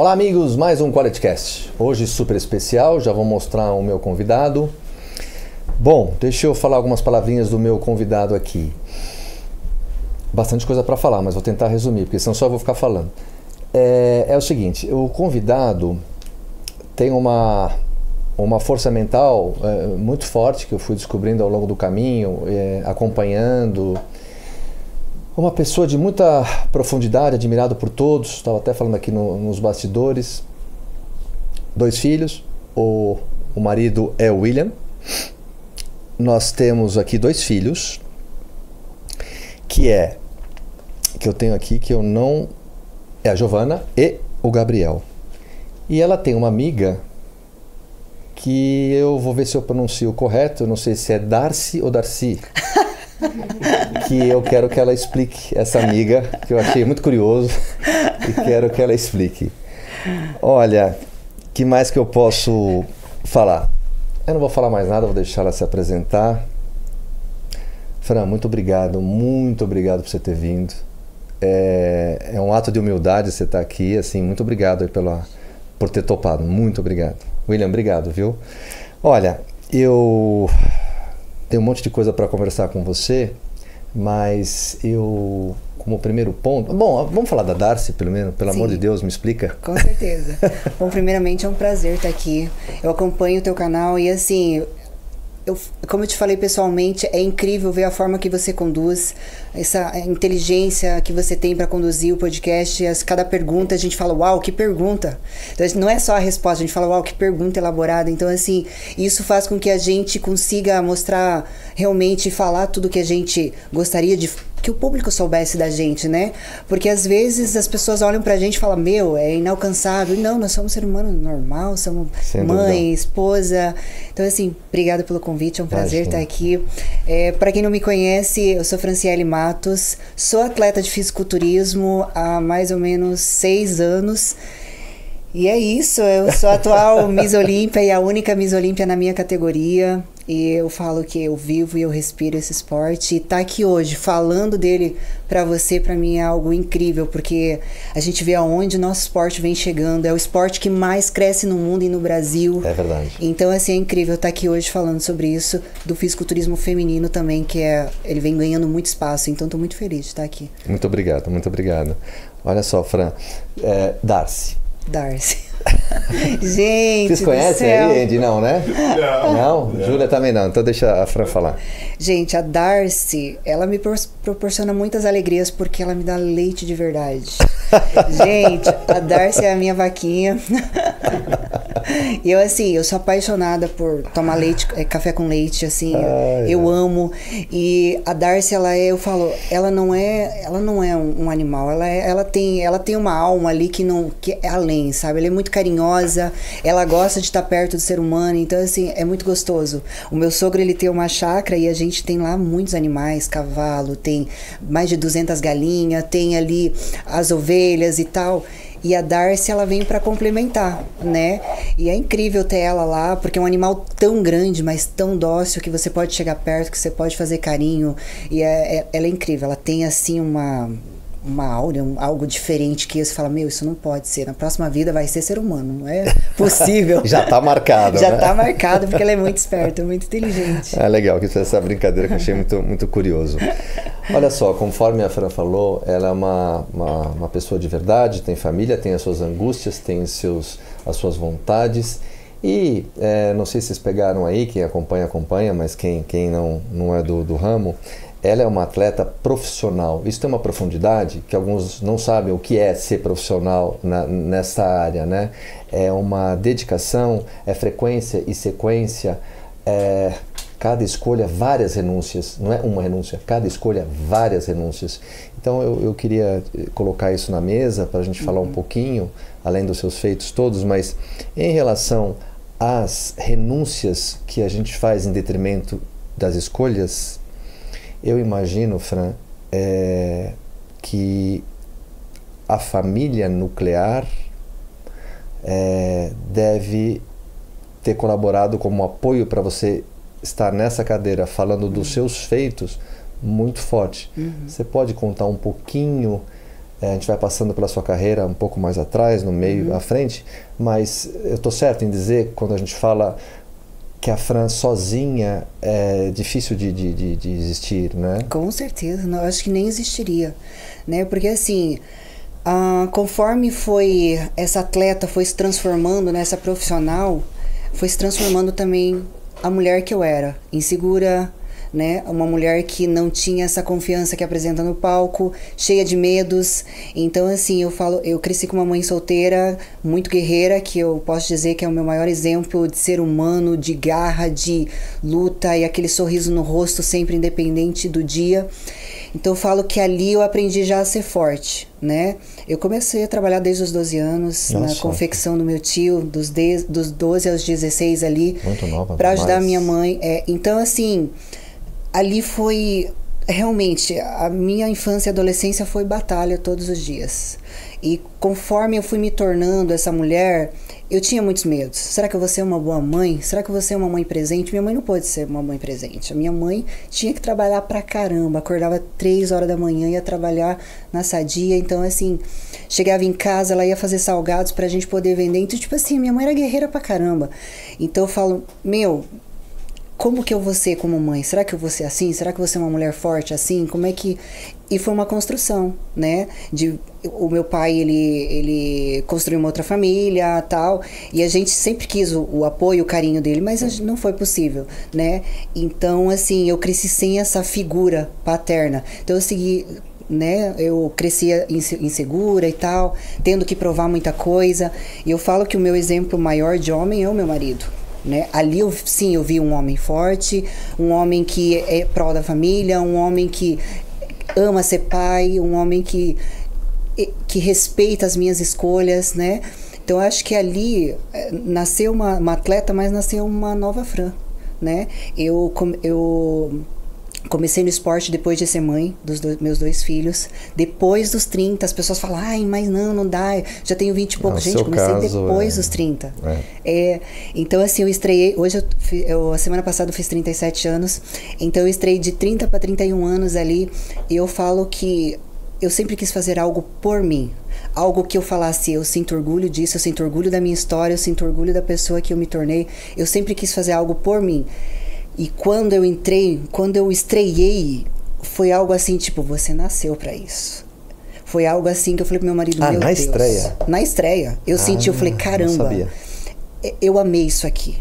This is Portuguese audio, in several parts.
Olá, amigos, mais um QualityCast. Hoje super especial, já vou mostrar o meu convidado. Bom, deixa eu falar algumas palavrinhas do meu convidado aqui. Bastante coisa para falar, mas vou tentar resumir, porque senão só vou ficar falando. É, é o seguinte: o convidado tem uma, uma força mental é, muito forte que eu fui descobrindo ao longo do caminho, é, acompanhando. Uma pessoa de muita profundidade, admirado por todos, estava até falando aqui no, nos bastidores. Dois filhos, o, o marido é o William. Nós temos aqui dois filhos, que é que eu tenho aqui que eu não é a Giovana e o Gabriel. E ela tem uma amiga que eu vou ver se eu pronuncio correto, não sei se é Darcy ou Darcy. que eu quero que ela explique essa amiga, que eu achei muito curioso e quero que ela explique. Olha, que mais que eu posso falar? Eu não vou falar mais nada, vou deixar ela se apresentar. Fran, muito obrigado, muito obrigado por você ter vindo. É, é um ato de humildade você estar aqui, assim, muito obrigado pela, por ter topado, muito obrigado. William, obrigado, viu? Olha, eu tenho um monte de coisa para conversar com você, mas eu, como primeiro ponto. Bom, vamos falar da Darcy, pelo menos, pelo Sim. amor de Deus, me explica. Com certeza. bom, primeiramente é um prazer estar aqui. Eu acompanho o teu canal e assim, eu, como eu te falei pessoalmente, é incrível ver a forma que você conduz, essa inteligência que você tem para conduzir o podcast. As, cada pergunta a gente fala, uau, que pergunta! Então, não é só a resposta, a gente fala, uau, que pergunta elaborada. Então, assim, isso faz com que a gente consiga mostrar realmente, falar tudo que a gente gostaria de que o público soubesse da gente, né? Porque às vezes as pessoas olham pra gente e falam, meu, é inalcançável. Não, nós somos ser humano normal, somos Sem mãe, dúvida. esposa. Então, assim, obrigada pelo convite, é um prazer estar aqui. É, para quem não me conhece, eu sou Franciele Matos, sou atleta de fisiculturismo há mais ou menos seis anos. E é isso, eu sou a atual Miss Olímpia e a única Miss Olímpia na minha categoria. E eu falo que eu vivo e eu respiro esse esporte. E tá aqui hoje falando dele para você, para mim é algo incrível, porque a gente vê aonde o nosso esporte vem chegando. É o esporte que mais cresce no mundo e no Brasil. É verdade. Então, assim, é incrível estar tá aqui hoje falando sobre isso, do fisiculturismo feminino também, que é ele vem ganhando muito espaço. Então, tô muito feliz de estar aqui. Muito obrigado, muito obrigado. Olha só, Fran, é, Darcy. Darcy. Gente, Vocês conhecem aí, Andy? Não, né? Não. Não? Júlia também não. Então deixa a Fran falar. Gente, a Darcy, ela me proporciona muitas alegrias porque ela me dá leite de verdade. Gente, a Darcy é a minha vaquinha. Eu, assim, eu sou apaixonada por tomar leite, é, café com leite, assim, Ai, eu é. amo. E a Darcy, ela é, eu falo, ela não é, ela não é um, um animal, ela, é, ela, tem, ela tem uma alma ali que não, que é além, sabe? Ela é muito carinhosa, ela gosta de estar perto do ser humano, então, assim, é muito gostoso. O meu sogro, ele tem uma chácara e a gente tem lá muitos animais, cavalo, tem mais de 200 galinhas, tem ali as ovelhas e tal. E a Darcy, ela vem para complementar, né? E é incrível ter ela lá, porque é um animal tão grande, mas tão dócil que você pode chegar perto, que você pode fazer carinho. E é, é ela é incrível, ela tem assim uma uma áurea, um, algo diferente que você fala, meu, isso não pode ser. Na próxima vida vai ser ser humano, não é possível. Já está marcado. Já está né? marcado, porque ela é muito esperta, muito inteligente. É legal que fez essa brincadeira que eu achei muito, muito curioso. Olha só, conforme a Fran falou, ela é uma, uma, uma pessoa de verdade, tem família, tem as suas angústias, tem seus, as suas vontades. E é, não sei se vocês pegaram aí, quem acompanha, acompanha, mas quem, quem não, não é do, do ramo, ela é uma atleta profissional. Isso tem uma profundidade que alguns não sabem o que é ser profissional na, nessa área, né? É uma dedicação, é frequência e sequência, é cada escolha várias renúncias, não é uma renúncia, cada escolha várias renúncias. Então eu, eu queria eh, colocar isso na mesa para a gente falar um uhum. pouquinho, além dos seus feitos todos, mas em relação às renúncias que a gente faz em detrimento das escolhas eu imagino, Fran, é, que a família nuclear é, deve ter colaborado como apoio para você estar nessa cadeira falando dos seus feitos muito forte. Uhum. Você pode contar um pouquinho É, a gente vai passando pela sua carreira um pouco mais atrás, no meio, Uhum. à frente, mas eu estou certo em dizer, quando a gente fala que a Fran sozinha é difícil de, de, de, de existir, né? Com certeza, não, acho que nem existiria, né? Porque assim, conforme foi essa atleta foi se transformando nessa profissional, foi se transformando também a mulher que eu era, insegura, né? Uma mulher que não tinha essa confiança que apresenta no palco, cheia de medos. Então assim, eu falo, eu cresci com uma mãe solteira, muito guerreira, que eu posso dizer que é o meu maior exemplo de ser humano, de garra, de luta e aquele sorriso no rosto sempre independente do dia. Então eu falo que ali eu aprendi já a ser forte, né? Eu comecei a trabalhar desde os 12 anos na Nossa. confecção do meu tio, dos, de, dos 12 aos 16 ali, para ajudar demais. minha mãe. É, então assim, ali foi realmente a minha infância e adolescência foi batalha todos os dias. E conforme eu fui me tornando essa mulher, eu tinha muitos medos. Será que eu vou ser uma boa mãe? Será que eu vou ser uma mãe presente? Minha mãe não pôde ser uma mãe presente. A minha mãe tinha que trabalhar pra caramba. Acordava três horas da manhã, ia trabalhar na sadia. Então, assim, chegava em casa, ela ia fazer salgados pra gente poder vender. Então, tipo assim, minha mãe era guerreira pra caramba. Então eu falo, meu, como que eu vou ser como mãe? Será que eu vou ser assim? Será que eu vou ser uma mulher forte assim? Como é que e foi uma construção, né? De o meu pai ele ele construiu uma outra família, tal, e a gente sempre quis o, o apoio, o carinho dele, mas não foi possível, né? Então assim, eu cresci sem essa figura paterna. Então eu segui né? Eu crescia inse- insegura e tal, tendo que provar muita coisa. E eu falo que o meu exemplo maior de homem é o meu marido. Né? Ali eu, sim, eu vi um homem forte, um homem que é pró da família, um homem que ama ser pai, um homem que, que respeita as minhas escolhas, né? Então eu acho que ali eh, nasceu uma, uma atleta, mas nasceu uma nova Fran, né? Eu, eu comecei no esporte depois de ser mãe dos dois- meus dois filhos. Depois dos 30, as pessoas falam, ai, mas não, não dá, já tenho 20 e pouco. No Gente, comecei caso, depois é- dos 30. é. É, então, assim, eu estreiei. Hoje, eu, eu, a semana passada, eu fiz 37 anos. Então, eu estreiei de 30 para 31 anos ali. E eu falo que eu sempre quis fazer algo por mim. Algo que eu falasse, eu sinto orgulho disso, eu sinto orgulho da minha história, eu sinto orgulho da pessoa que eu me tornei. Eu sempre quis fazer algo por mim. E quando eu entrei, quando eu estreiei, foi algo assim, tipo, você nasceu para isso. Foi algo assim que eu falei pro meu marido, Ah, meu na Deus. estreia? Na estreia. Eu senti, eu falei, caramba, é- eu amei isso aqui.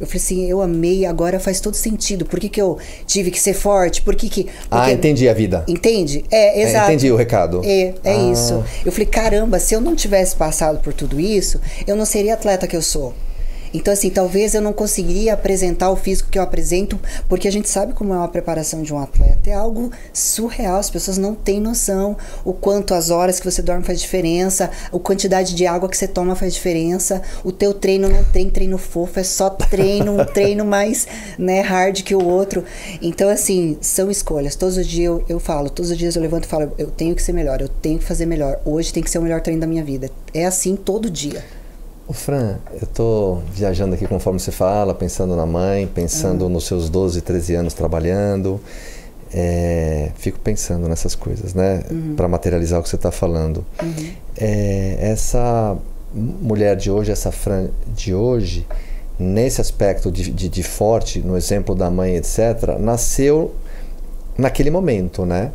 Eu falei assim, eu amei, agora faz todo sentido. Por que, que eu tive que ser forte? Por que que... Ah, porque- entendi a vida. Entende? É, É, exato. entendi o recado. É, é Ah. isso. Eu falei, caramba, se eu não tivesse passado por tudo isso, eu não seria atleta que eu sou. Então, assim, talvez eu não conseguiria apresentar o físico que eu apresento, porque a gente sabe como é uma preparação de um atleta. É algo surreal, as pessoas não têm noção o quanto as horas que você dorme faz diferença, a quantidade de água que você toma faz diferença. O teu treino não tem treino fofo, é só treino, um treino mais né, hard que o outro. Então, assim, são escolhas. Todos os dias eu, eu falo, todos os dias eu levanto e falo, eu tenho que ser melhor, eu tenho que fazer melhor. Hoje tem que ser o melhor treino da minha vida. É assim todo dia. Ô Fran, eu tô viajando aqui conforme você fala, pensando na mãe, pensando nos seus 12, 13 anos trabalhando. É, fico pensando nessas coisas, né? Para materializar o que você está falando. É, essa mulher de hoje, essa Fran de hoje, nesse aspecto de, de, de forte, no exemplo da mãe, etc., nasceu naquele momento, né?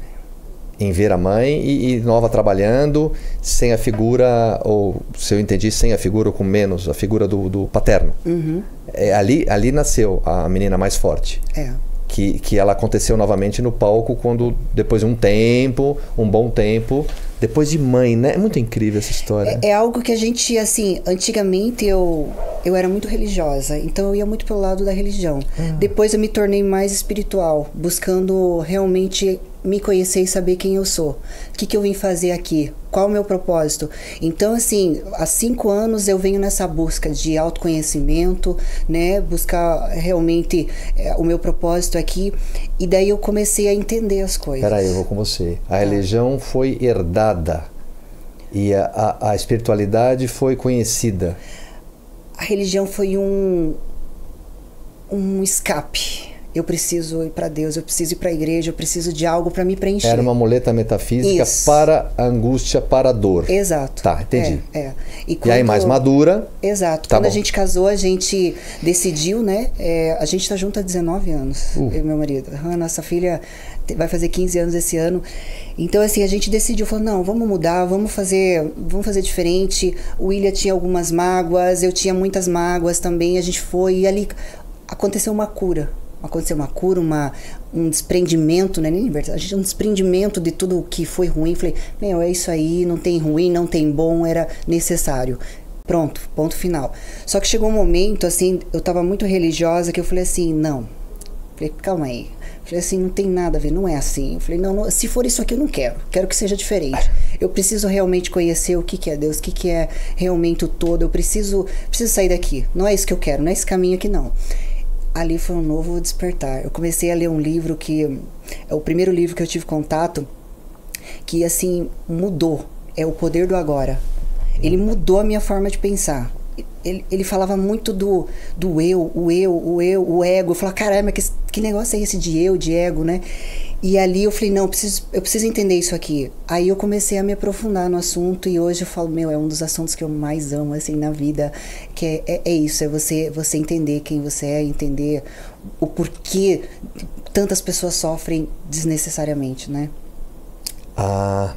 Em ver a mãe e, e nova trabalhando sem a figura ou se eu entendi sem a figura ou com menos a figura do, do paterno Uhum. é, ali ali nasceu a menina mais forte É. que, que ela aconteceu novamente no palco quando depois de um tempo um bom tempo depois de mãe né é muito incrível essa história É, é algo que a gente, assim, antigamente eu, eu era muito religiosa, então eu ia muito pelo lado da religião. Depois eu me tornei mais espiritual, buscando realmente me conhecer e saber quem eu sou. O que, que eu vim fazer aqui? Qual o meu propósito? Então, assim, há cinco anos eu venho nessa busca de autoconhecimento, né? Buscar realmente é, o meu propósito aqui. E daí eu comecei a entender as coisas. Peraí, eu vou com você. A religião foi herdada e a, a, a espiritualidade foi conhecida. a religião foi um um escape. Eu preciso ir para Deus, eu preciso ir para a igreja, eu preciso de algo para me preencher. Era uma muleta metafísica Isso. para a angústia, para a dor. Exato. Tá, entendi. É, é. E, quando- aí, mais madura. Exato. Tá Quando bom. a gente casou, a gente decidiu, né? é, a gente tá junto há 19 anos, Uh. eu e meu marido. A nossa filha vai fazer 15 anos esse ano. Então, assim, a gente decidiu, falou, não, vamos mudar, vamos fazer, vamos fazer diferente. O William tinha algumas mágoas, eu tinha muitas mágoas também. A gente foi e ali aconteceu uma cura. Aconteceu uma cura, uma, um desprendimento, né? Nem libertação, um desprendimento de tudo o que foi ruim. Falei, meu, é isso aí, não tem ruim, não tem bom, era necessário. Pronto, ponto final. Só que chegou um momento, assim, eu tava muito religiosa, que eu falei assim, não. Falei, calma aí. Falei assim, não tem nada a ver, não é assim. Eu falei, não, não, se for isso aqui eu não quero, quero que seja diferente. Eu preciso realmente conhecer o que, que é Deus, o que, que é realmente o todo. Eu preciso, preciso sair daqui. Não é isso que eu quero, não é esse caminho aqui não. Ali foi um novo despertar. Eu comecei a ler um livro que é o primeiro livro que eu tive contato que assim mudou. É o poder do agora. Ele mudou a minha forma de pensar. Ele, ele falava muito do, do eu, o eu, o eu, o ego. Eu falava, caramba, que, que negócio é esse de eu, de ego, né? E ali eu falei, não, eu preciso, eu preciso entender isso aqui. Aí eu comecei a me aprofundar no assunto e hoje eu falo, meu, é um dos assuntos que eu mais amo, assim, na vida. Que é, é, é isso, é você, você entender quem você é, entender o porquê tantas pessoas sofrem desnecessariamente, né? a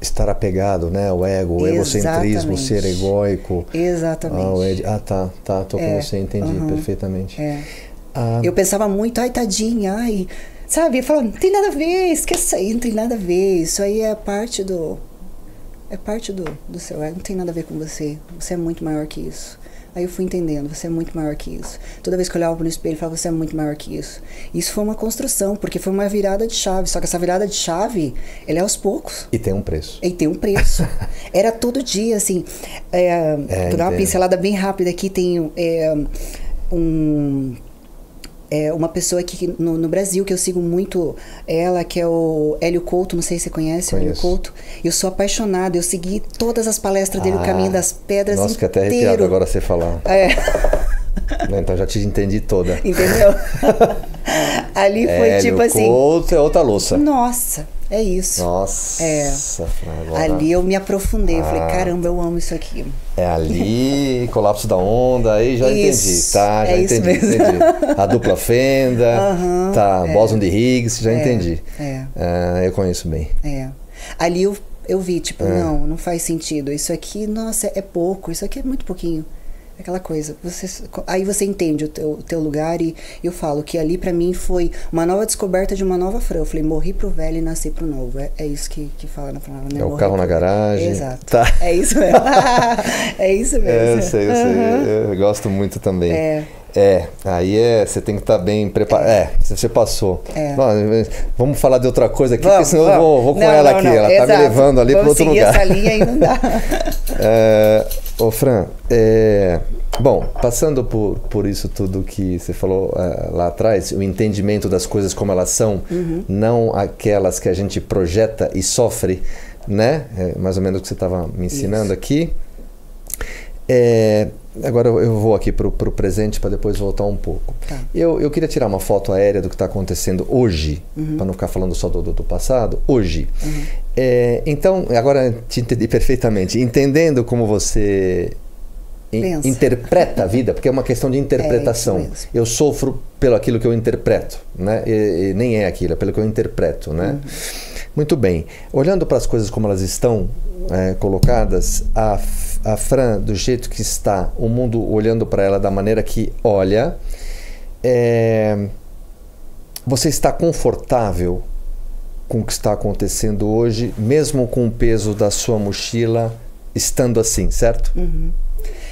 estar apegado, né? O ego, o egocentrismo, o ser Exatamente. egóico. Exatamente. Ah, ah, tá, tá, tô com É, você, entendi aham. perfeitamente. É. Ah, Eu pensava muito, ai, tadinha, ai. Sabe? Eu falava, não tem nada a ver, isso aí, não tem nada a ver. Isso aí é parte do. É parte do, do seu ego, não tem nada a ver com você. Você é muito maior que isso. Aí eu fui entendendo, você é muito maior que isso. Toda vez que eu olhava no espelho, eu falava, você é muito maior que isso. Isso foi uma construção, porque foi uma virada de chave. Só que essa virada de chave, ela é aos poucos. E tem um preço. E tem um preço. Era todo dia, assim. É, É, vou dar uma pincelada bem rápida aqui. Tem é, um. É, uma pessoa aqui no, no Brasil que eu sigo muito ela, que é o Hélio Couto, não sei se você conhece o Hélio Conheço. Couto. Eu sou apaixonada, eu segui todas as palestras dele, o Ah, Caminho das Pedras Nossa, que até inteiro. arrepiado agora você falar. É, Então já te entendi toda. entendeu? Ali foi Hélio tipo assim, Couto é outra louça. nossa, é isso. Nossa, É. Agora- Ali eu me aprofundei, eu falei, Ah. caramba, eu amo isso aqui. É ali, colapso da onda, aí já Isso, entendi, tá? Já é entendi, entendi. A dupla fenda, Aham, tá, é. Boson de Higgs, já É, entendi. é. Ah, eu conheço bem. É. Ali eu, eu vi, tipo, É. não, não faz sentido. Isso aqui, nossa, é pouco. Isso aqui é muito pouquinho. Aquela coisa. Você, aí você entende o teu, o teu lugar e eu falo que ali pra mim foi uma nova descoberta de uma nova Fran. Eu falei, morri pro velho e nasci pro novo. É, é isso que, que fala na palavra, né? É o carro na garagem. Exato. Tá. É isso mesmo. é isso mesmo. É, eu sei, eu sei. Aham. Eu gosto muito também. É. É, aí é, você tem que estar bem preparado. É, você passou. É. Bom, vamos falar de outra coisa aqui, Vamos, porque senão eu vamos. vou, vou com Não, ela não, aqui. não. Ela tá me levando ali para outro lugar. essa linha aí não dá. É, ô Fran, é, bom, passando por, por isso tudo que você falou é, lá atrás, o entendimento das coisas como elas são, Uhum. não aquelas que a gente projeta e sofre, né? É mais ou menos o que você estava me ensinando Isso. aqui. É, agora eu- vou aqui para o presente para depois voltar um pouco. Tá. Eu, eu queria tirar uma foto aérea do que está acontecendo hoje, Uhum. para não ficar falando só do, do, do passado, hoje. É, então, agora te entendi perfeitamente. Entendendo como você in- interpreta a vida, porque é uma questão de interpretação. É eu sofro pelo aquilo que eu interpreto, né? E, e nem é aquilo, é pelo que eu interpreto, né? Uhum. Muito bem. Olhando para as coisas como elas estão é, colocadas, a, a Fran, do jeito que está, o mundo olhando para ela da maneira que olha, é, você está confortável com o que está acontecendo hoje, mesmo com o peso da sua mochila estando assim, certo? Uhum.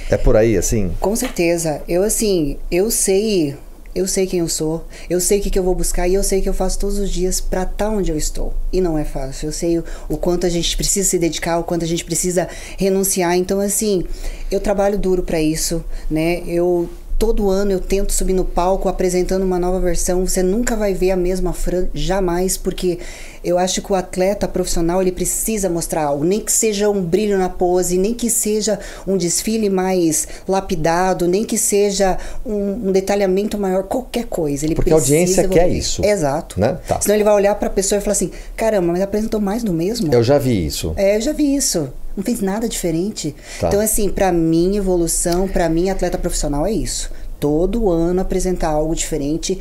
É por aí, assim? Com certeza. Eu, assim, eu sei. Eu sei quem eu sou, eu sei o que, que eu vou buscar e eu sei que eu faço todos os dias para estar onde eu estou. E não é fácil. Eu sei o, o quanto a gente precisa se dedicar, o quanto a gente precisa renunciar. Então, assim, eu trabalho duro para isso, né? Eu todo ano eu tento subir no palco apresentando uma nova versão. Você nunca vai ver a mesma Fran, jamais, porque eu acho que o atleta profissional ele precisa mostrar algo, nem que seja um brilho na pose, nem que seja um desfile mais lapidado, nem que seja um, um detalhamento maior, qualquer coisa. Ele porque a audiência quer isso. Exato. Né? Tá. Senão ele vai olhar para a pessoa e falar assim: caramba, mas apresentou mais do mesmo? Eu já vi isso. É, eu já vi isso. Não fez nada diferente. Tá. Então, assim, para mim, evolução, para mim, atleta profissional é isso. Todo ano apresentar algo diferente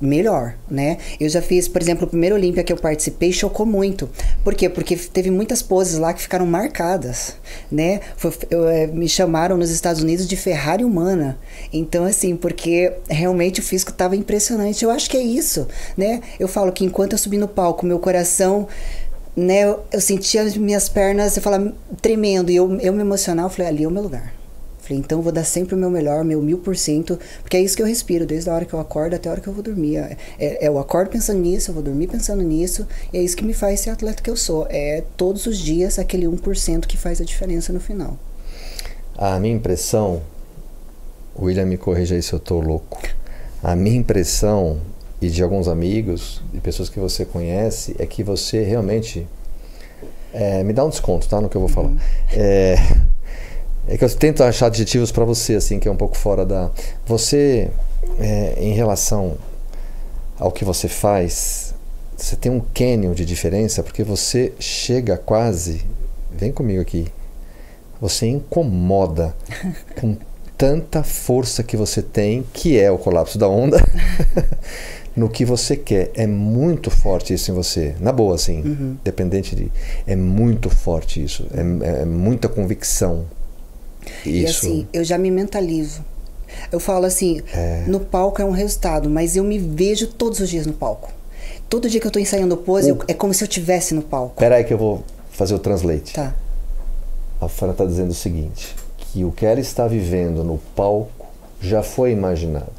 melhor, né? Eu já fiz, por exemplo, o primeiro Olímpia que eu participei chocou muito. Por quê? Porque teve muitas poses lá que ficaram marcadas, né? Foi, eu, é, me chamaram nos Estados Unidos de Ferrari humana. Então, assim, porque realmente o físico estava impressionante. Eu acho que é isso, né? Eu falo que enquanto eu subi no palco, meu coração né, eu, eu sentia as minhas pernas, você fala, tremendo, e eu, eu me emocionava, eu falei, ali é o meu lugar. Falei, então vou dar sempre o meu melhor, meu mil por cento, porque é isso que eu respiro, desde a hora que eu acordo até a hora que eu vou dormir. É, é, eu acordo pensando nisso, eu vou dormir pensando nisso, e é isso que me faz ser atleta que eu sou. É todos os dias aquele 1% que faz a diferença no final. A minha impressão, William me corrija aí se eu tô louco. A minha impressão e de alguns amigos e pessoas que você conhece é que você realmente é, me dá um desconto, tá, no que eu vou falar. Uhum. É, é que eu tento achar adjetivos para você, assim, que é um pouco fora da. Você, é, em relação ao que você faz, você tem um cânion de diferença, porque você chega quase. Vem comigo aqui. Você incomoda com tanta força que você tem, que é o colapso da onda, no que você quer. É muito forte isso em você. Na boa, assim. Uhum. Dependente de. É muito forte isso. É, é muita convicção. Isso. E assim, eu já me mentalizo. Eu falo assim, é. no palco é um resultado, mas eu me vejo todos os dias no palco. Todo dia que eu tô ensaiando pose, o... eu, é como se eu estivesse no palco. Peraí que eu vou fazer o translate. Tá. A Fran tá dizendo o seguinte, que o que ela está vivendo no palco já foi imaginado.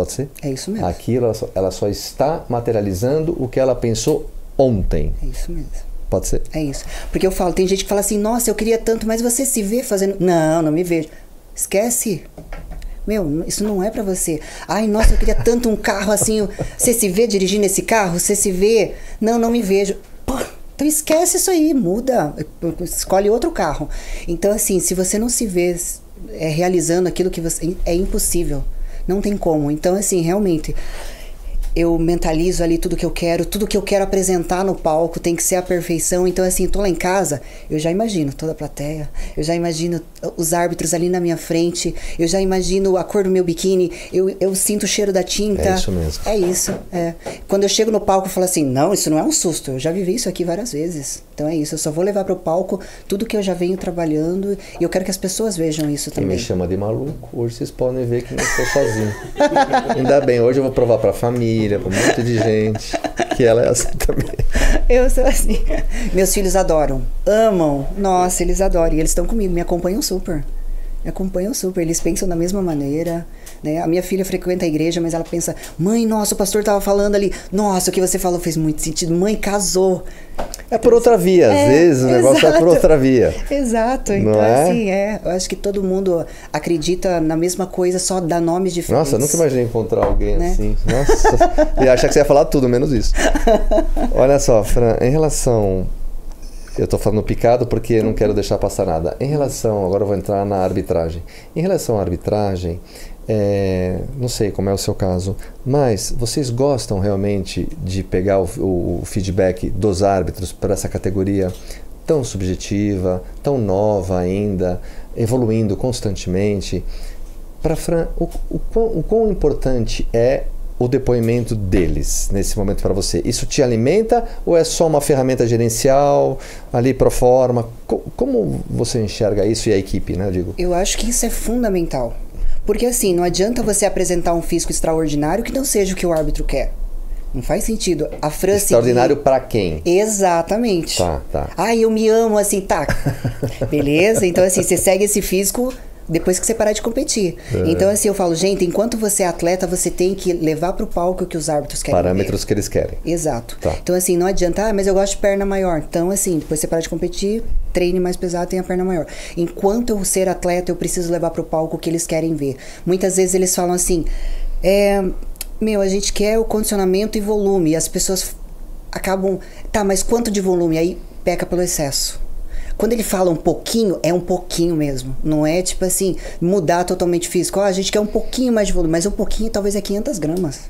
Pode ser? É isso mesmo. Aquilo, ela só, ela só está materializando o que ela pensou ontem. É isso mesmo. Pode ser? É isso. Porque eu falo, tem gente que fala assim, nossa, eu queria tanto, mas você se vê fazendo. Não, não me vejo. Esquece. Meu, isso não é para você. Ai, nossa, eu queria tanto um carro assim. Você se vê dirigindo esse carro? Você se vê? Não, não me vejo. Pô, então esquece isso aí, muda. Escolhe outro carro. Então, assim, se você não se vê é, realizando aquilo que você. É impossível. Não tem como. Então, assim, realmente eu mentalizo ali tudo que eu quero, tudo que eu quero apresentar no palco tem que ser a perfeição. Então, assim, tô lá em casa, eu já imagino toda a plateia, eu já imagino os árbitros ali na minha frente, eu já imagino a cor do meu biquíni, eu, eu sinto o cheiro da tinta. É isso mesmo. É isso, é. Quando eu chego no palco, eu falo assim: não, isso não é um susto, eu já vivi isso aqui várias vezes. Então é isso, eu só vou levar para o palco tudo que eu já venho trabalhando e eu quero que as pessoas vejam isso Quem também. me chama de maluco, hoje vocês podem ver que não estou sozinho. Ainda bem, hoje eu vou provar para a família família, para um monte de gente, que ela é assim também. Eu sou assim. Meus filhos adoram, amam. Nossa, eles adoram. E eles estão comigo, me acompanham super. Me acompanham super. Eles pensam da mesma maneira. Né? A minha filha frequenta a igreja, mas ela pensa: mãe, nossa, o pastor estava falando ali. Nossa, o que você falou fez muito sentido. Mãe casou. É por outra via, às é, vezes o negócio é por outra via. Exato. Então, é? assim, é. Eu acho que todo mundo acredita na mesma coisa, só dá nomes diferentes. Nossa, eu nunca imaginei encontrar alguém né? assim. Nossa. e achar que você ia falar tudo, menos isso. Olha só, Fran, em relação. Eu estou falando picado porque não quero deixar passar nada. Em relação, agora eu vou entrar na arbitragem. Em relação à arbitragem, é, não sei como é o seu caso, mas vocês gostam realmente de pegar o, o feedback dos árbitros para essa categoria tão subjetiva, tão nova ainda, evoluindo constantemente? Para Fran, o, o, quão, o quão importante é o depoimento deles nesse momento para você? Isso te alimenta ou é só uma ferramenta gerencial ali pro forma? Como você enxerga isso e a equipe, né, digo? Eu acho que isso é fundamental. Porque assim, não adianta você apresentar um físico extraordinário que não seja o que o árbitro quer. Não faz sentido. A França. Extraordinário para quem? Exatamente. Tá, tá. Ai, eu me amo assim, tá. Beleza? Então, assim, você segue esse físico depois que você parar de competir. É. Então, assim, eu falo, gente, enquanto você é atleta, você tem que levar para o palco o que os árbitros querem. Parâmetros ver. que eles querem. Exato. Tá. Então, assim, não adianta, ah, mas eu gosto de perna maior. Então, assim, depois você parar de competir, treine mais pesado, tenha perna maior. Enquanto eu ser atleta, eu preciso levar para o palco o que eles querem ver. Muitas vezes eles falam assim, é, meu, a gente quer o condicionamento e volume. E as pessoas acabam, tá, mas quanto de volume? Aí peca pelo excesso. Quando ele fala um pouquinho, é um pouquinho mesmo. Não é tipo assim, mudar totalmente físico. Oh, a gente quer um pouquinho mais de volume, mas um pouquinho talvez é 500 gramas.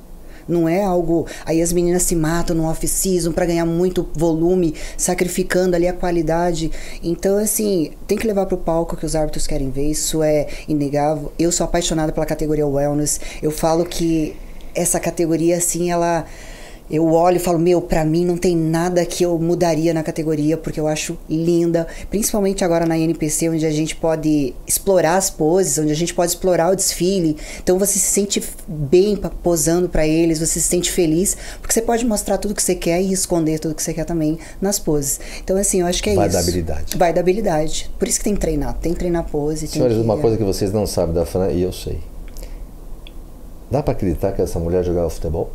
Não é algo. Aí as meninas se matam no off-season para ganhar muito volume, sacrificando ali a qualidade. Então, assim, tem que levar para o palco que os árbitros querem ver. Isso é inegável. Eu sou apaixonada pela categoria Wellness. Eu falo que essa categoria, assim, ela eu olho e falo, meu, para mim não tem nada que eu mudaria na categoria, porque eu acho linda, principalmente agora na NPC, onde a gente pode explorar as poses, onde a gente pode explorar o desfile. Então você se sente bem posando para eles, você se sente feliz, porque você pode mostrar tudo que você quer e esconder tudo que você quer também nas poses. Então, assim, eu acho que é Vai isso. Vai da habilidade. Vai da habilidade. Por isso que tem que treinar. Tem que treinar pose. Senhores, que... uma coisa que vocês não sabem da Fran, e eu sei. Dá para acreditar que essa mulher jogava futebol?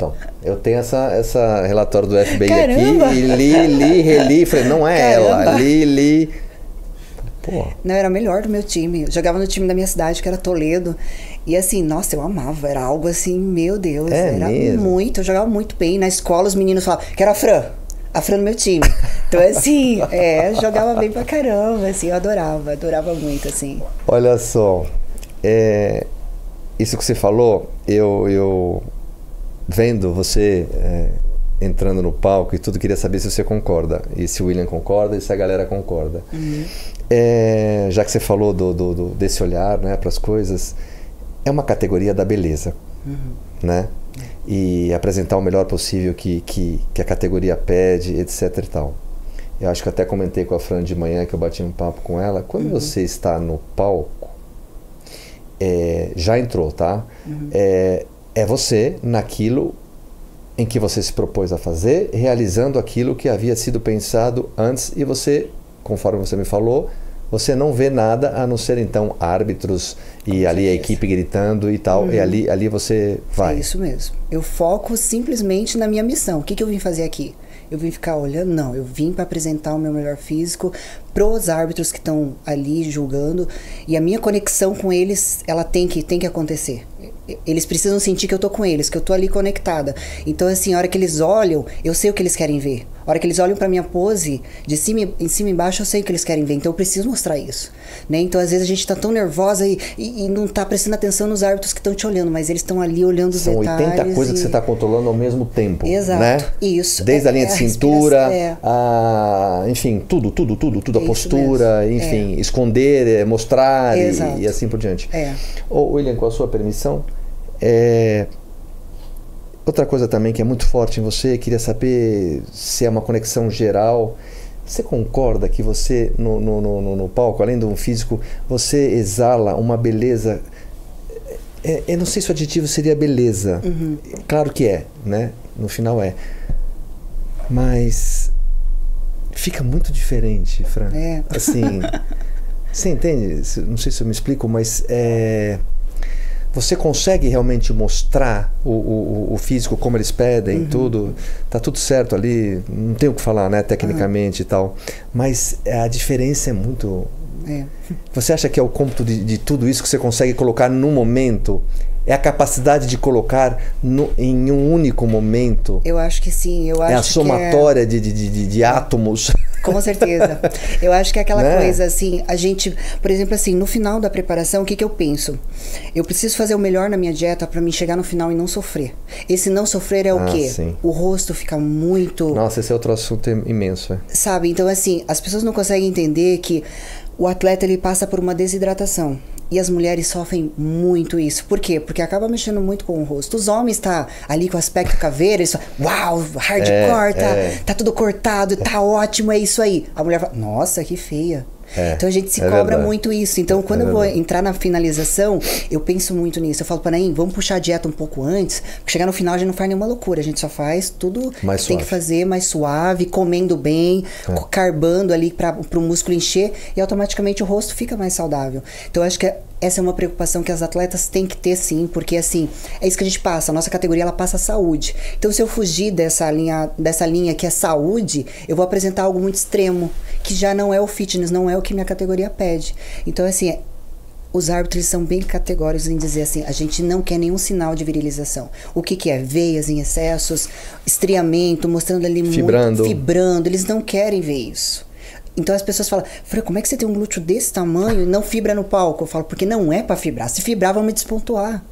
Então, eu tenho essa, essa relatório do FBI Caramba. aqui e li, li, reli, falei, não é Caramba. ela, li, li. Pô. Não, era melhor do meu time. Eu jogava no time da minha cidade, que era Toledo. E assim, nossa, eu amava. Era algo assim, meu Deus. É era mesmo? muito, eu jogava muito bem. Na escola, os meninos falavam, que era a Fran. A Fran no meu time. Então, assim, é, jogava bem pra caramba, assim, eu adorava, adorava muito, assim. Olha só, é, isso que você falou, eu, eu vendo você é, entrando no palco e tudo, queria saber se você concorda. E se o William concorda e se a galera concorda. Uhum. É, já que você falou do, do, do desse olhar né, para as coisas, é uma categoria da beleza. Uhum. Né? E apresentar o melhor possível que, que, que a categoria pede, etc e tal. Eu acho que até comentei com a Fran de manhã que eu bati um papo com ela. Quando uhum. você está no palco, é, já entrou, tá? Uhum. É, é você naquilo em que você se propôs a fazer, realizando aquilo que havia sido pensado antes e você, conforme você me falou, você não vê nada a não ser então árbitros e ali a equipe gritando e tal, uhum. e ali, ali você vai. É isso mesmo. Eu foco simplesmente na minha missão. O que, que eu vim fazer aqui? Eu vim ficar olhando? Não, eu vim para apresentar o meu melhor físico pros árbitros que estão ali julgando e a minha conexão com eles, ela tem que tem que acontecer eles precisam sentir que eu tô com eles, que eu tô ali conectada. Então, assim, a hora que eles olham, eu sei o que eles querem ver. A hora que eles olham para minha pose, de cima, em cima e embaixo, eu sei o que eles querem ver. Então, eu preciso mostrar isso. Né? Então, às vezes, a gente tá tão nervosa e, e, e não tá prestando atenção nos árbitros que estão te olhando, mas eles estão ali olhando os São detalhes. São 80 coisas e... que você tá controlando ao mesmo tempo. Exato. Né? Isso. Desde é, a linha de cintura, é. a, enfim, tudo, tudo, tudo, tudo. É a postura, mesmo. enfim, é. esconder, é, mostrar e, e, assim por diante. É. Ô, William, com a sua permissão, é... Outra coisa também que é muito forte em você, queria saber se é uma conexão geral. Você concorda que você, no, no, no, no palco, além de um físico, você exala uma beleza. É, eu não sei se o adjetivo seria beleza. Uhum. Claro que é, né? No final é. Mas fica muito diferente, Fran. É. Assim, você entende? Não sei se eu me explico, mas é você consegue realmente mostrar o, o, o físico como eles pedem, uhum. tudo, tá tudo certo ali, não tem o que falar, né, tecnicamente uhum. e tal, mas a diferença é muito. É. Você acha que é o cômputo de, de tudo isso que você consegue colocar no momento? É a capacidade de colocar no, em um único momento. Eu acho que sim. Eu acho é a somatória é... de, de, de, de átomos. Com certeza. Eu acho que é aquela né? coisa assim, a gente, por exemplo, assim, no final da preparação, o que, que eu penso? Eu preciso fazer o melhor na minha dieta para mim chegar no final e não sofrer. Esse não sofrer é o ah, quê? Sim. O rosto fica muito. Nossa, esse é outro assunto imenso. É. Sabe? Então, assim, as pessoas não conseguem entender que o atleta ele passa por uma desidratação. E as mulheres sofrem muito isso. Por quê? Porque acaba mexendo muito com o rosto. Os homens tá ali com o aspecto caveira, falam, uau, hardcore, é, tá, é. tá tudo cortado, tá ótimo, é isso aí. A mulher fala, nossa, que feia. É, então a gente se é cobra verdade. muito isso. Então, É quando eu vou verdade. entrar na finalização, eu penso muito nisso. Eu falo, Panaim, vamos puxar a dieta um pouco antes, porque chegar no final a gente não faz nenhuma loucura. A gente só faz tudo Mais que tem que suave. fazer mais suave, comendo bem, É. carbando ali para o músculo encher e automaticamente o rosto fica mais saudável. Então, eu acho que essa é uma preocupação que as atletas têm que ter sim, porque assim, é isso que a gente passa. A nossa categoria ela passa saúde. Então, se eu fugir dessa linha, dessa linha que é saúde, eu vou apresentar algo muito extremo, que já não é o fitness, não é o que minha categoria pede. Então, assim, os árbitros são bem categóricos em dizer assim, a gente não quer nenhum sinal de virilização. O que, que é? Veias em excessos, estriamento, mostrando ali Fibrando. muito fibrando. Eles não querem ver isso. Então as pessoas falam, Fran, como é que você tem um glúteo desse tamanho e não fibra no palco? Eu falo, porque não é pra fibrar. Se fibrar, vão me despontuar.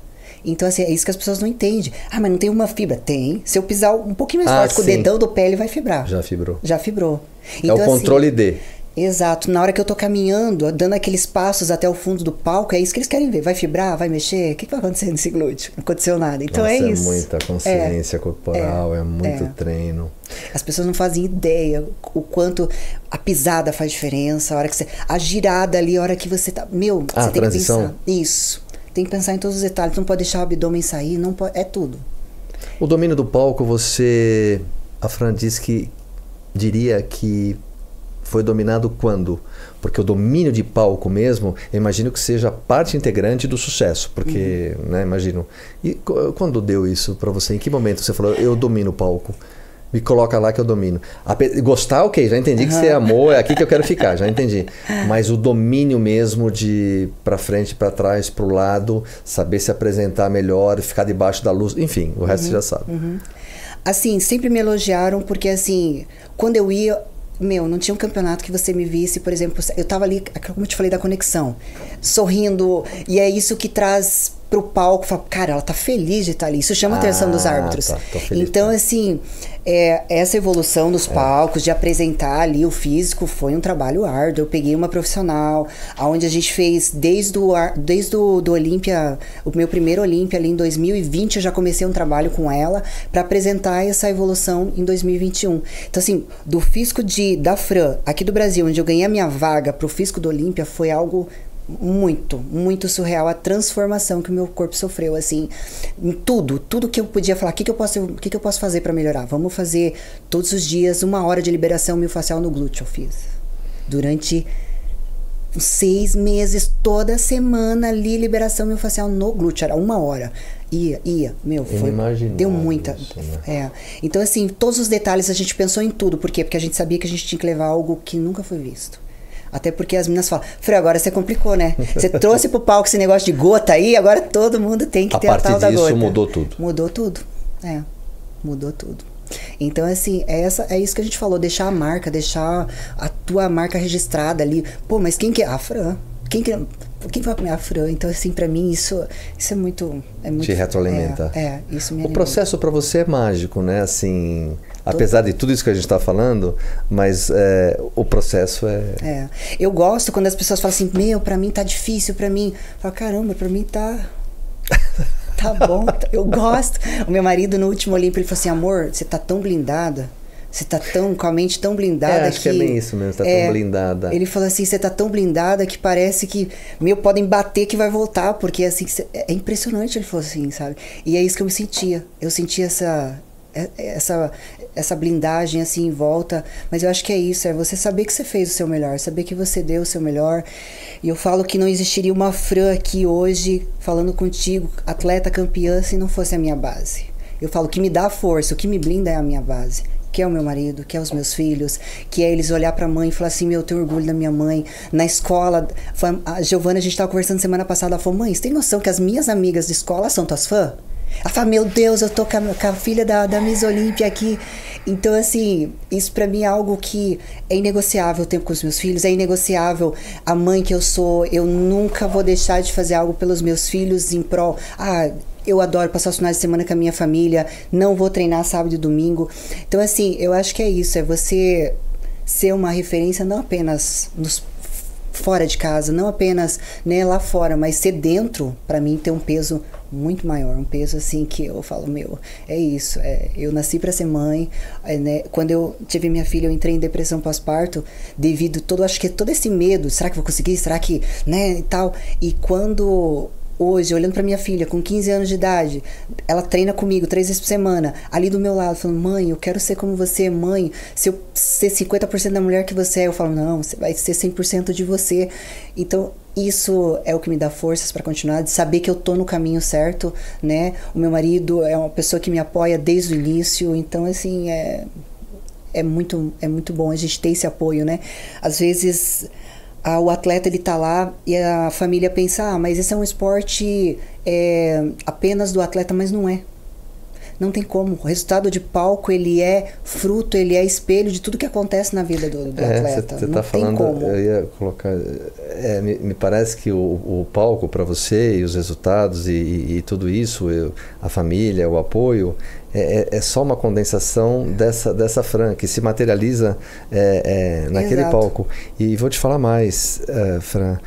Então, assim, é isso que as pessoas não entendem. Ah, mas não tem uma fibra? Tem. Se eu pisar um pouquinho mais Ah, forte com o dedão do pé, ele vai fibrar. Já fibrou. Já fibrou. é Então, o assim, controle de. Exato. Na hora que eu tô caminhando, dando aqueles passos até o fundo do palco, é isso que eles querem ver. Vai fibrar? Vai mexer? O que, vai acontecer nesse glúteo? Não aconteceu nada. Então Nossa, é isso. muita consciência corporal, é, muito é. treino. As pessoas não fazem ideia o quanto a pisada faz diferença, a hora que você. A girada ali, a hora que você tá. Meu, Ah, você tem transição? que pensar. Isso. Tem que pensar em todos os detalhes. Não pode deixar o abdômen sair, não pode. É tudo. O domínio do palco, você. A Fran disse que diria que foi dominado quando? Porque o domínio de palco mesmo, eu imagino que seja parte integrante do sucesso. Porque, Uhum. né, imagino. E qu- quando deu isso pra você? Em que momento você falou, eu domino o palco? Me coloca lá que eu domino. Ape- Gostar, ok, já entendi que você amou, é aqui que eu quero ficar, já entendi. Mas o domínio mesmo de pra frente, pra trás, pro lado, saber se apresentar melhor, ficar debaixo da luz, enfim, o resto você já sabe. Assim, sempre me elogiaram, porque assim, quando eu ia. Meu, não tinha um campeonato que você me visse, por exemplo, eu tava ali, como eu te falei, da conexão, sorrindo, e é isso que traz pro palco, fala, cara, ela tá feliz de estar ali, isso chama a atenção dos Ah, árbitros. tá, então, tá. assim, é, essa evolução nos palcos, de apresentar ali o físico, foi um trabalho árduo. Eu peguei uma profissional, aonde a gente fez desde o, desde o do Olímpia, o meu primeiro Olímpia ali em 2020, eu já comecei um trabalho com ela para apresentar essa evolução em 2021. Então, assim, do físico de, da Fran, aqui do Brasil, onde eu ganhei a minha vaga pro físico do Olímpia, foi algo muito, muito surreal a transformação que o meu corpo sofreu, assim, em tudo, tudo que eu podia falar, o que, que eu posso, que, que eu posso fazer para melhorar? Vamos fazer todos os dias uma hora de liberação miofascial no glúteo, eu fiz. Durante seis meses, toda semana ali, liberação miofascial no glúteo, era uma hora. Ia, ia, meu, foi, deu muita. isso, né? É. Então, assim, todos os detalhes a gente pensou em tudo. Por quê? Porque a gente sabia que a gente tinha que levar algo que nunca foi visto. Até porque as meninas falam, Frei, agora você complicou, né? Você trouxe pro palco esse negócio de gota aí, agora todo mundo tem que A ter a partir tal da disso, gota. mudou tudo. Mudou tudo. É. Mudou tudo. Então, assim, é, essa, é isso que a gente falou, deixar a marca, deixar a tua marca registrada ali. Pô, mas quem que é? A Fran. Quem que, quem vai comer a Fran? Então, assim, pra mim, isso, isso é muito. É muito Te retroalimenta. É, é isso me O alimenta. processo para você é mágico, né? Assim, apesar de tudo isso que a gente está falando, mas é, o processo é. É. Eu gosto quando as pessoas falam assim, meu, pra mim tá difícil, pra mim. Eu falo, caramba, pra mim tá. Tá bom, eu gosto. O meu marido no último Olímpio, ele falou assim, amor, você tá tão blindada. Você tá tão, com a mente tão blindada É, acho que é bem isso mesmo, tá tão blindada. Ele falou assim, você tá tão blindada que parece que, meu, podem bater que vai voltar, porque assim, cê- é impressionante, ele falou assim, sabe? E é isso que eu me sentia. Eu sentia essa, é- essa, essa blindagem assim em volta, mas eu acho que é isso, é você saber que você fez o seu melhor, saber que você deu o seu melhor. E eu falo que não existiria uma Fran aqui hoje falando contigo, atleta campeã, se não fosse a minha base. Eu falo que me dá força, o que me blinda é a minha base. Que é o meu marido, que é os meus filhos, que é eles olhar pra mãe e falar assim: Meu, eu tenho orgulho da minha mãe. Na escola, a Giovana, a gente tava conversando semana passada, ela falou: Mãe, você tem noção que as minhas amigas de escola são tuas fãs? Ela fala: Meu Deus, eu tô com a, com a filha da, da Miss Olímpia aqui. Então, assim, isso pra mim é algo que é inegociável o tempo com os meus filhos, é inegociável a mãe que eu sou. Eu nunca vou deixar de fazer algo pelos meus filhos em prol. Ah, eu adoro passar os finais de semana com a minha família, não vou treinar sábado e domingo. Então, assim, eu acho que é isso, é você ser uma referência não apenas nos fora de casa, não apenas né, lá fora, mas ser dentro, para mim tem um peso muito maior, um peso assim que eu falo, meu, é isso, é, eu nasci para ser mãe, é, né? Quando eu tive minha filha, eu entrei em depressão pós-parto devido todo, acho que todo esse medo, será que vou conseguir, será que, né, e tal. E quando hoje, olhando para minha filha com 15 anos de idade, ela treina comigo três vezes por semana, ali do meu lado, falando: "Mãe, eu quero ser como você, mãe. Se eu ser 50% da mulher que você é", eu falo: "Não, você vai ser 100% de você". Então, isso é o que me dá forças para continuar, de saber que eu tô no caminho certo, né? O meu marido é uma pessoa que me apoia desde o início, então assim, é é muito é muito bom a gente ter esse apoio, né? Às vezes o atleta ele tá lá e a família pensa, ah, mas esse é um esporte é, apenas do atleta, mas não é. Não tem como. O resultado de palco ele é fruto, ele é espelho de tudo que acontece na vida do, do é, atleta. Você está falando, como. eu ia colocar. É, me, me, parece que o, o palco para você e os resultados e, e, e tudo isso, eu, a família, o apoio, é, é, é, só uma condensação dessa, dessa Fran, que se materializa é, é, naquele Exato. palco. E vou te falar mais, uh, Fran.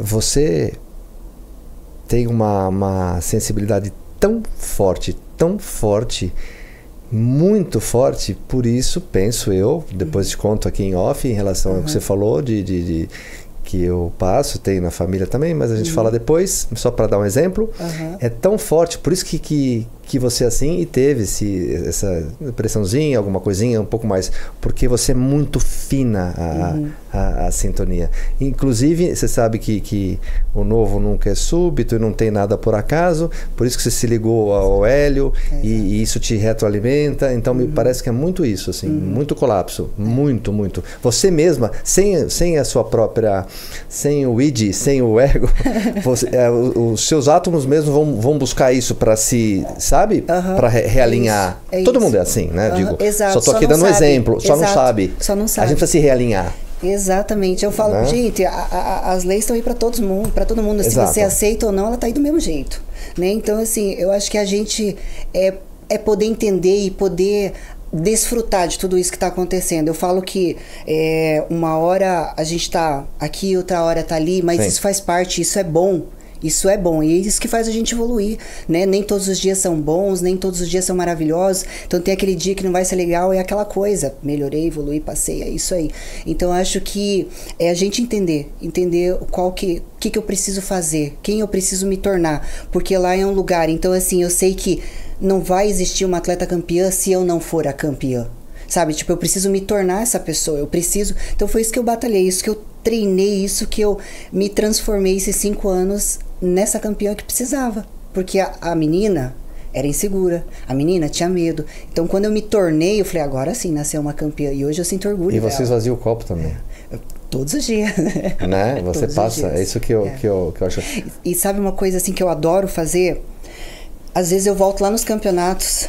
Você tem uma, uma sensibilidade tão forte, tão forte, muito forte, por isso penso eu, depois te conto aqui em off em relação uhum. ao que você falou de, de, de que eu passo, tem na família também, mas a gente uhum. fala depois, só para dar um exemplo. Uhum. É tão forte, por isso que, que, que você é assim e teve esse, essa pressãozinha, alguma coisinha um pouco mais, porque você é muito fina a, uhum. a, a, sintonia. Inclusive, você sabe que, que o novo nunca é súbito e não tem nada por acaso, por isso que você se ligou ao hélio e, e, isso te retroalimenta. Então, uhum. me parece que é muito isso, assim, uhum. muito colapso, é. muito, muito. Você mesma, sem, sem a sua própria, sem o id, sem o ego, você, é, os seus átomos mesmo vão, vão buscar isso para se sabe? Uhum. Para re realinhar. É Todo mundo é assim, né? Uhum. Digo, Exato. só tô aqui só dando um exemplo, só Exato. não sabe. Só não sabe. A gente precisa se realinhar. Exatamente. Eu falo, né? gente, a, a, as leis estão aí para todo mundo, para todo mundo. Exato. Se você aceita ou não, ela tá aí do mesmo jeito, né? Então assim, eu acho que a gente é é poder entender e poder desfrutar de tudo isso que está acontecendo. Eu falo que é, uma hora a gente está aqui, outra hora está ali, mas Sim. isso faz parte, isso é bom. Isso é bom e é isso que faz a gente evoluir, né? Nem todos os dias são bons, nem todos os dias são maravilhosos. Então tem aquele dia que não vai ser legal, é aquela coisa. Melhorei, evolui, passei, é isso aí. Então acho que é a gente entender, entender qual que, que que eu preciso fazer, quem eu preciso me tornar, porque lá é um lugar. Então assim, eu sei que não vai existir uma atleta campeã se eu não for a campeã. Sabe? Tipo, eu preciso me tornar essa pessoa, eu preciso. Então foi isso que eu batalhei, isso que eu treinei, isso que eu me transformei esses cinco anos nessa campeã que precisava. Porque a, a menina era insegura, a menina tinha medo. Então quando eu me tornei, eu falei, agora sim, nasceu uma campeã. E hoje eu sinto orgulho. E você esvazia o copo também. Todos os dias. Né? Você Todos passa, é isso que eu, é. que, eu, que eu acho. E, e sabe uma coisa assim que eu adoro fazer? Às vezes eu volto lá nos campeonatos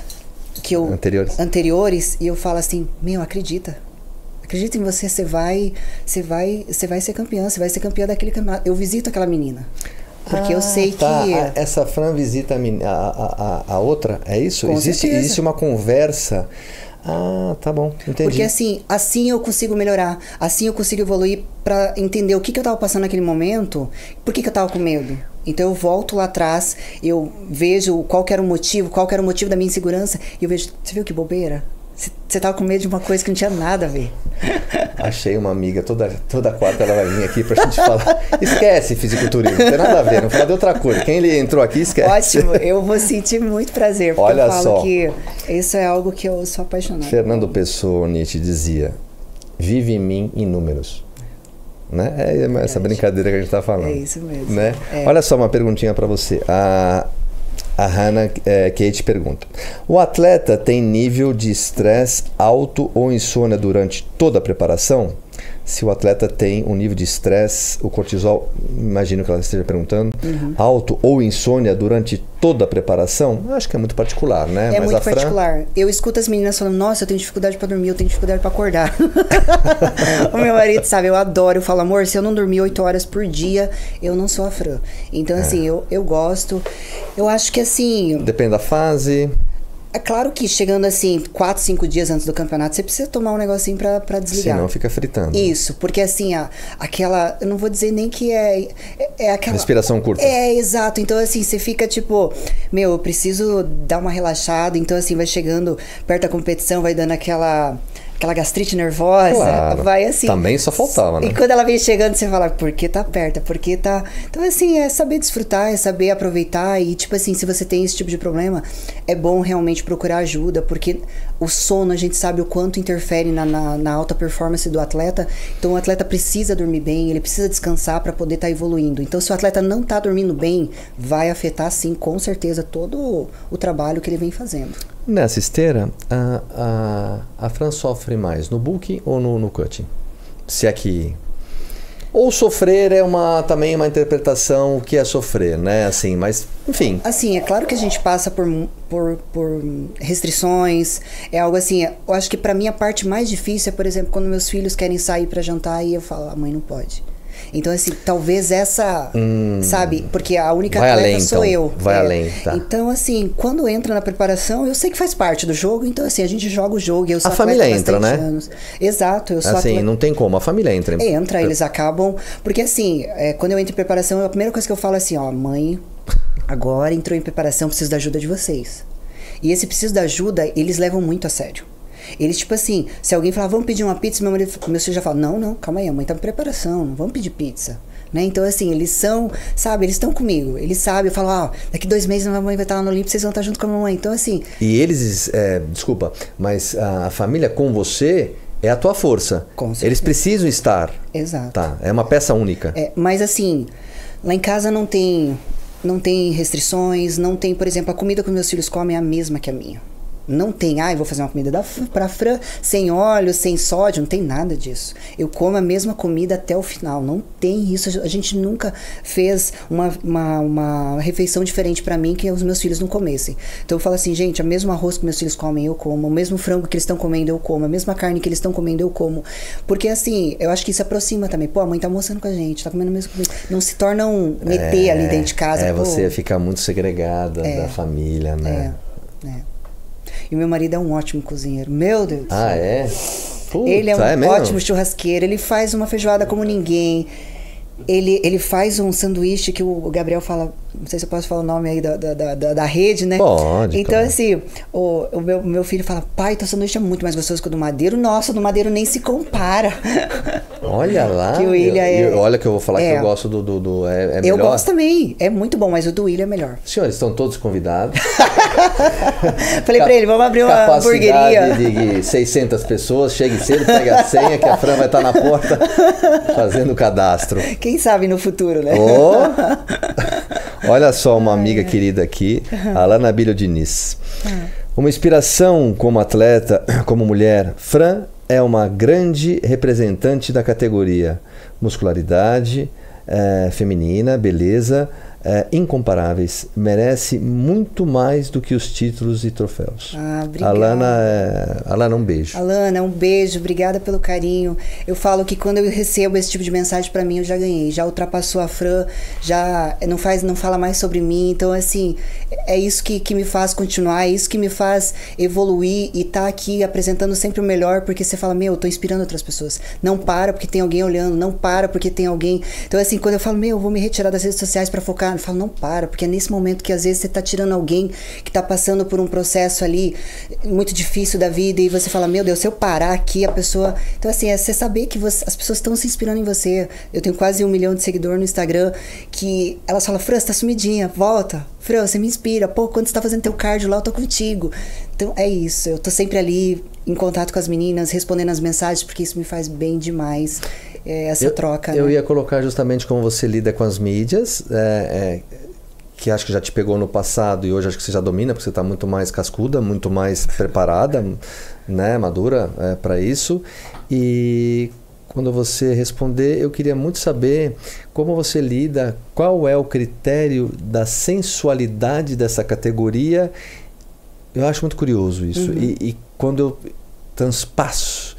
que eu anteriores. anteriores e eu falo assim, meu, acredita. Acredita em você, você vai, você vai, você vai ser campeã, você vai ser campeã daquele campeonato. Eu visito aquela menina. Porque ah, eu sei tá. que. A, essa Fran visita a, a, a, a outra, é isso? existe, existe uma conversa. Ah, tá bom, entendi. Porque assim, assim eu consigo melhorar, assim eu consigo evoluir para entender o que, que eu tava passando naquele momento, por que, que eu tava com medo. Então eu volto lá atrás, eu vejo qual era o motivo, qual era o motivo da minha insegurança, e eu vejo, você viu que bobeira? Você tava com medo de uma coisa que não tinha nada a ver. Achei uma amiga, toda, toda quarta ela vai vir aqui pra gente falar. Esquece fisiculturismo, não tem nada a ver, não fala de outra coisa. Quem ele entrou aqui, esquece. Ótimo, eu vou sentir muito prazer, porque Olha eu falo só. que isso é algo que eu sou apaixonada. Fernando Pessoa Nietzsche dizia: vive em mim em números. Né? É essa brincadeira que a gente está falando. É isso mesmo. Né? É. Olha só uma perguntinha para você. A a Hannah é, Kate pergunta: O atleta tem nível de estresse alto ou insônia durante toda a preparação? Se o atleta tem um nível de estresse, o cortisol, imagino que ela esteja perguntando, uhum. alto ou insônia durante toda a preparação, acho que é muito particular, né? É Mas muito particular. Eu escuto as meninas falando, nossa, eu tenho dificuldade para dormir, eu tenho dificuldade para acordar. o meu marido sabe, eu adoro, eu falo, amor, se eu não dormir oito horas por dia, eu não sou a Fran. Então, é. assim, eu, eu gosto. Eu acho que assim. Depende da fase. É claro que chegando assim, quatro, cinco dias antes do campeonato, você precisa tomar um negocinho pra, pra desligar. Senão fica fritando. Isso, porque assim, a, aquela. Eu não vou dizer nem que é. É, é aquela. Respiração curta. É, exato. Então, assim, você fica tipo, meu, eu preciso dar uma relaxada. Então, assim, vai chegando perto da competição, vai dando aquela aquela gastrite nervosa, Claro. vai assim. Também só faltava, né? E quando ela vem chegando, você fala, porque tá perto, porque tá. Então, assim, é saber desfrutar, é saber aproveitar. E, tipo assim, se você tem esse tipo de problema, é bom realmente procurar ajuda, porque o sono, a gente sabe o quanto interfere na, na, na alta performance do atleta. Então, o atleta precisa dormir bem, ele precisa descansar para poder estar evoluindo. Então, se o atleta não tá dormindo bem, vai afetar, sim, com certeza, todo o trabalho que ele vem fazendo. Nessa esteira, a, a, a Fran sofre mais no booking ou no, no cutting? Se é que. Ou sofrer é uma também uma interpretação o que é sofrer, né? Assim, mas enfim. Assim, é claro que a gente passa por, por, por restrições, é algo assim. Eu acho que pra mim a parte mais difícil é, por exemplo, quando meus filhos querem sair pra jantar e eu falo, a mãe não pode. Então, assim, talvez essa, sabe? Porque a única Hum. Atleta além, sou então. eu. Vai É. além, tá. Então, assim, quando entra na preparação, eu sei que faz parte do jogo, então, assim, a gente joga o jogo. Eu sou A família entra, né? anos. Exato, eu sou Assim, atleta. não tem como, a família entra. Entra, eles acabam. Porque assim, é, quando eu entro em preparação, a primeira coisa que eu falo é assim, ó, mãe, agora entrou em preparação, preciso da ajuda de vocês. E esse preciso da ajuda, eles levam muito a sério. Eles, tipo assim, se alguém falar, vamos pedir uma pizza, meu marido, meu filho já fala, não, não, calma aí, a mãe tá em preparação, não vamos pedir pizza. Né? Então, assim, eles são, sabe, eles estão comigo. Eles sabem, eu falo, ah, daqui dois meses a mamãe vai estar lá no Olímpico, vocês vão estar junto com a mamãe. Então, assim, E eles, é, desculpa, mas a, família com você é a tua força. Com certeza. Eles precisam estar. exato. Tá, é uma peça única. É, mas assim, lá em casa não tem não tem restrições, não tem, por exemplo, a comida que meus filhos comem é a mesma que a minha. Não tem, ah, eu vou fazer uma comida da, pra Fran sem óleo, sem sódio, não tem nada disso. Eu como a mesma comida até o final, não tem isso. A gente nunca fez uma, uma, uma refeição diferente pra mim que os meus filhos não comessem. Então eu falo assim, gente, o mesmo arroz que meus filhos comem, eu como. O mesmo frango que eles estão comendo, eu como. A mesma carne que eles estão comendo, eu como. Porque assim, eu acho que isso aproxima também. Pô, a mãe tá almoçando com a gente, tá comendo a mesma comida. Não se torna um meter ali dentro de casa. É, pô. você fica muito segregada É. da família, né? É, é. E meu marido é um ótimo cozinheiro. Meu Deus do Ah, céu. é? Puta, Ele é um mesmo? ótimo churrasqueiro. Ele faz uma feijoada como ninguém. Ele, ele faz um sanduíche que o Gabriel fala. Não sei se eu posso falar o nome aí da, da, da, da- rede, né? Pode, Então, pode. assim, o, o meu, meu filho fala: pai, teu sanduíche é muito mais gostoso que o do Madeiro. Nossa, o do Madeiro nem se compara. Olha lá. Que o William é- olha que eu vou falar que é. eu gosto do. do, do- é, é eu gosto também. É muito bom, mas o do William é melhor. Senhores, estão todos convidados. Falei pra ele: vamos abrir uma hamburgueria. de 600 pessoas. Chegue cedo, pega a senha, que a Fran vai estar na porta fazendo o cadastro. Quem sabe no futuro, né? Ô! Olha só uma amiga querida aqui, a Alana Bilho Diniz. Uma inspiração como atleta, como mulher, Fran é uma grande representante da categoria. Muscularidade eh, feminina, beleza, eh, incomparáveis. Merece muito mais do que os títulos e troféus. Ah, obrigada. Alana, é... Alana, um beijo. Alana, um beijo, obrigada pelo carinho. Eu falo que quando eu recebo esse tipo de mensagem pra mim, eu já ganhei, já ultrapassou a Fran, já não faz, não fala mais sobre mim. Então, assim, é isso que, que me faz continuar, é isso que me faz evoluir e estar aqui apresentando sempre o melhor, porque você fala, meu, eu tô inspirando outras pessoas. Não para porque tem alguém olhando, não para porque tem alguém. Então, assim, quando eu falo, meu, eu vou me retirar das redes sociais pra focar, eu falo, não para, porque é nesse momento que às vezes você tá tirando alguém que tá passando por um processo ali muito difícil da vida e você fala, meu Deus, se eu parar aqui, a pessoa. Então, assim, é você saber que você- as pessoas estão se inspirando em você. Eu tenho quase um milhão de seguidores no Instagram que elas falam, Fran, você tá sumidinha, volta. Fran, você me inspira. Pô, quando você tá fazendo teu cardio lá, eu tô contigo. Então, é isso. Eu tô sempre ali em contato com as meninas, respondendo as mensagens, porque isso me faz bem demais. É, essa eu, troca. Eu né? ia colocar justamente como você lida com as mídias, é, é, que acho que já te pegou no passado e hoje acho que você já domina, porque você está muito mais cascuda, muito mais preparada, né, madura para isso. E quando você responder, eu queria muito saber como você lida, qual é o critério da sensualidade dessa categoria. Eu acho muito curioso isso. Uhum. E, e quando eu transpasso,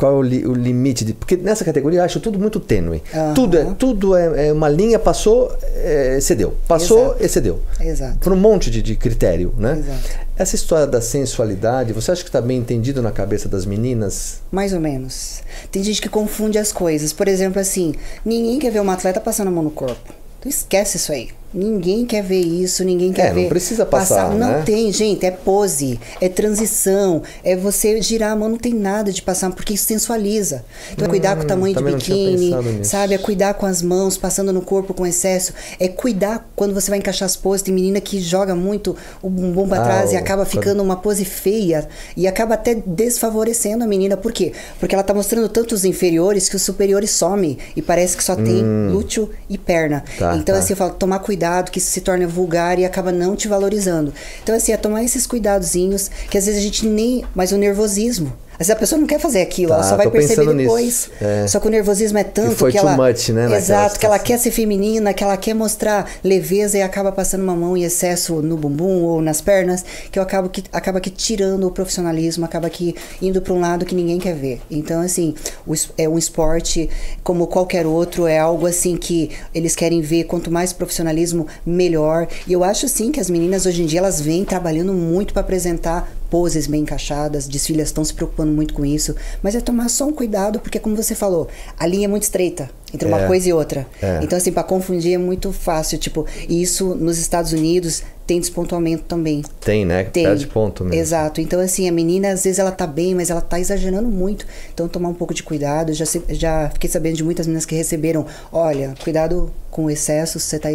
qual é o, li, o, limite de. Porque nessa categoria eu acho tudo muito tênue. Aham. Tudo, é, tudo é, é uma linha, passou, é, excedeu. Passou, Exato. excedeu. Exato. Por um monte de, de critério, né? Exato. Essa história da sensualidade, você acha que está bem entendido na cabeça das meninas? Mais ou menos. Tem gente que confunde as coisas. Por exemplo, assim, ninguém quer ver uma atleta passando a mão no corpo. Então esquece isso aí. Ninguém quer ver isso, ninguém quer É, não ver. precisa passar, Não né? tem, gente. É pose, é transição, é você girar a mão, não tem nada de passar, porque isso sensualiza. Então é cuidar com o tamanho do Hum, não tinha biquíni, sabe? É cuidar com as mãos, passando no corpo com excesso. É cuidar quando você vai encaixar as poses. Tem menina que joga muito o bumbum pra Ah, trás e o- acaba ficando uma pose feia e acaba até desfavorecendo a menina. Por quê? Porque ela tá mostrando tanto os inferiores que os superiores some e parece que só tem glúteo e perna. Hum. Tá, então, tá. assim, eu falo, tomar cuidado, que isso se torna vulgar e acaba não te valorizando. Então, assim, é tomar esses cuidadozinhos, que às vezes a gente nem. Mas o nervosismo. Vezes a pessoa não quer fazer aquilo, Tá, ela só vai perceber depois. É. Só que o nervosismo é tanto foi que ela. much, né, Exato, que ela quer ser feminina, que ela quer mostrar leveza e acaba passando uma mão em excesso no bumbum ou nas pernas, que eu acabo que acaba que tirando o profissionalismo, acaba que indo para um lado que ninguém quer ver. Então assim, o é um esporte como qualquer outro, é algo assim que eles querem ver quanto mais profissionalismo melhor. E eu acho sim que as meninas hoje em dia elas vêm trabalhando muito para apresentar poses bem encaixadas, desfiles estão se preocupando muito com isso, mas é tomar só um cuidado, porque como você falou, a linha é muito estreita entre uma É. coisa e outra. É. Então, assim, para confundir é muito fácil. Tipo, e isso nos Estados Unidos tem despontuamento também. Tem, né? Tem. Perde ponto mesmo. Exato. Então, assim, a menina, às vezes, ela tá bem, mas ela tá exagerando muito. Então, tomar um pouco de cuidado. Já, se- já fiquei sabendo de muitas meninas que receberam: olha, cuidado com o excesso, se você tá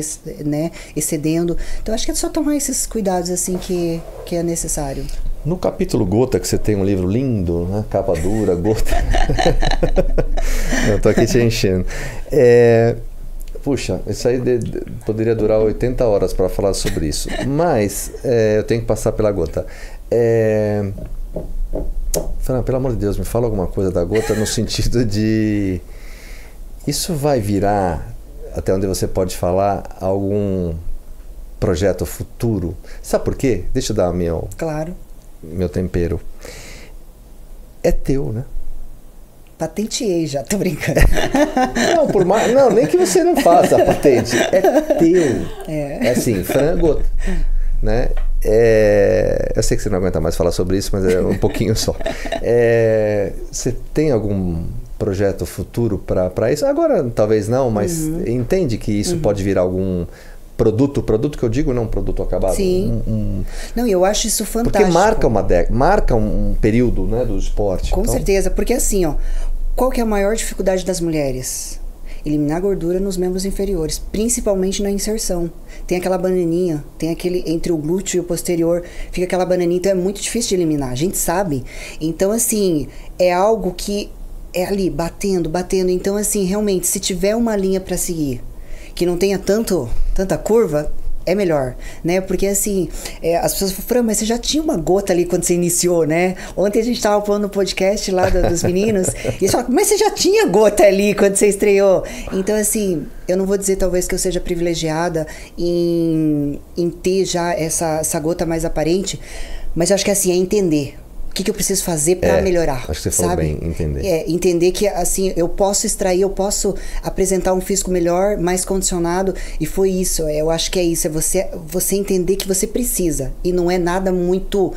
né, excedendo. Então, acho que é só tomar esses cuidados, assim, que, que é necessário. No capítulo Gota, que você tem um livro lindo, né? capa dura, Gota. Eu tô aqui te enchendo. É, puxa, isso aí de- de- poderia durar 80 horas para falar sobre isso. Mas é, eu tenho que passar pela Gota. É, Fran, pelo amor de Deus, me fala alguma coisa da Gota no sentido de. Isso vai virar, até onde você pode falar, algum projeto futuro? Sabe por quê? Deixa eu dar meu, Claro. Meu tempero. É teu, né? Patenteei já, tô brincando. Não, por mais, não, nem que você não faça a patente. É teu. É. É assim, frango, né? É, eu sei que você não aguenta mais falar sobre isso, mas é um pouquinho só. É, você tem algum projeto futuro para isso? Agora talvez não, mas Uhum. entende que isso pode virar algum produto, produto que eu digo não um produto acabado, Sim. Um- um- Não, e eu acho isso fantástico. porque marca uma década, marca um, um período, né, do esporte. Com Então, certeza, porque assim, ó, qual que é a maior dificuldade das mulheres? Eliminar gordura nos membros inferiores, principalmente na inserção. Tem aquela bananinha, tem aquele entre o glúteo e o posterior, fica aquela bananinha, então é muito difícil de eliminar, a gente sabe. Então, assim, é algo que é ali, batendo, batendo. Então, assim, realmente, se tiver uma linha para seguir, que não tenha tanto, tanta curva, é melhor, né? Porque assim, é, as pessoas falam, Fran, mas você já tinha uma gota ali quando você iniciou, né? Ontem a gente tava falando no podcast lá do- dos meninos, e eles falam, mas você já tinha gota ali quando você estreou. Então, assim, eu não vou dizer talvez que eu seja privilegiada em, em ter já essa, essa gota mais aparente, mas eu acho que assim, é entender. O que, que eu preciso fazer para É, melhorar? acho que você falou sabe? bem, entender. É, entender que assim eu posso extrair, eu posso apresentar um físico melhor, mais condicionado e foi isso. é, Eu acho que é isso, é você você entender que você precisa e não é nada muito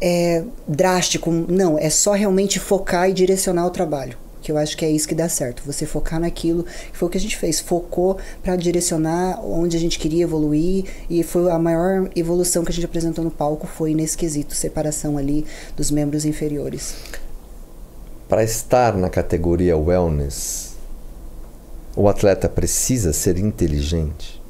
é, drástico, não. É só realmente focar e direcionar o trabalho. Que eu acho que é isso que dá certo. Você focar naquilo, que foi o que a gente fez. Focou para direcionar onde a gente queria evoluir e foi a maior evolução que a gente apresentou no palco foi nesse quesito, separação ali dos membros inferiores. Para estar na categoria wellness, o atleta precisa ser inteligente.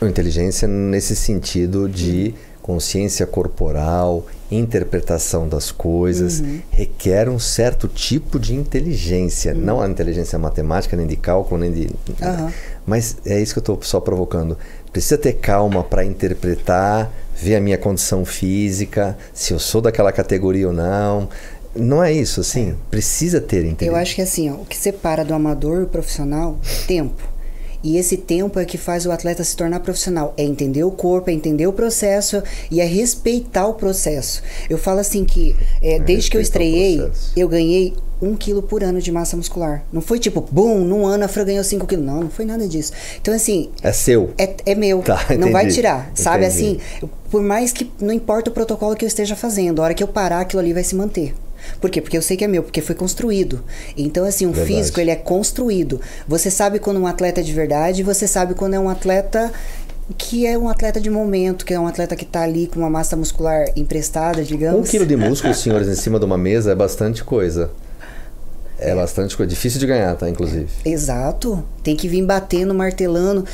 Ou Inteligência nesse sentido de consciência corporal, interpretação das coisas, requer um certo tipo de inteligência, não a inteligência matemática, nem de cálculo, nem de. Aham. Mas é isso que eu estou só provocando. Precisa ter calma para interpretar, ver a minha condição física, se eu sou daquela categoria ou não. Não é isso, assim. Precisa ter inteligência. Eu acho que assim, ó, o que separa do amador e o profissional, tempo. E esse tempo é que faz o atleta se tornar profissional. É entender o corpo, é entender o processo e é respeitar o processo. Eu falo assim que é, desde que eu estreiei, eu ganhei um quilo por ano de massa muscular. Não foi tipo, bum, num ano a Fran ganhou cinco quilos. Não, não foi nada disso. Então, assim. É seu. É, é meu. Tá, não vai tirar. Sabe entendi. assim? Por mais que não importa o protocolo que eu esteja fazendo, a hora que eu parar, aquilo ali vai se manter. Por quê? Porque eu sei que é meu, porque foi construído. Então, assim, um verdade. físico, ele é construído. Você sabe quando um atleta é de verdade, você sabe quando é um atleta que é um atleta de momento, que é um atleta que está ali com uma massa muscular emprestada, digamos. Um quilo de músculo, senhores, em cima de uma mesa é bastante coisa. É, é bastante coisa. Difícil de ganhar, tá? Inclusive. Exato. Tem que vir batendo, martelando.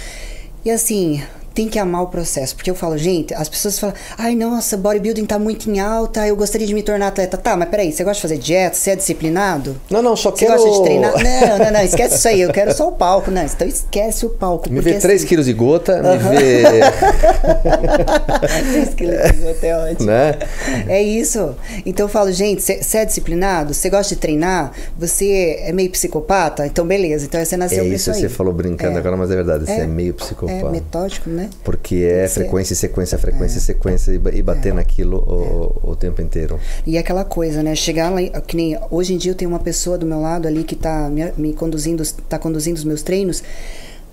E assim, tem que amar o processo. Porque eu falo, gente, as pessoas falam, ai, nossa, bodybuilding tá muito em alta, eu gostaria de me tornar atleta. Tá, mas peraí, você gosta de fazer dieta? Você é disciplinado? Não, não, só você quero... Você gosta de treinar? Não, não, não, esquece isso aí, eu quero só o palco. Não, então esquece o palco. Me vê 3 assim... quilos de gota, uh -huh. me vê... 3 quilos de gota é ótimo. Né? É isso. Então eu falo, gente, você é disciplinado? Você gosta de treinar? Você é meio psicopata? Então beleza, então você nasceu é isso, isso você falou brincando é. agora, mas é verdade, você é, é meio psicopata. É metódico, né? Porque é frequência e sequência, frequência e é. sequência e bater é. naquilo o, é. o, tempo inteiro. E é aquela coisa, né? Chegar lá, que nem hoje em dia eu tenho uma pessoa do meu lado ali que está me, me, conduzindo, tá conduzindo os meus treinos.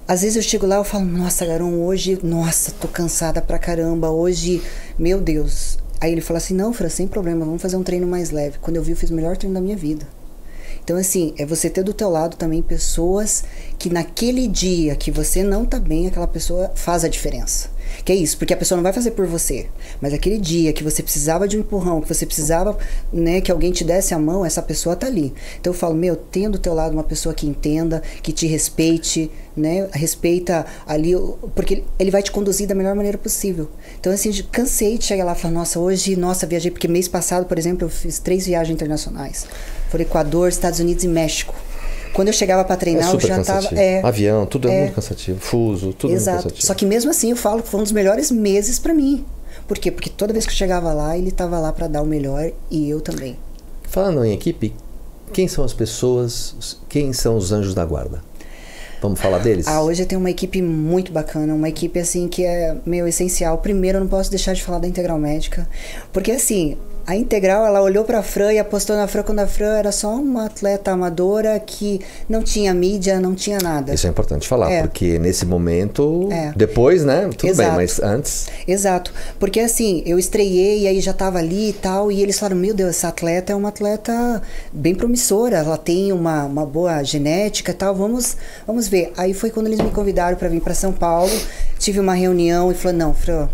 Às vezes eu chego lá e falo, nossa, Garão, hoje, nossa, tô cansada pra caramba, hoje, meu Deus. Aí ele fala assim, não, Fran, sem problema, vamos fazer um treino mais leve. Quando eu vi, eu fiz o melhor treino da minha vida. Então, assim, é você ter do teu lado também pessoas que naquele dia que você não tá bem, aquela pessoa faz a diferença. Que é isso, porque a pessoa não vai fazer por você. Mas aquele dia que você precisava de um empurrão, que você precisava, né, que alguém te desse a mão, essa pessoa tá ali. Então eu falo, meu, tenha do teu lado uma pessoa que entenda, que te respeite, né, respeita ali, porque ele vai te conduzir da melhor maneira possível. Então assim, cansei de chegar lá e falar, nossa, hoje, nossa, viajei, porque mês passado, por exemplo, eu fiz três viagens internacionais. Foi Equador, Estados Unidos e México. Quando eu chegava para treinar, é eu já cansativo. tava. É, Avião, tudo é, é, muito cansativo. Fuso, tudo Exato. é muito cansativo. Só que mesmo assim eu falo que foi um dos melhores meses para mim. Por quê? Porque toda vez que eu chegava lá, ele estava lá para dar o melhor e eu também. Falando em equipe, quem são as pessoas, quem são os anjos da guarda? Vamos falar deles? Ah, hoje eu tenho uma equipe muito bacana, uma equipe assim que é meu essencial. Primeiro, eu não posso deixar de falar da Integral Médica, porque assim, a Integral, ela olhou para a Fran e apostou na Fran quando a Fran era só uma atleta amadora que não tinha mídia, não tinha nada. Isso é importante falar, é. porque nesse momento, é. depois, né? Tudo Exato. bem, mas antes. Exato. Porque assim, eu estreiei e aí já tava ali e tal, e eles falaram: Meu Deus, essa atleta é uma atleta bem promissora, ela tem uma, uma boa genética e tal, vamos, vamos ver. Aí foi quando eles me convidaram para vir para São Paulo, tive uma reunião e falou: Não, Fran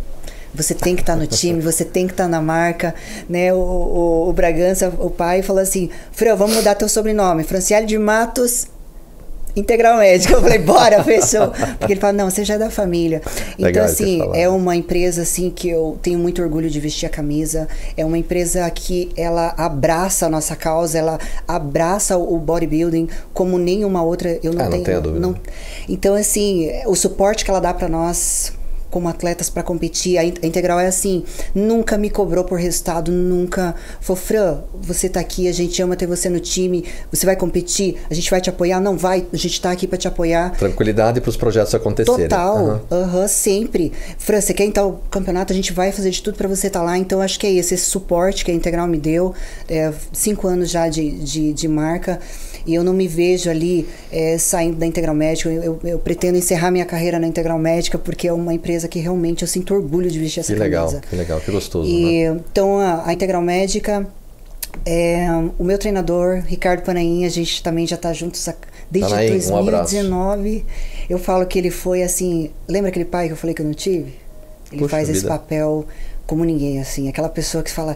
você tem que estar tá no time, você tem que estar tá na marca, né? O, o, o, Bragança, o pai, falou assim, Fran, vamos mudar teu sobrenome, Franciele de Matos Integral Médica. Eu falei, bora, fechou. Porque ele fala, não, você já é da família. Então, Legal assim, é uma empresa, assim, que eu tenho muito orgulho de vestir a camisa. É uma empresa que ela abraça a nossa causa, ela abraça o bodybuilding como nenhuma outra. Eu não ah, tenho. Não tenho dúvida. Não, então, assim, o suporte que ela dá para nós como atletas para competir. A integral é assim, nunca me cobrou por resultado, nunca falou, Fran, você tá aqui, a gente ama ter você no time, você vai competir, a gente vai te apoiar, não vai, a gente tá aqui para te apoiar. Tranquilidade para os projetos acontecerem. Total, uhum. Uhum, sempre. Fran, você quer entrar no campeonato, a gente vai fazer de tudo para você estar tá lá, então acho que é esse, esse suporte que a Integral me deu, é, cinco anos já de, de, de marca, e eu não me vejo ali é, saindo da Integral Médica. Eu, eu, eu, pretendo encerrar minha carreira na Integral Médica porque é uma empresa que realmente eu sinto orgulho de vestir essa que legal, camisa. Que legal, que gostoso. E, né? Então a, a Integral Médica é, o meu treinador, Ricardo Panaim, a gente também já está juntos desde Panaim, 2019. Um eu falo que ele foi assim. Lembra aquele pai que eu falei que eu não tive? Ele Puxa faz vida. esse papel como ninguém, assim. Aquela pessoa que fala: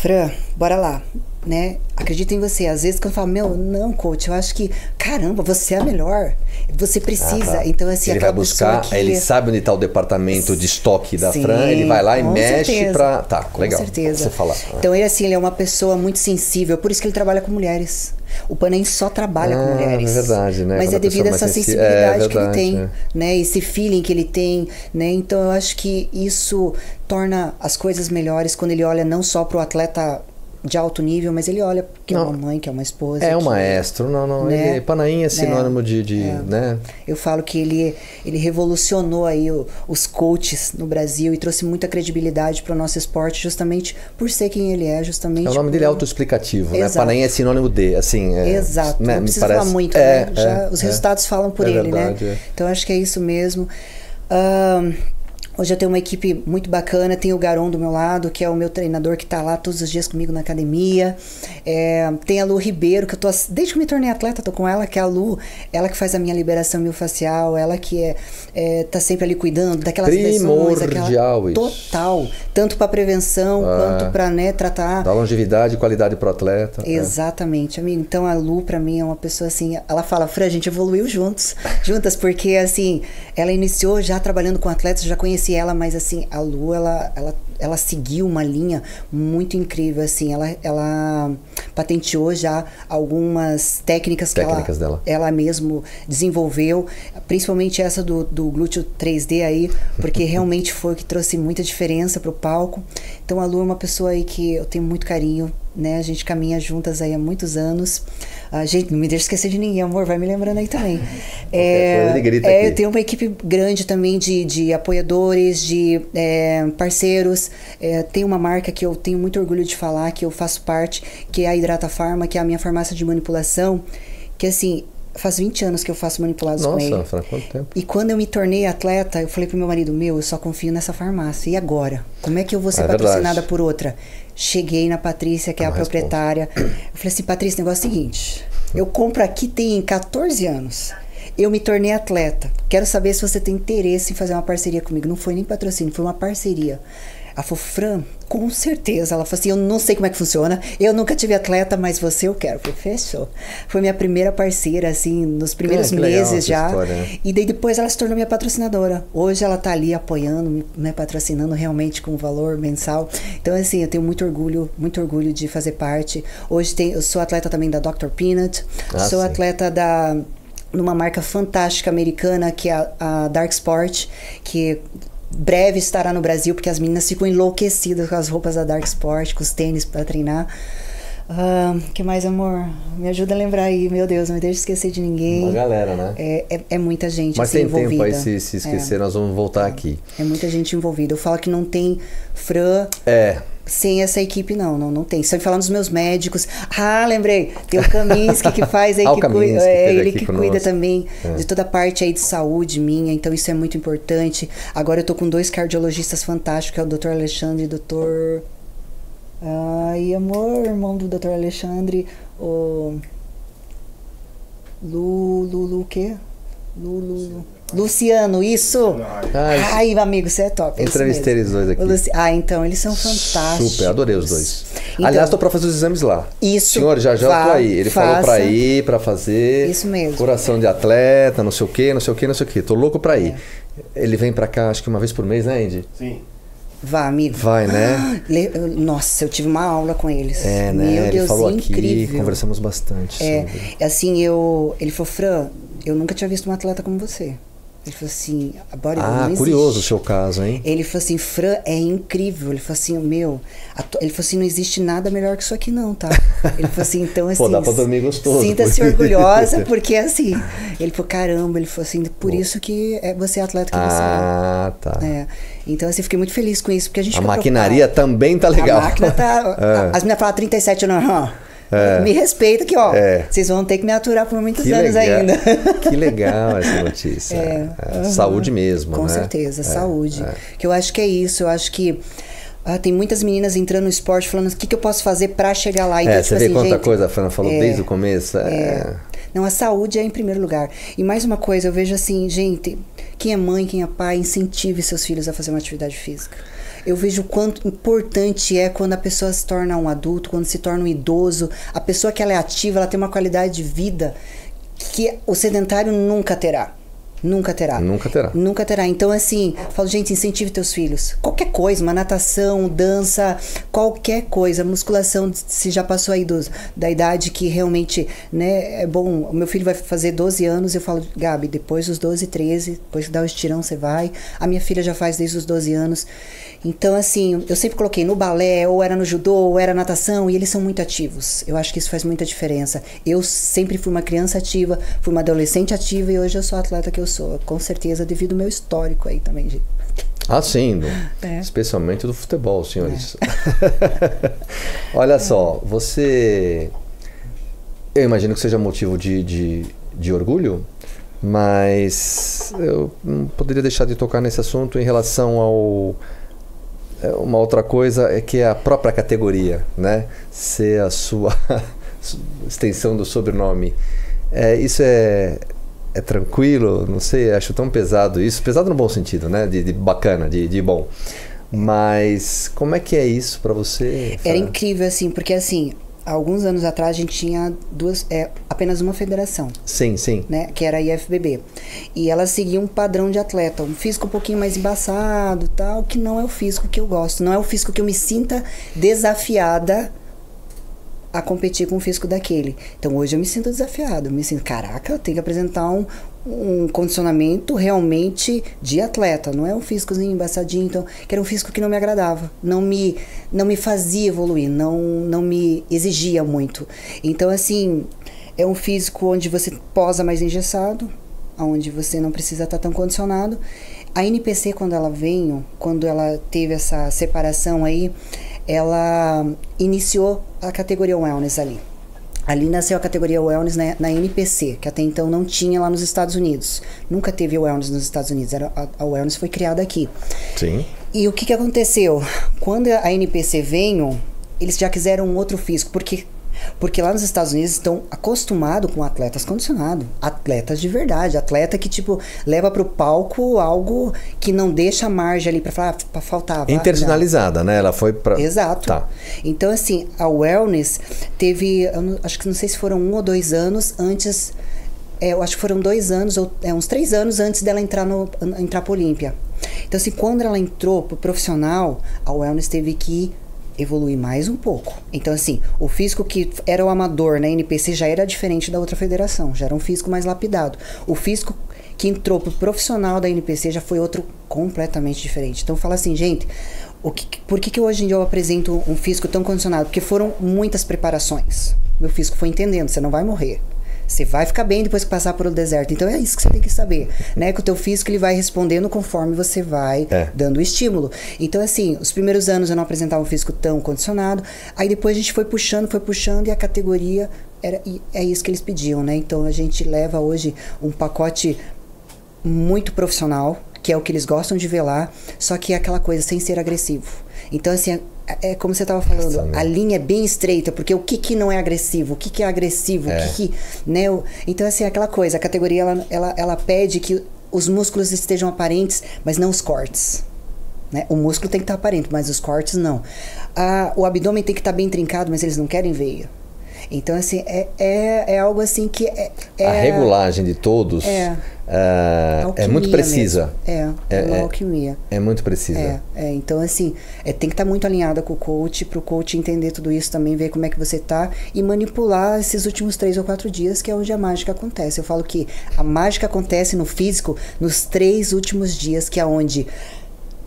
Fran, bora lá né? Acredita em você. Às vezes quando eu falo, meu, não, coach, eu acho que, caramba, você é a melhor. Você precisa. Ah, tá. Então, assim, ele vai buscar, que... ele sabe onde está o departamento de estoque da Sim, Fran, ele vai lá e mexe para. Tá, com legal. certeza. Você falar. Então, ele, assim, ele é uma pessoa muito sensível, por isso que ele trabalha com mulheres. O Panem só trabalha ah, com mulheres. É verdade, né? Mas Quando é devido a essa sensibilidade é, verdade, que ele tem, é. né? Esse feeling que ele tem, né? Então eu acho que isso torna as coisas melhores quando ele olha não só para o atleta de alto nível, mas ele olha que é Não. uma mãe, que é uma esposa. É um que- maestro, não, não. né? Ele, Panaim é sinônimo de, de É. né? Eu falo que ele, ele revolucionou aí o- os coaches no Brasil e trouxe muita credibilidade para o nosso esporte, justamente por ser quem ele é, justamente. É, o nome por- dele é autoexplicativo, né? Panaim é sinônimo de, assim. É, Exato, né, não precisa parece- falar muito, É, né? Já, é, os é. resultados falam por É ele, verdade, né? é. Então acho que é isso mesmo. Ahn, hoje eu tenho uma equipe muito bacana, tem o Garon do meu lado, que é o meu treinador que está lá todos os dias comigo na academia. É, tem a Lu Ribeiro, que eu tô desde que me tornei atleta, tô com ela, que é a Lu, ela que faz a minha liberação miofascial, ela que é, é tá sempre ali cuidando daquelas lesões, aquela total, tanto para prevenção Ah. quanto para né, tratar Dá longevidade e qualidade pro atleta. é. Exatamente, amigo. Então a Lu, pra mim, é uma pessoa assim. Ela fala, Fran, a gente evoluiu juntos, juntas, porque assim, ela iniciou já trabalhando com atletas, já conheci ela, mas assim, a Lu, ela, ela, ela seguiu uma linha muito incrível, assim. Ela, ela patenteou já algumas técnicas que Técnicas ela, dela. ela mesmo desenvolveu, principalmente essa do, do glúteo 3D aí, porque realmente foi o que trouxe muita diferença pro palco. Então a Lu é uma pessoa aí que eu tenho muito carinho, né? A gente caminha juntas aí há muitos anos. A gente não me deixa esquecer de ninguém, amor, vai me lembrando aí também. coisa ele grita é, aqui. eu tenho uma equipe grande também de, de apoiadores, de é, parceiros. É, tem uma marca que eu tenho muito orgulho de falar, que eu faço parte, que é a Hidrata Pharma, que é a minha farmácia de manipulação, que assim, faz 20 anos que eu faço manipulados com ele. Nossa, quanto tempo? E quando eu me tornei atleta, eu falei pro meu marido, meu, eu só confio nessa farmácia. E agora? Como é que eu vou ser É patrocinada verdade. por outra? Cheguei na Patrícia, que é a proprietária. Eu falei assim, Patrícia, o negócio é o seguinte. Eu compro aqui tem 14 anos. Eu me tornei atleta. Quero saber se você tem interesse em fazer uma parceria comigo. Não foi nem patrocínio, foi uma parceria. Ela falou, Fran, com certeza. Ela falou assim: eu não sei como é que funciona. Eu nunca tive atleta, mas você eu quero. Eu falei, fechou. Foi minha primeira parceira, assim, nos primeiros legal meses já. história, né? E daí depois ela se tornou minha patrocinadora. Hoje ela tá ali apoiando, me né, patrocinando realmente com valor mensal. Então, assim, eu tenho muito orgulho, muito orgulho de fazer parte. Hoje tem, eu sou atleta também da Dr. Peanut, Ah, sou sim. atleta da numa marca fantástica americana que é a, a Dark Sport, que breve estará no Brasil, porque as meninas ficam enlouquecidas com as roupas da Dark Sport, com os tênis para treinar. Ah, que mais, amor? Me ajuda a lembrar aí, meu Deus, não me deixe esquecer de ninguém. Uma galera, né? É, é, é muita gente Mas assim, tem envolvida. tempo aí, se, se esquecer, nós vamos voltar aqui. É muita gente envolvida. Eu falo que não tem Fran É, sem essa equipe, não. Não, não tem. Só falando dos meus médicos. Ah, lembrei. Tem o Kaminsky que faz aí, Ah, o que cuida. É ele que conosco. cuida também É. de toda a parte aí de saúde minha. Então isso é muito importante. Agora eu tô com dois cardiologistas fantásticos, que é o Dr. Alexandre e o Dr. Ai, amor, irmão do Dr. Alexandre, o. Lu, Lu, Lu, o quê? Lu, Lu, Luciano, isso! Ai, Ai, amigo, você é top. é Entrevistei eles dois aqui. Luci- Ah, então, eles são fantásticos. super, adorei os dois. Então, Aliás, tô pra fazer os exames lá. Isso, Senhor, já já eu tô vá, aí. Ele falou pra faça. ir, pra fazer. Isso mesmo. Coração de atleta, não sei o quê, não sei o quê, não sei o quê. Tô louco pra ir. Ele vem pra cá, acho que uma vez por mês, né, Andy? Sim. Vá, amigo. Vai, né? Nossa, eu tive uma aula com eles. É, né? Meu Ele Deus, falou incrível. aqui, conversamos bastante É, sobre. assim, eu. Ele falou, Fran, eu nunca tinha visto um atleta como você. Ele falou assim, a bodybuilding Ah, curioso o seu caso, hein? Ele falou assim, Fran, é incrível. Ele falou assim, meu, ele falou assim, não existe nada melhor que isso aqui não, tá? Ele falou assim, então assim, Pô, dá pra dormir gostoso, sinta-se orgulhosa, porque assim, ele falou, caramba, ele falou assim, por isso que é, você é atleta que Ah, tá. você é. É. Então assim, fiquei muito feliz com isso, porque a gente A maquinaria também tá legal. a máquina tá. É. As meninas falam 37, eu não. É. Me respeita que, ó. É. Vocês vão ter que me aturar por muitos Que anos legal. ainda. Que legal essa notícia. É, aham. Saúde mesmo, Com né? certeza, É, saúde. é. Que eu acho que é isso. Eu acho que. ah, tem muitas meninas entrando no esporte falando o que, que eu posso fazer pra chegar lá. Então, É, tipo você vê assim, quanta gente, coisa a Fran falou desde o começo. Não, a saúde é em primeiro lugar. E mais uma coisa, eu vejo assim, gente, quem é mãe, quem é pai, incentive seus filhos a fazer uma atividade física. Eu vejo o quanto importante é quando a pessoa se torna um adulto, quando se torna um idoso. A pessoa que ela é ativa, ela tem uma qualidade de vida que o sedentário nunca terá. Nunca terá. Nunca terá. Nunca terá. Então, assim, falo, gente, incentive teus filhos. Qualquer coisa, uma natação, dança, qualquer coisa. Musculação, se já passou aí dos, da idade que realmente, né, é bom. O meu filho vai fazer 12 anos, eu falo, Gabi, depois dos 12, 13, depois que dá o estirão, você vai. A minha filha já faz desde os 12 anos. Então, assim, eu sempre coloquei no balé, ou era no judô, ou era natação, e eles são muito ativos. Eu acho que isso faz muita diferença. Eu sempre fui uma criança ativa, fui uma adolescente ativa e hoje eu sou a atleta que eu sou. Com certeza, devido ao meu histórico aí também, gente. Ah, sim, do, é. especialmente do futebol, senhores. É. Olha só, você. Eu imagino que seja motivo de, de, de orgulho, mas eu não poderia deixar de tocar nesse assunto em relação ao é, uma outra coisa é que a própria categoria, né? Ser a sua extensão do sobrenome. É, isso é, é tranquilo, não sei, acho tão pesado isso. Pesado no bom sentido, né? De, de bacana, de, de bom. Mas como é que é isso para você? Era incrível, assim, porque assim, alguns anos atrás a gente tinha duas, é, apenas uma federação. Sim, sim. Né, que era a IFBB. E ela seguia um padrão de atleta, um físico um pouquinho mais embaçado, tal, que não é o físico que eu gosto, não é o físico que eu me sinta desafiada a competir com o físico daquele. Então hoje eu me sinto desafiado, eu me sinto, caraca, eu tenho que apresentar um, um condicionamento realmente de atleta, não é um físicozinho embaçadinho, então, que era um físico que não me agradava, não me não me fazia evoluir, não não me exigia muito. Então assim, é um físico onde você posa mais engessado, onde você não precisa estar tão condicionado. A NPC quando ela veio, quando ela teve essa separação aí, ela iniciou a categoria Wellness ali. Ali nasceu a categoria Wellness na, na, NPC, que até então não tinha lá nos Estados Unidos. Nunca teve Wellness nos Estados Unidos, era, a, a Wellness foi criada aqui. Sim. E o que, que aconteceu? Quando a NPC veio, eles já quiseram um outro físico, porque porque lá nos Estados Unidos estão acostumados com atletas condicionados. Atletas de verdade. Atleta que, tipo, leva para o palco algo que não deixa margem ali para falar, para faltar. Internacionalizada, né? Ela foi para. Exato. Tá. Então, assim, a Wellness teve, acho que não sei se foram um ou dois anos antes. É, eu acho que foram dois anos, ou é, uns três anos antes dela entrar, no, entrar para Olímpia. Então, assim, quando ela entrou pro profissional, a Wellness teve que evoluir mais um pouco. Então, assim, o físico que era o amador na NPC já era diferente da outra federação, já era um físico mais lapidado. O físico que entrou pro profissional da NPC já foi outro completamente diferente. Então, fala assim, gente, que, por que, que hoje em dia eu apresento um físico tão condicionado? Porque foram muitas preparações. Meu físico foi entendendo, você não vai morrer. Você vai ficar bem depois que passar por o deserto. Então é isso que você tem que saber, né? Que o teu físico ele vai respondendo conforme você vai é. dando o estímulo. Então assim, os primeiros anos eu não apresentava um físico tão condicionado. Aí depois a gente foi puxando, foi puxando e a categoria era é isso que eles pediam, né? Então a gente leva hoje um pacote muito profissional, que é o que eles gostam de ver lá, só que é aquela coisa sem ser agressivo. Então assim, é como você estava falando, a linha é bem estreita, porque o que, que não é agressivo, o que, que é agressivo, é. o que, que né? Então assim, aquela coisa, a categoria ela, ela, ela pede que os músculos estejam aparentes, mas não os cortes. Né? O músculo tem que estar aparente, mas os cortes não. Ah, o abdômen tem que estar bem trincado, mas eles não querem veia. Então, assim, é, é, é algo assim que. É, é a regulagem de todos é, uh, é muito precisa. É, é, uma é, alquimia. É muito precisa. É, é então, assim, é, tem que estar tá muito alinhada com o coach, para o coach entender tudo isso também, ver como é que você tá e manipular esses últimos três ou quatro dias, que é onde a mágica acontece. Eu falo que a mágica acontece no físico nos três últimos dias, que é onde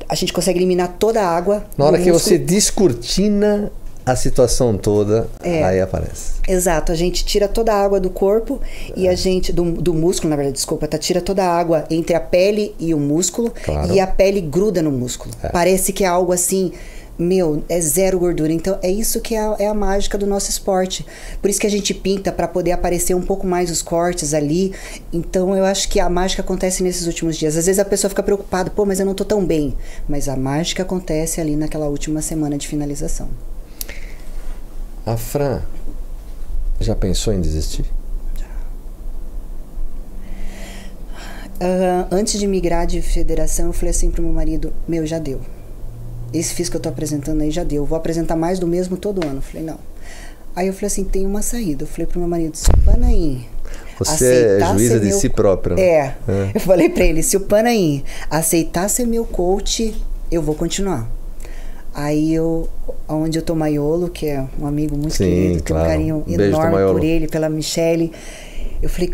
a gente consegue eliminar toda a água. Na hora que músculo. você descortina a situação toda, é. aí aparece. Exato, a gente tira toda a água do corpo é. e a gente, do, do músculo, na verdade, desculpa, tá? Tira toda a água entre a pele e o músculo claro. e a pele gruda no músculo. É. Parece que é algo assim meu, é zero gordura. Então é isso que é a, é a mágica do nosso esporte. Por isso que a gente pinta para poder aparecer um pouco mais os cortes ali. Então eu acho que a mágica acontece nesses últimos dias. Às vezes a pessoa fica preocupada, pô, mas eu não tô tão bem. Mas a mágica acontece ali naquela última semana de finalização. A Fran já pensou em desistir? Uh, antes de migrar de federação, eu falei assim pro meu marido: Meu, já deu. Esse FIS que eu tô apresentando aí já deu. Vou apresentar mais do mesmo todo ano. Eu falei: Não. Aí eu falei assim: Tem uma saída. Eu falei pro meu marido: Panaim, Você é juíza de meu... si própria. Né? É. é. Eu falei para ele, se o Panaim aceitar ser meu coach, eu vou continuar. Aí eu, onde eu tô Maiolo, que é um amigo muito Sim, querido, claro. tenho um carinho Beijo, enorme por ele, pela Michelle. Eu falei,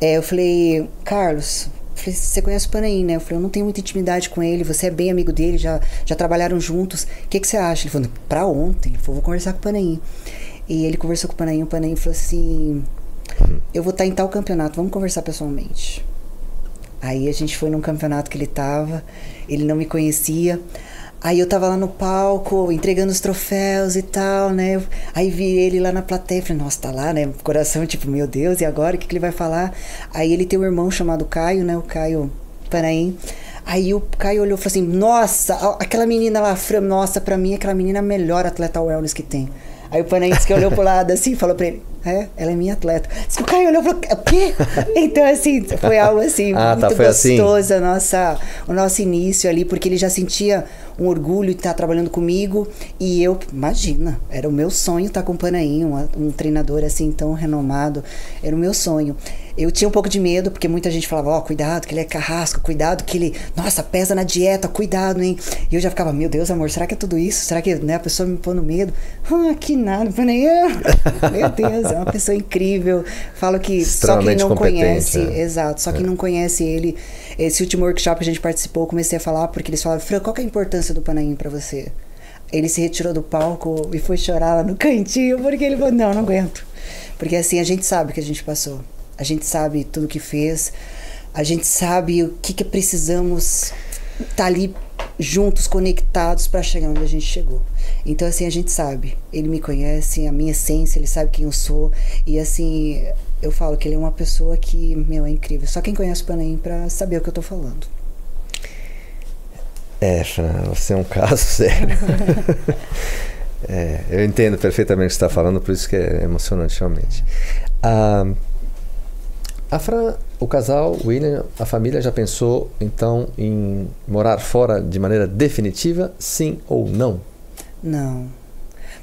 é, eu falei, Carlos, falei, você conhece o Panaim, né? Eu falei, eu não tenho muita intimidade com ele, você é bem amigo dele, já, já trabalharam juntos. O que, que você acha? Ele falou, pra ontem. Ele falou, vou conversar com o Panaim. E ele conversou com o Panaim, o Panaim falou assim, eu vou estar em tal campeonato, vamos conversar pessoalmente. Aí a gente foi num campeonato que ele tava, ele não me conhecia. Aí eu tava lá no palco, entregando os troféus e tal, né? Aí vi ele lá na plateia, falei, nossa, tá lá, né? Coração, tipo, meu Deus, e agora? O que, que ele vai falar? Aí ele tem um irmão chamado Caio, né? O Caio Panaim. Aí o Caio olhou e falou assim, nossa, aquela menina lá, nossa, pra mim aquela menina é a melhor atleta wellness que tem. Aí o Panaim disse que olhou pro lado assim e falou pra ele, é, ela é minha atleta. Diz que o Caio olhou e falou, o quê? Então, assim, foi algo assim, ah, muito tá, foi gostoso assim. nossa, o nosso início ali, porque ele já sentia um orgulho de estar trabalhando comigo e eu, imagina, era o meu sonho estar com o Panaim, um, um treinador assim tão renomado, era o meu sonho. Eu tinha um pouco de medo, porque muita gente falava, ó, oh, cuidado que ele é carrasco, cuidado que ele, nossa, pesa na dieta, cuidado, hein? E eu já ficava, meu Deus, amor, será que é tudo isso? Será que né, a pessoa me põe no medo? Ah, que nada, Panaim, meu Deus, é uma pessoa incrível. Falo que só quem não conhece, é. exato, só quem é. não conhece ele, esse último workshop que a gente participou, comecei a falar, porque eles falaram, Fran, qual é a importância do Panaim para você? Ele se retirou do palco e foi chorar lá no cantinho, porque ele falou, não, não aguento. Porque assim, a gente sabe o que a gente passou. A gente sabe tudo que fez. A gente sabe o que, que precisamos estar tá ali juntos, conectados para chegar onde a gente chegou. Então, assim, a gente sabe. Ele me conhece, a minha essência, ele sabe quem eu sou. E, assim, eu falo que ele é uma pessoa que, meu, é incrível. Só quem conhece o Panaim para saber o que eu tô falando. É, Fran, você é um caso sério. é, eu entendo perfeitamente o que você está falando, por isso que é emocionante, realmente. Ah, a Fran, o casal, o William, a família já pensou então em morar fora de maneira definitiva, sim ou não? Não.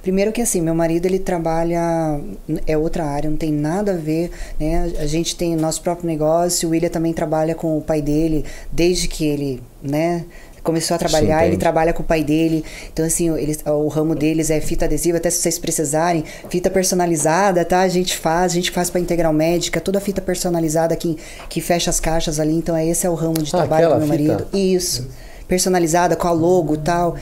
Primeiro que assim, meu marido ele trabalha é outra área, não tem nada a ver, né? A gente tem o nosso próprio negócio, o William também trabalha com o pai dele desde que ele, né, começou a trabalhar, Sim, ele trabalha com o pai dele. Então, assim, eles, o ramo deles é fita adesiva, até se vocês precisarem, fita personalizada, tá? A gente faz, a gente faz para integral médica, toda a fita personalizada que, que fecha as caixas ali. Então, esse é o ramo de ah, trabalho do meu fita. marido. Isso. Personalizada com a logo e tal.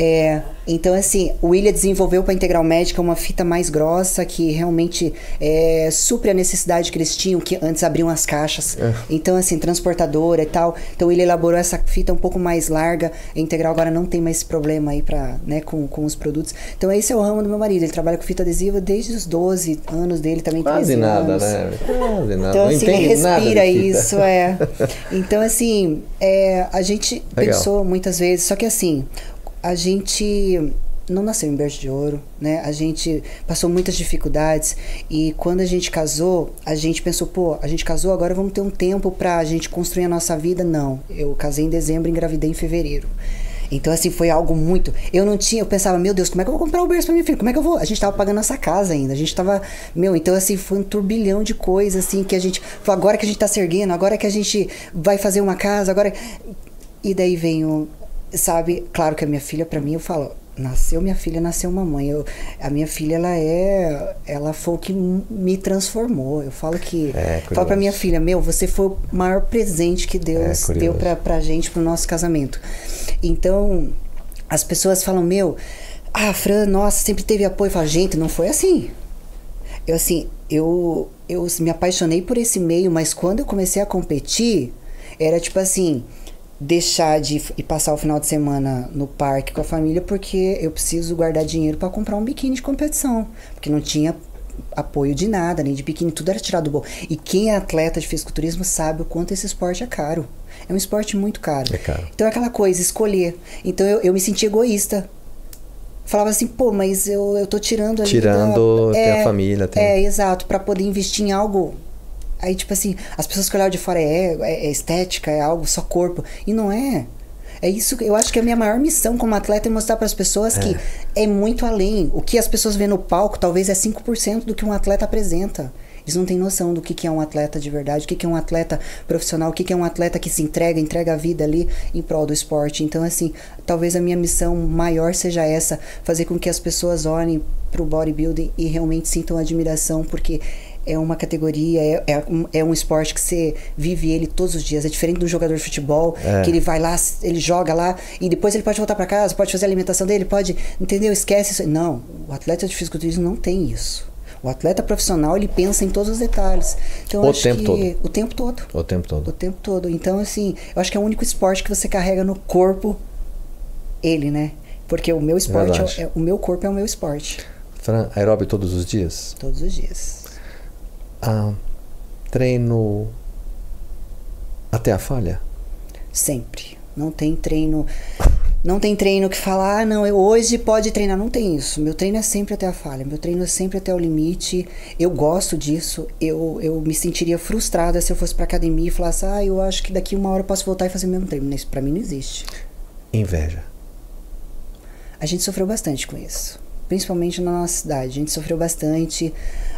É, então, assim, o William desenvolveu para Integral Médica uma fita mais grossa que realmente é, supre a necessidade que eles tinham, que antes abriam as caixas. É. Então, assim, transportadora e tal. Então, ele elaborou essa fita um pouco mais larga. A Integral agora não tem mais esse problema aí pra, né, com, com os produtos. Então, esse é o ramo do meu marido. Ele trabalha com fita adesiva desde os 12 anos dele, também Quase nada, anos. né? Quase nada. Então, não assim, ele respira isso, é. Então, assim, é, a gente Legal. pensou muitas vezes, só que assim, a gente não nasceu em berço de ouro, né? A gente passou muitas dificuldades e quando a gente casou, a gente pensou, pô, a gente casou, agora vamos ter um tempo pra gente construir a nossa vida. Não, eu casei em dezembro, engravidei em fevereiro. Então, assim, foi algo muito. Eu não tinha, eu pensava, meu Deus, como é que eu vou comprar o berço pra minha filha? Como é que eu vou? A gente tava pagando nossa casa ainda. A gente tava. Meu, então, assim, foi um turbilhão de coisas, assim, que a gente. Agora que a gente tá se erguendo, agora que a gente vai fazer uma casa, agora. E daí vem o. Sabe, claro que a minha filha, para mim, eu falo, nasceu minha filha, nasceu mamãe. Eu, a minha filha, ela é, ela foi o que me transformou. Eu falo que, é, falo para minha filha, meu, você foi o maior presente que Deus é, deu pra, pra gente, pro nosso casamento. Então, as pessoas falam, meu, ah, Fran, nossa, sempre teve apoio. Eu falo, gente, não foi assim. Eu, assim, eu, eu me apaixonei por esse meio, mas quando eu comecei a competir, era tipo assim, deixar de ir passar o final de semana no parque com a família porque eu preciso guardar dinheiro para comprar um biquíni de competição, porque não tinha apoio de nada, nem de biquíni, tudo era tirado do bom. E quem é atleta de fisiculturismo sabe o quanto esse esporte é caro. É um esporte muito caro. É caro. Então é aquela coisa, escolher. Então eu, eu me senti egoísta. Falava assim, pô, mas eu, eu tô tirando ali. Tirando, da, tem é, a família. Tem... É, exato, para poder investir em algo Aí, tipo assim, as pessoas que olhavam de fora é, é, é, estética, é algo só corpo. E não é. É isso que eu acho que a minha maior missão como atleta é mostrar para as pessoas é. que é muito além. O que as pessoas vêem no palco talvez é 5% do que um atleta apresenta. Eles não têm noção do que, que é um atleta de verdade, o que, que é um atleta profissional, o que, que é um atleta que se entrega, entrega a vida ali em prol do esporte. Então, assim, talvez a minha missão maior seja essa, fazer com que as pessoas olhem para o bodybuilding e realmente sintam admiração, porque é uma categoria, é, é, um, é um esporte que você vive ele todos os dias. É diferente do jogador de futebol, É. que ele vai lá, ele joga lá e depois ele pode voltar para casa, pode fazer a alimentação dele, pode, entendeu? Esquece isso. Não, o atleta de fisiculturismo não tem isso. O atleta profissional, ele pensa em todos os detalhes. Então, O acho tempo que todo. o tempo todo. O tempo O todo. tempo todo. Então, assim, eu acho que é o único esporte que você carrega no corpo ele, né? Porque o meu esporte, é, é- o meu corpo é o meu esporte. Fran, aeróbio todos os dias? Todos os dias. Ah, treino até a falha? Sempre. Não tem treino. Não tem treino que fala, ah, não, eu hoje pode treinar. Não tem isso. Meu treino é sempre até a falha. Meu treino é sempre até o limite. Eu gosto disso. Eu, eu me sentiria frustrada se eu fosse pra academia e falasse, ah, eu acho que daqui uma hora eu posso voltar e fazer o mesmo treino. Isso pra mim não existe. Inveja. A gente sofreu bastante com isso. Principalmente na nossa cidade. A gente sofreu bastante.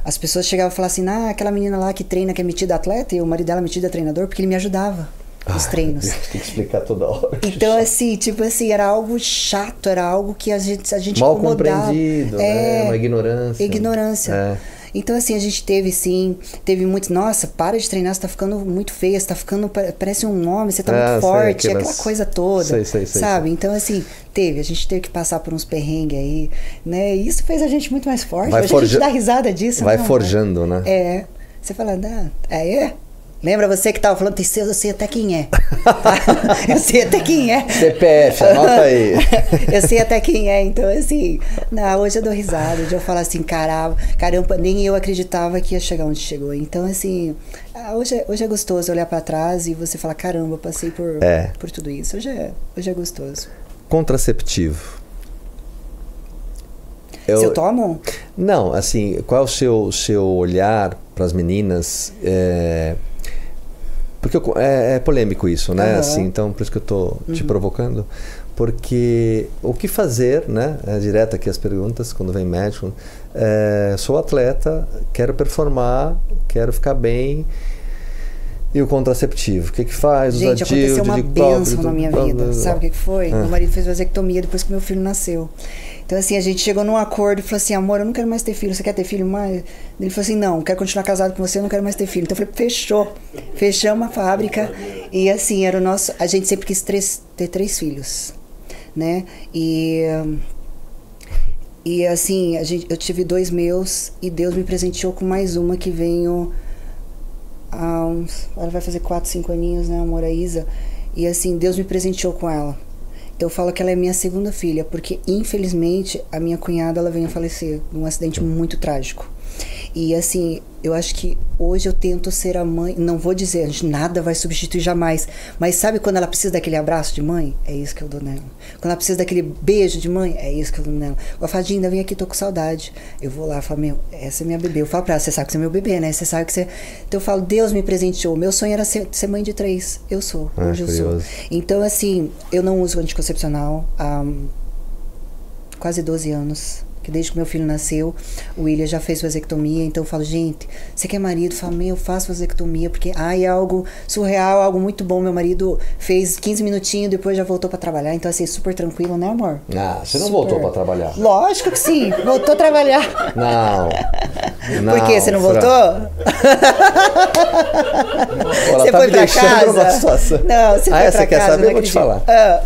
As pessoas chegavam e falavam assim: ah, aquela menina lá que treina, que é metida atleta, e o marido dela metido a treinador, porque ele me ajudava nos Ai, treinos. meu Deus, Tem que explicar toda hora. Então, assim, tipo assim, era algo chato, era algo que a gente, a gente Mal incomodava. compreendido, né? Uma ignorância. Ignorância. É. Então, assim, a gente teve, sim, teve muitos, nossa, para de treinar, você tá ficando muito feia, você tá ficando, pa- parece um homem, você tá Ah, muito sei, forte, aquelas- aquela coisa toda, Sei, sei, sei, sabe? Então, assim, teve, a gente teve que passar por uns perrengues aí, né? E isso fez a gente muito mais forte, Vai a gente forja- dá risada disso. Vai não, forjando, né? É, você fala, ah, é? Lembra você que tava falando, tem eu sei até quem é. Eu sei até quem é. CPF, anota aí. eu sei até quem é, então assim, não, hoje eu dou risada, hoje eu falo assim, caramba, caramba, nem eu acreditava que ia chegar onde chegou. Então, assim, ah, hoje, é- hoje é gostoso olhar pra trás e você falar, caramba, eu passei por, É. por tudo isso. Hoje é, hoje é gostoso. Contraceptivo. Eu- Se eu tomo? Não, assim, qual é o seu, seu olhar para as meninas? é, Porque eu é, é polêmico isso, né? Uhum. Assim, então, por isso que eu tô te provocando. Porque o que fazer, né? É direto aqui as perguntas, quando vem médico. É, sou atleta, quero performar, quero ficar bem. E o contraceptivo? O que que faz? Usa Gente, aconteceu uma benção na minha vida. Sabe o que, que foi? Ah. Meu marido fez vasectomia depois que meu filho nasceu. Então, assim, a gente chegou num acordo e falou assim: amor, eu não quero mais ter filho. Você quer ter filho mais? Ele falou assim: não, quero continuar casado com você, eu não quero mais ter filho. Então, eu falei: fechou. Fechamos a fábrica. E, assim, era o nosso. A gente sempre quis três- ter três filhos, né? E. E assim, a gente, eu tive dois meus e Deus me presenteou com mais uma que veio há uns. Ela vai fazer 4, 5 aninhos, né, amor, a Isa. E assim, Deus me presenteou com ela. Então eu falo que ela é minha segunda filha, porque infelizmente a minha cunhada ela veio a falecer num acidente muito trágico. E assim, eu acho que hoje eu tento ser a mãe, não vou dizer, nada vai substituir jamais, mas sabe quando ela precisa daquele abraço de mãe? É isso que eu dou nela. Quando ela precisa daquele beijo de mãe, é isso que eu dou nela. Eu falo, Dinda, vem aqui, tô com saudade. Eu vou lá falo, meu, essa é minha bebê. Eu falo pra ela, você sabe que você é meu bebê, né? Você sabe que você. Então eu falo, Deus me presenteou. Meu sonho era ser, ser mãe de três. Eu sou. Ah, hoje eu sou. curioso. Então, assim, eu não uso anticoncepcional há hum, quase 12 anos. Que desde que meu filho nasceu, o William já fez vasectomia. Então eu falo, gente, você que é marido, fala, meu, eu faço vasectomia, porque ai, é algo surreal, algo muito bom. Meu marido fez 15 minutinhos, depois já voltou pra trabalhar. Então, assim, super tranquilo, né, amor? Ah, você não Super. voltou para trabalhar? Lógico que sim, voltou a trabalhar. Não. Por quê? Você não voltou? Você tá foi pra casa? Não, você ah, foi pra quer casa, saber? não Eu vou te falar. Ah,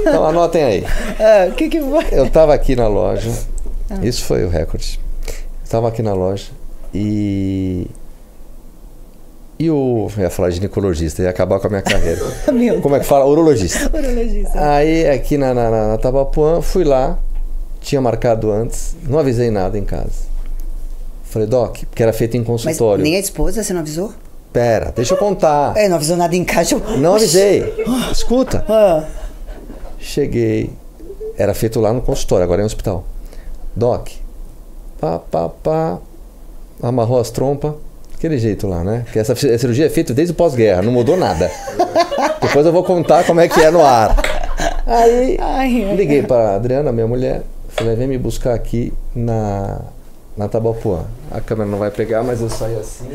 Então anotem aí. ah, o que que foi? Eu tava aqui na loja. Ah. Isso foi o recorde. Eu tava aqui na loja e. E o. Eu ia falar ginecologista, ia acabar com a minha carreira. Como é que fala? Urologista. urologista. Aí aqui na, na, na, Tabapuã, fui lá, tinha marcado antes, não avisei nada em casa. Falei, Doc, porque era feito em Mas consultório. nem a esposa você não avisou? Pera, deixa eu contar. É, não avisou nada em casa. eu- Não avisei. Escuta. Ah, Cheguei. Era feito lá no consultório, agora é um hospital. Doc. Pá, pá, pá. Amarrou as trompas. Aquele jeito lá, né? Porque essa ci- cirurgia é feita desde o pós-guerra, não mudou nada. Depois eu vou contar como é que é no ar. Aí Ai, ai. liguei para Adriana, minha mulher. Falei, vem me buscar aqui na, na Tabapuã. A câmera não vai pegar, mas eu saí assim.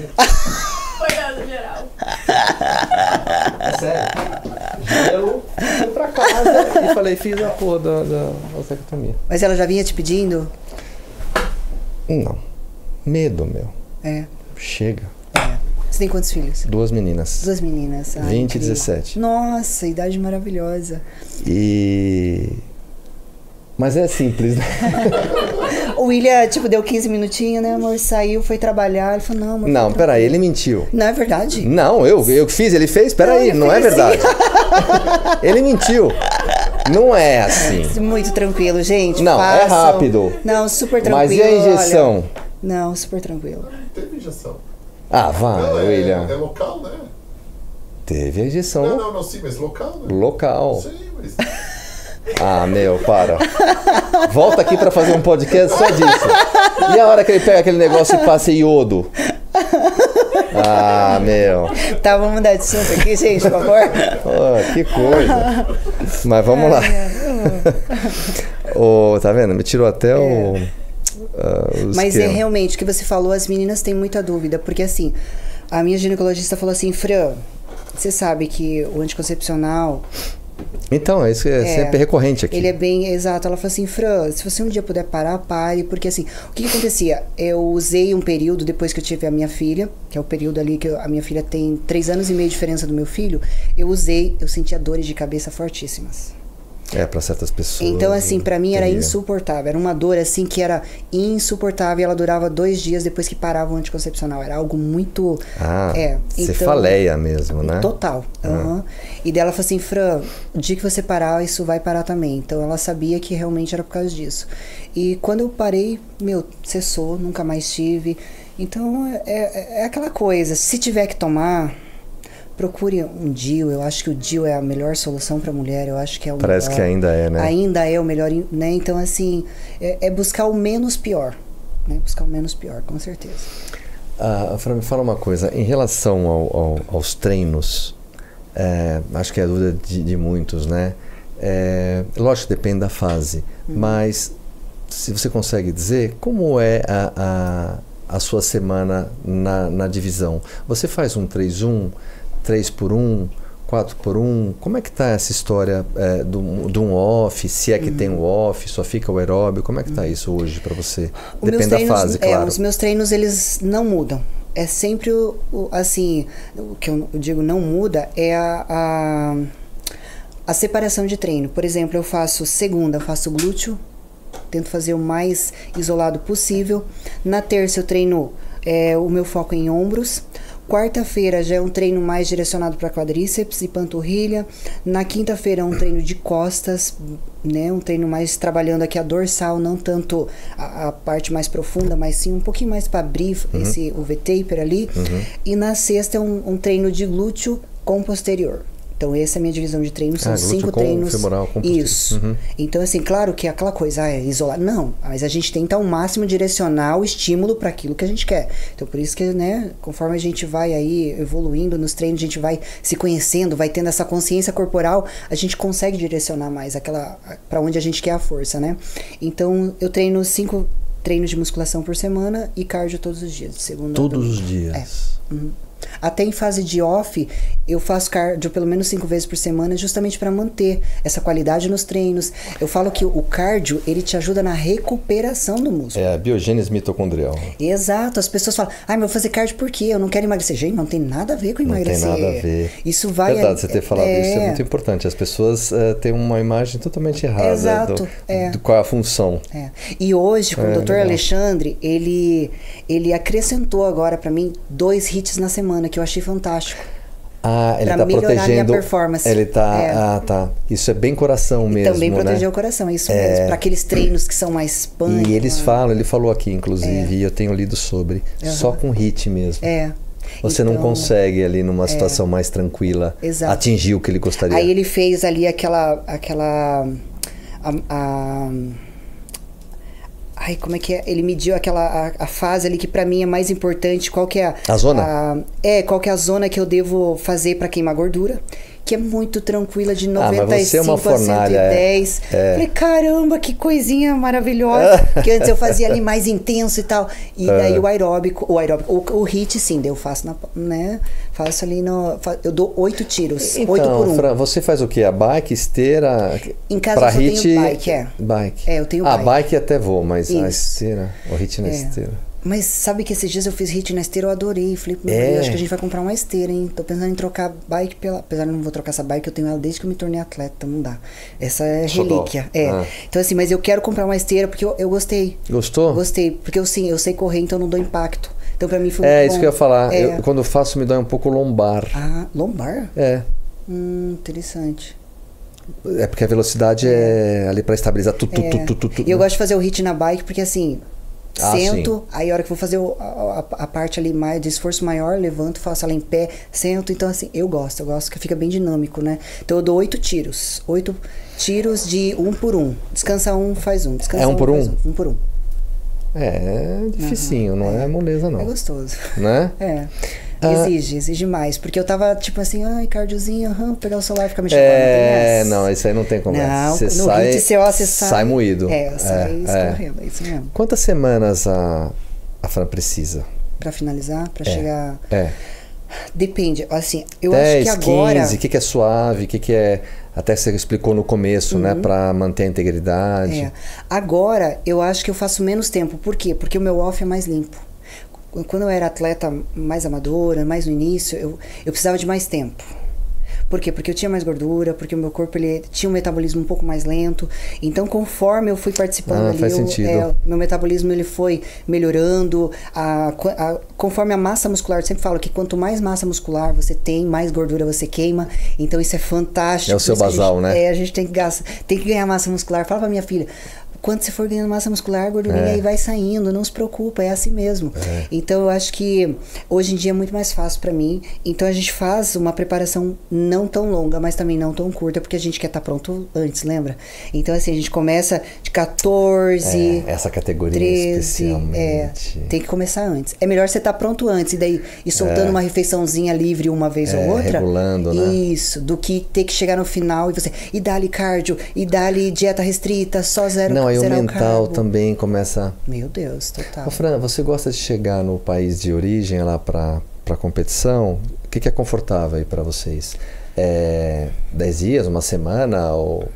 Olhando geral. É sério. Gelo, fui pra casa e falei, fiz a porra da, da vasectomia. Mas ela já vinha te pedindo? Não. Medo, meu. É. Chega. é. Você tem quantos filhos? Duas meninas. Duas meninas. Ai, 20 e incrível. 17. Nossa, idade maravilhosa. E. Mas é simples, né? O William, tipo, deu 15 minutinhos, né, amor? Saiu, foi trabalhar. Ele falou, não, amor. Não, fica peraí, ele mentiu. Não é verdade? Não, eu, eu que fiz, ele fez? Peraí, ele não, é verdade. ele mentiu. Não é assim. Muito tranquilo, gente. Não, é façam. rápido. Não, super tranquilo. Mas e a injeção? olha. Não, super tranquilo. Teve injeção. Ah, vai, Não, é, William. é local, né? Teve a injeção Não, não, não, sim, mas local, né? local. Sim, mas. Ah, meu, para. Volta aqui pra fazer um podcast só disso. E a hora que ele pega aquele negócio e passa iodo? Ah, meu. Tá, vamos mudar de assunto aqui, gente, por favor. Oh, que coisa. Mas vamos lá. Ô, tá vendo? Me tirou até o. ah, o É. Mas é realmente o que você falou, as meninas têm muita dúvida, porque assim, a minha ginecologista falou assim, Fran, você sabe que o anticoncepcional, Então, isso é, É. sempre recorrente aqui. ele é bem exato. Ela falou assim, Fran, se você um dia puder parar, pare, porque assim, o que, que acontecia? Eu usei um período depois que eu tive a minha filha, que é o período ali que eu- a minha filha tem três anos e meio de diferença do meu filho, eu usei, eu sentia dores de cabeça fortíssimas. É, pra certas pessoas. Então, assim, pra mim era insuportável. Era uma dor, assim, que era insuportável. Ela durava dois dias depois que parava o anticoncepcional. Era algo muito... Ah, é, cefaleia mesmo, né? Total. aham. E dela falou assim, Fran, o dia que você parar, isso vai parar também. Então, ela sabia que realmente era por causa disso. E quando eu parei, meu, cessou, nunca mais tive. Então, é, é- é aquela coisa. Se tiver que tomar... Procure um DIU, eu acho que o DIU é a melhor solução para mulher, eu acho que é o Parece melhor que ainda é, né? ainda é o melhor, né? Então, assim, é, é buscar o menos pior, né? Buscar o menos pior, com certeza. Ah, Fran, me fala uma coisa. Em relação ao- ao- aos treinos, é, acho que é a dúvida de, de muitos, né? É, lógico que depende da fase, Uhum. mas se você consegue dizer como é a, a, a sua semana na, na divisão. Você faz um 3-1, 3 por 1, 4 por 1? Como é que tá essa história é, do, do um off? Se é que tem Uhum. o off, só fica o aeróbio? Como é que tá isso hoje para você? Os Depende da treinos, fase, é, claro. os meus treinos, eles não mudam. É sempre o, o- assim, o que eu digo não muda é a, a, a separação de treino. Por exemplo, eu faço segunda, eu faço glúteo, tento fazer o mais isolado possível. Na terça eu treino é, o meu foco em ombros. Quarta-feira já é um treino mais direcionado para quadríceps e panturrilha. Na quinta-feira é um treino de costas, né? Um treino mais trabalhando aqui a dorsal, não tanto a, a parte mais profunda, mas sim um pouquinho mais para abrir esse o V-taper ali. E na sexta é um, um treino de glúteo com posterior. Então, essa é a minha divisão de treinos. São Ah, cinco treinos. femoral. Isso. Uhum. Então, assim, claro que é aquela coisa, ah, é isolar. Não, mas a gente tenta ao máximo direcionar o estímulo para aquilo que a gente quer. Então, por isso que, né, conforme a gente vai aí evoluindo nos treinos, a gente vai se conhecendo, vai tendo essa consciência corporal, a gente consegue direcionar mais aquela para onde a gente quer a força, né? Então, eu treino cinco treinos de musculação por semana e cardio todos os dias, segunda Todos os dias. Uhum. Até em fase de off, eu faço cardio pelo menos cinco vezes por semana, justamente para manter essa qualidade nos treinos. Eu falo que o cardio, ele te ajuda na recuperação do músculo. É a biogênese mitocondrial. Exato, as pessoas falam, ai, mas eu vou fazer cardio por quê? Eu não quero emagrecer. Gente, não tem nada a ver com Não emagrecer. tem nada a ver. Isso vai. Verdade, você ter falado isso é é, muito importante. As pessoas eh, têm uma imagem totalmente errada Exato, do, é. do qual é a função. É. E hoje, com É, o Dr. legal. Alexandre, ele, ele acrescentou agora para mim dois hits na semana, que eu achei fantástico. Ah, ele Pra tá melhorar a minha protegendo. performance. Ele tá. É. Ah, tá. Isso é bem coração E mesmo. também né? proteger o coração, é isso mesmo. Para aqueles treinos que são mais pânico. E eles né? falam, ele falou aqui, inclusive, e eu tenho lido sobre, só com hit mesmo. É. Você não Então, consegue ali numa situação mais tranquila Exato. atingir o que ele gostaria. Aí ele fez ali aquela. aquela a, a- Ai, como é que é? Ele mediu aquela a, a fase ali que pra mim é mais importante. Qual que é A zona? a- é, qual que é a zona que eu devo fazer pra queimar gordura. Que é muito tranquila, de Ah, mas 95 você é uma a fornalha, é. 110. Falei, caramba, que coisinha maravilhosa. Porque antes eu fazia ali mais intenso e tal. E É. daí o aeróbico, o aeróbico, o, o hit sim, daí eu faço na, né? Faço ali no. Eu dou oito tiros. oito por Então, um. Fran, você faz o quê? A bike, esteira? Em casa pra eu só tenho hit, bike, é. Bike. É, eu tenho ah, bike. bike até vou, mas a Isso. esteira, o hit na É. esteira. Mas sabe que esses dias eu fiz hit na esteira, eu adorei. Falei, meu É. Deus, acho que a gente vai comprar uma esteira, hein? Tô pensando em trocar bike pela. Apesar de eu não vou trocar essa bike, eu tenho ela desde que eu me tornei atleta, não dá. Essa é relíquia. É. Ah. Então, assim, mas eu quero comprar uma esteira porque eu, eu gostei. Gostou? Gostei. Porque eu sim, eu sei correr, então não dou impacto. Então, pra mim foi É, isso bom. que eu ia falar. É. Eu- quando eu faço, me dói um pouco lombar. Ah, lombar? É. Hum, interessante. É porque a velocidade é, ali pra estabilizar. Tu, tu, É. tu, tu, tu, tu. E eu gosto de fazer o hit na bike porque assim. Ah, Sento, aí a hora que vou fazer o- a, a- parte ali mais de esforço maior, levanto, faço ela em pé, sento. Então, assim, eu gosto, eu gosto que fica bem dinâmico, né? Então eu dou oito tiros. Oito tiros de um por um. Descansa um, faz um. Descansa É um por faz um? Um por um. É dificinho, não é moleza, não. É gostoso. Né? É. Ah. Exige, exige mais. Porque eu tava tipo assim, ai, cardiozinho, aham, pegar o celular e ficar mexendo. É, não, não, isso aí não tem conversa. Não, você no sai, hit você, sai. sai moído. É, sai é. escorrendo, é isso mesmo. Quantas semanas a, a Fran precisa? Pra finalizar, pra É. chegar. É. Depende, assim, eu 10, acho que agora. 15, o que, que é suave, o que, que é. Até você explicou no começo, né? Pra manter a integridade. Uhum. É. Agora, eu acho que eu faço menos tempo. Por quê? Porque o meu off é mais limpo. Quando eu era atleta mais amadora, mais no início, eu, eu precisava de mais tempo. Por quê? Porque eu tinha mais gordura, porque o meu corpo ele tinha um metabolismo um pouco mais lento. Então, conforme eu fui participando Ah, ali, eu- é, meu metabolismo ele foi melhorando. A, a- conforme a massa muscular, eu sempre falo que quanto mais massa muscular você tem, mais gordura você queima. Então, isso é fantástico. É o seu basal, gente- né? É, a gente tem que, gastar, tem que ganhar massa muscular. Fala pra minha filha. Quando você for ganhando massa muscular, a gordurinha É. aí vai saindo, não se preocupa, é assim mesmo. Então eu acho que hoje em dia é muito mais fácil pra mim. Então a gente faz uma preparação não tão longa, mas também não tão curta, porque a gente quer estar pronto antes, lembra? Então assim, a gente começa de 14, É, essa categoria 13, especialmente. é, tem que começar antes. É melhor você estar pronto antes e daí ir soltando É. uma refeiçãozinha livre uma vez É, ou outra. regulando, né? Isso, do que ter que chegar no final e você e dá-lhe cardio, e dá-lhe dieta restrita, só zero Não, aí o mental também começa. Meu Deus, total. Ô, Fran, você gosta de chegar no país de origem lá pra, pra competição? O que, que é confortável aí pra vocês? É 10 dias, uma semana? Ou...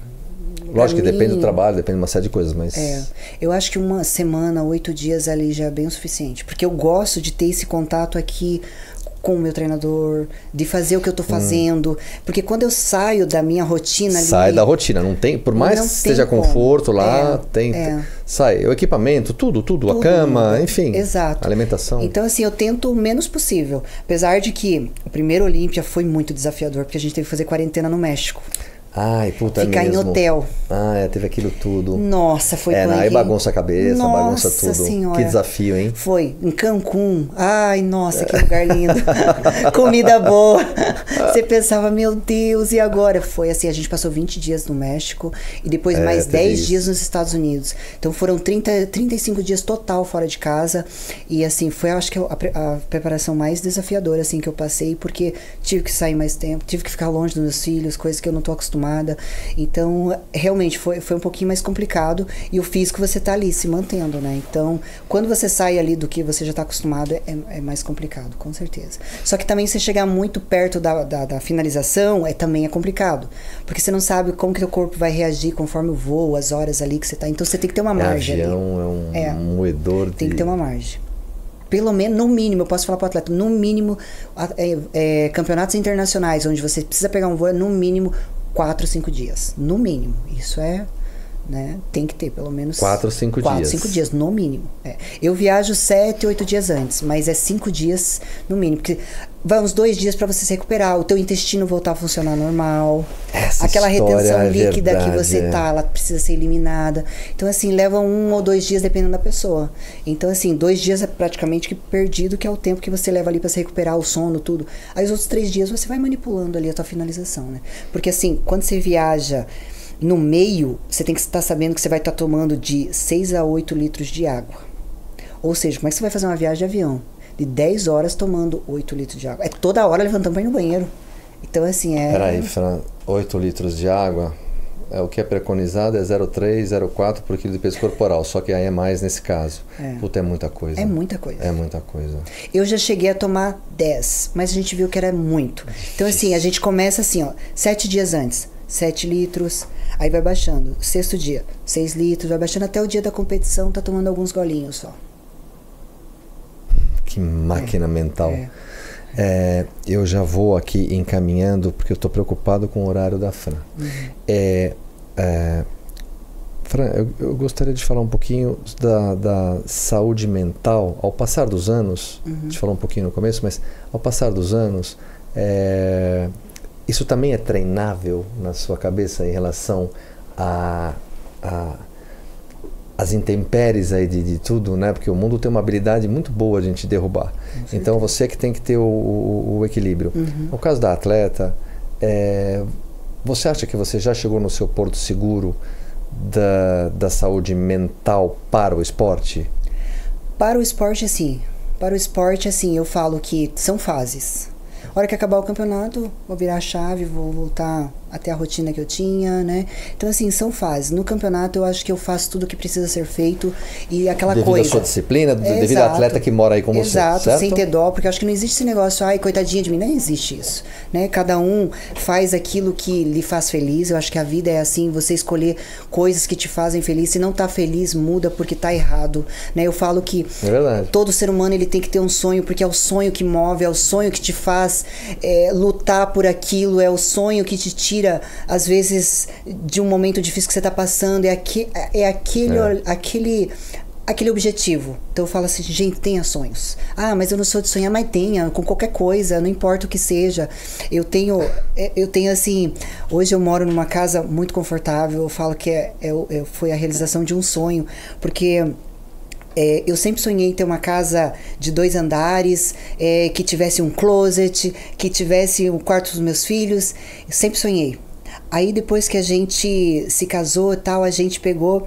Lógico que mim- depende do trabalho, depende de uma série de coisas, mas. É, eu acho que uma semana, oito dias ali já é bem o suficiente. Porque eu gosto de ter esse contato aqui com o meu treinador, de fazer o que eu tô fazendo. Porque quando eu saio da minha rotina ali. Hum. Sai da rotina, não tem, por mais que esteja como. conforto lá, É, tem, é. sai o equipamento, tudo, tudo, a Tudo cama, muda. enfim, Exato. alimentação. Então, assim, eu tento o menos possível. Apesar de que o primeiro Olímpia foi muito desafiador, porque a gente teve que fazer quarentena no México. Ai, puta Ficar em mesmo. hotel. Ah, é, teve aquilo tudo. Nossa, foi é, aí bagunça a cabeça, bagunça Nossa tudo. Senhora. Que desafio, hein? Foi em Cancún. Ai, nossa, que lugar lindo. Comida boa. Você pensava, meu Deus, e agora? Foi assim, a gente passou 20 dias no México e depois É, mais teve 10 isso. dias nos Estados Unidos. Então foram 30, 35 dias total fora de casa. E assim, foi acho que a, pre- a preparação mais desafiadora assim que eu passei, porque tive que sair mais tempo, tive que ficar longe dos meus filhos, coisas que eu não tô acostumada. Então, realmente foi, foi um pouquinho mais complicado e o físico você tá ali se mantendo, né? Então, quando você sai ali do que você já tá acostumado, é, é mais complicado, com certeza. Só que também você chegar muito perto da, da, da finalização é também é complicado, porque você não sabe como que o corpo vai reagir conforme o voo, as horas ali que você tá. Então, você tem que ter uma É margem é um É. moedor de... Tem que ter uma margem. Pelo menos, no mínimo, eu posso falar para o atleta, no mínimo, é, é, campeonatos internacionais, onde você precisa pegar um voo, é no mínimo 4, 5 dias. No mínimo. Isso é. Né? Tem que ter pelo menos. Quatro, cinco quatro, dias. cinco dias, no mínimo. É. Eu viajo 7, 8 dias antes, mas é 5 dias no mínimo. Porque vai uns dois dias para você se recuperar, o teu intestino voltar a funcionar normal. Essa Aquela retenção é líquida que verdade, você é. tá, ela precisa ser eliminada. Então, assim, leva um ou dois dias dependendo da pessoa. Então, assim, dois dias é praticamente que perdido, que é o tempo que você leva ali para se recuperar o sono, tudo. Aí os outros três dias você vai manipulando ali a tua finalização, né? Porque, assim, quando você viaja no meio, você tem que estar sabendo que você vai estar tomando de 6 a 8 litros de água. Ou seja, como é que você vai fazer uma viagem de avião? De 10 horas tomando 8 litros de água. É toda hora levantando para ir no banheiro. Então, assim, é. Peraí, Fran, 8 litros de água, é, o que é preconizado é 0,3, 0,4 por quilo de peso corporal, só que aí é mais nesse caso. É. Puta, é muita coisa. É muita coisa. É muita coisa. Eu já cheguei a tomar 10, mas a gente viu que era muito. Então, assim, a gente começa assim, ó, sete dias antes, 7 litros, aí vai baixando. Sexto dia, 6 litros, vai baixando até o dia da competição, tá tomando alguns golinhos só. Que máquina mental. é. É, eu já vou aqui encaminhando, porque eu estou preocupado com o horário da Fran. É, é, Fran, eu, eu gostaria de falar um pouquinho da, da saúde mental. Ao passar dos anos, a gente falou um pouquinho no começo, mas ao passar dos anos, é, isso também é treinável na sua cabeça em relação a, a as intempéries aí de, de tudo, né? Porque o mundo tem uma habilidade muito boa de a gente derrubar. Então você que tem que ter o, o, o equilíbrio. No caso da atleta, é, você acha que você já chegou no seu porto seguro da, da saúde mental para o esporte? Para o esporte, assim. Para o esporte, assim, eu falo que são fases. Hora que acabar o campeonato, vou virar a chave, vou voltar até a rotina que eu tinha, né? Então, assim, são fases. No campeonato, eu acho que eu faço tudo o que precisa ser feito e aquela devido coisa. à sua disciplina, devido ao exato. atleta que mora aí com você. Exato, sem ter dó, porque eu acho que não existe esse negócio, ai, coitadinha de mim, não existe isso, né? Cada um faz aquilo que lhe faz feliz. Eu acho que a vida é assim, você escolher coisas que te fazem feliz. Se não tá feliz, muda porque tá errado, né? Eu falo que É todo ser humano ele tem que ter um sonho, porque é o sonho que move, é o sonho que te faz é, lutar por aquilo, é o sonho que te tira, às vezes, de um momento difícil que você tá passando, é, aque, é aquele, É. aquele aquele objetivo. Então eu falo assim, gente, tenha sonhos. Ah, mas eu não sou de sonhar, mas tenha, com qualquer coisa, não importa o que seja. Eu tenho, é, eu tenho assim, hoje eu moro numa casa muito confortável, eu falo que é, é, é- foi a realização de um sonho, porque é, eu sempre sonhei em ter uma casa de dois andares, é, que tivesse um closet, que tivesse o quarto dos meus filhos. Eu sempre sonhei. Aí depois que a gente se casou e tal, a gente pegou.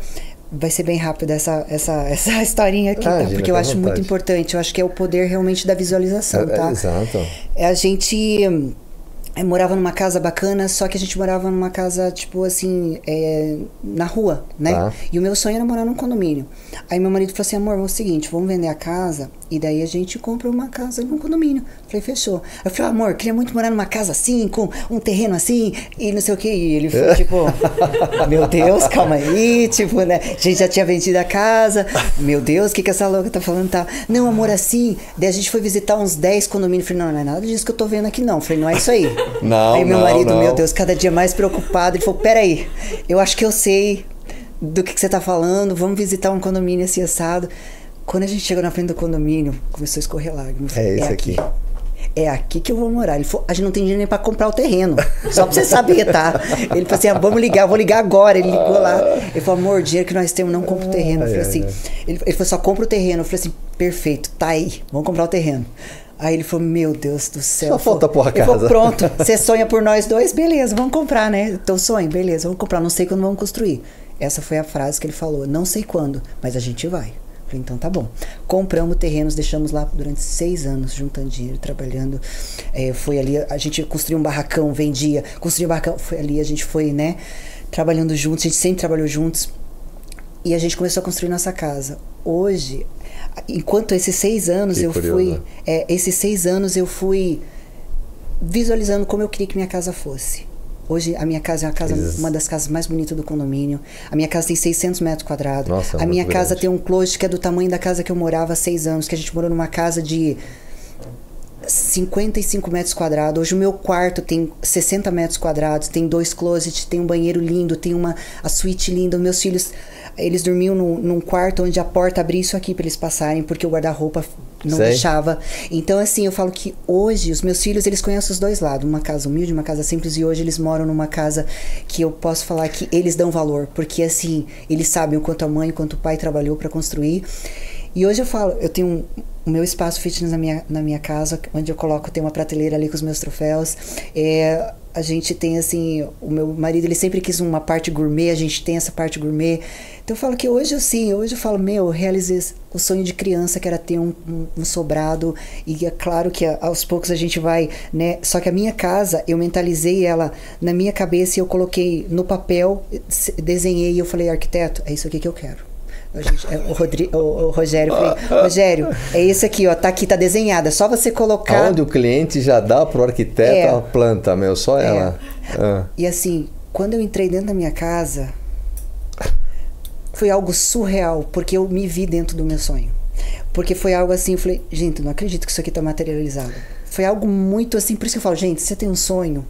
Vai ser bem rápido essa, essa, essa historinha aqui, Ah, tá? Porque eu acho muito vontade. importante. Eu acho que é o poder realmente da visualização, É, tá? exato. É, A gente hum, é, morava numa casa bacana, só que a gente morava numa casa, tipo assim, é, na rua, né? Tá. E o meu sonho era morar num condomínio. Aí meu marido falou assim, amor, é o seguinte, vamos vender a casa e daí a gente compra uma casa num condomínio. Falei, fechou. Eu falei, amor, queria muito morar numa casa assim, com um terreno assim, e não sei o que. E ele foi tipo, meu Deus, calma aí, tipo, né? A gente já tinha vendido a casa, meu Deus, o que, que essa louca tá falando? Tá? Não, amor, assim. Daí a gente foi visitar uns 10 condomínios. Falei, não, não é nada disso que eu tô vendo aqui, não. Falei, não é isso aí. Não, Aí meu não, marido, não. meu Deus, cada dia mais preocupado. Ele falou, peraí, eu acho que eu sei do que, que você tá falando, vamos visitar um condomínio assim assado. Quando a gente chegou na frente do condomínio, começou a escorrer lágrimas. É esse aqui. É aqui que eu vou morar. Ele falou, a gente não tem dinheiro nem pra comprar o terreno. Só pra você saber, tá? Ele falou assim, ah, vamos ligar, eu vou ligar agora. Ele ligou lá. Ele falou, amor, o dinheiro que nós temos não compra o terreno. Eu falei assim, ele, ele falou, só compra o terreno. Eu falei assim, perfeito, tá aí, vamos comprar o terreno. Aí ele falou, meu Deus do céu. Só falta pôr a Ele falou, casa. pronto, você sonha por nós dois? Beleza, vamos comprar, né? Teu sonho, beleza, vamos comprar. Não sei quando vamos construir. Essa foi a frase que ele falou. Não sei quando, mas a gente vai. Falei, então tá bom. Compramos terrenos, deixamos lá durante seis anos, juntando dinheiro, trabalhando. É, foi ali, a gente construiu um barracão, vendia, construiu um barracão. Foi ali, a gente foi, né, trabalhando juntos, a gente sempre trabalhou juntos. E a gente começou a construir nossa casa. Hoje, enquanto esses seis anos Que eu curioso. fui. é, esses seis anos eu fui visualizando como eu queria que minha casa fosse. Hoje a minha casa é uma, casa, uma das casas mais bonitas do condomínio. A minha casa tem 600 metros quadrados. Nossa, é a minha casa grande. tem um closet que é do tamanho da casa que eu morava há seis anos, que a gente morou numa casa de 55 metros quadrados. Hoje o meu quarto tem 60 metros quadrados, tem dois closets, tem um banheiro lindo, tem uma a suíte linda. Meus filhos, eles dormiam num, num quarto onde a porta abria isso aqui para eles passarem, porque o guarda-roupa não Sei. deixava. Então assim, eu falo que hoje os meus filhos, eles conhecem os dois lados, uma casa humilde, uma casa simples e hoje eles moram numa casa que eu posso falar que eles dão valor, porque assim, eles sabem o quanto a mãe, o quanto o pai trabalhou para construir. E hoje eu falo, eu tenho um, o meu espaço fitness na minha, na minha casa, onde eu coloco, tem uma prateleira ali com os meus troféus. É, a gente tem assim, o meu marido ele sempre quis uma parte gourmet, a gente tem essa parte gourmet. Então eu falo que hoje assim, hoje eu falo, meu, eu realizei o sonho de criança que era ter um, um, um sobrado e é claro que aos poucos a gente vai, né? Só que a minha casa, eu mentalizei ela na minha cabeça e eu coloquei no papel, desenhei e eu falei, arquiteto, é isso aqui que eu quero. Gente, é, o, Rodri, o, o, Rogério, falei, Rogério, é isso aqui, ó, tá aqui, tá desenhada. Só você colocar. Onde o cliente já dá pro arquiteto é, a planta, meu, só é. ela. Ah. E assim, quando eu entrei dentro da minha casa, foi algo surreal, porque eu me vi dentro do meu sonho. Porque foi algo assim, eu falei, gente, não acredito que isso aqui tá materializado. Foi algo muito assim, por isso que eu falo, gente, você tem um sonho,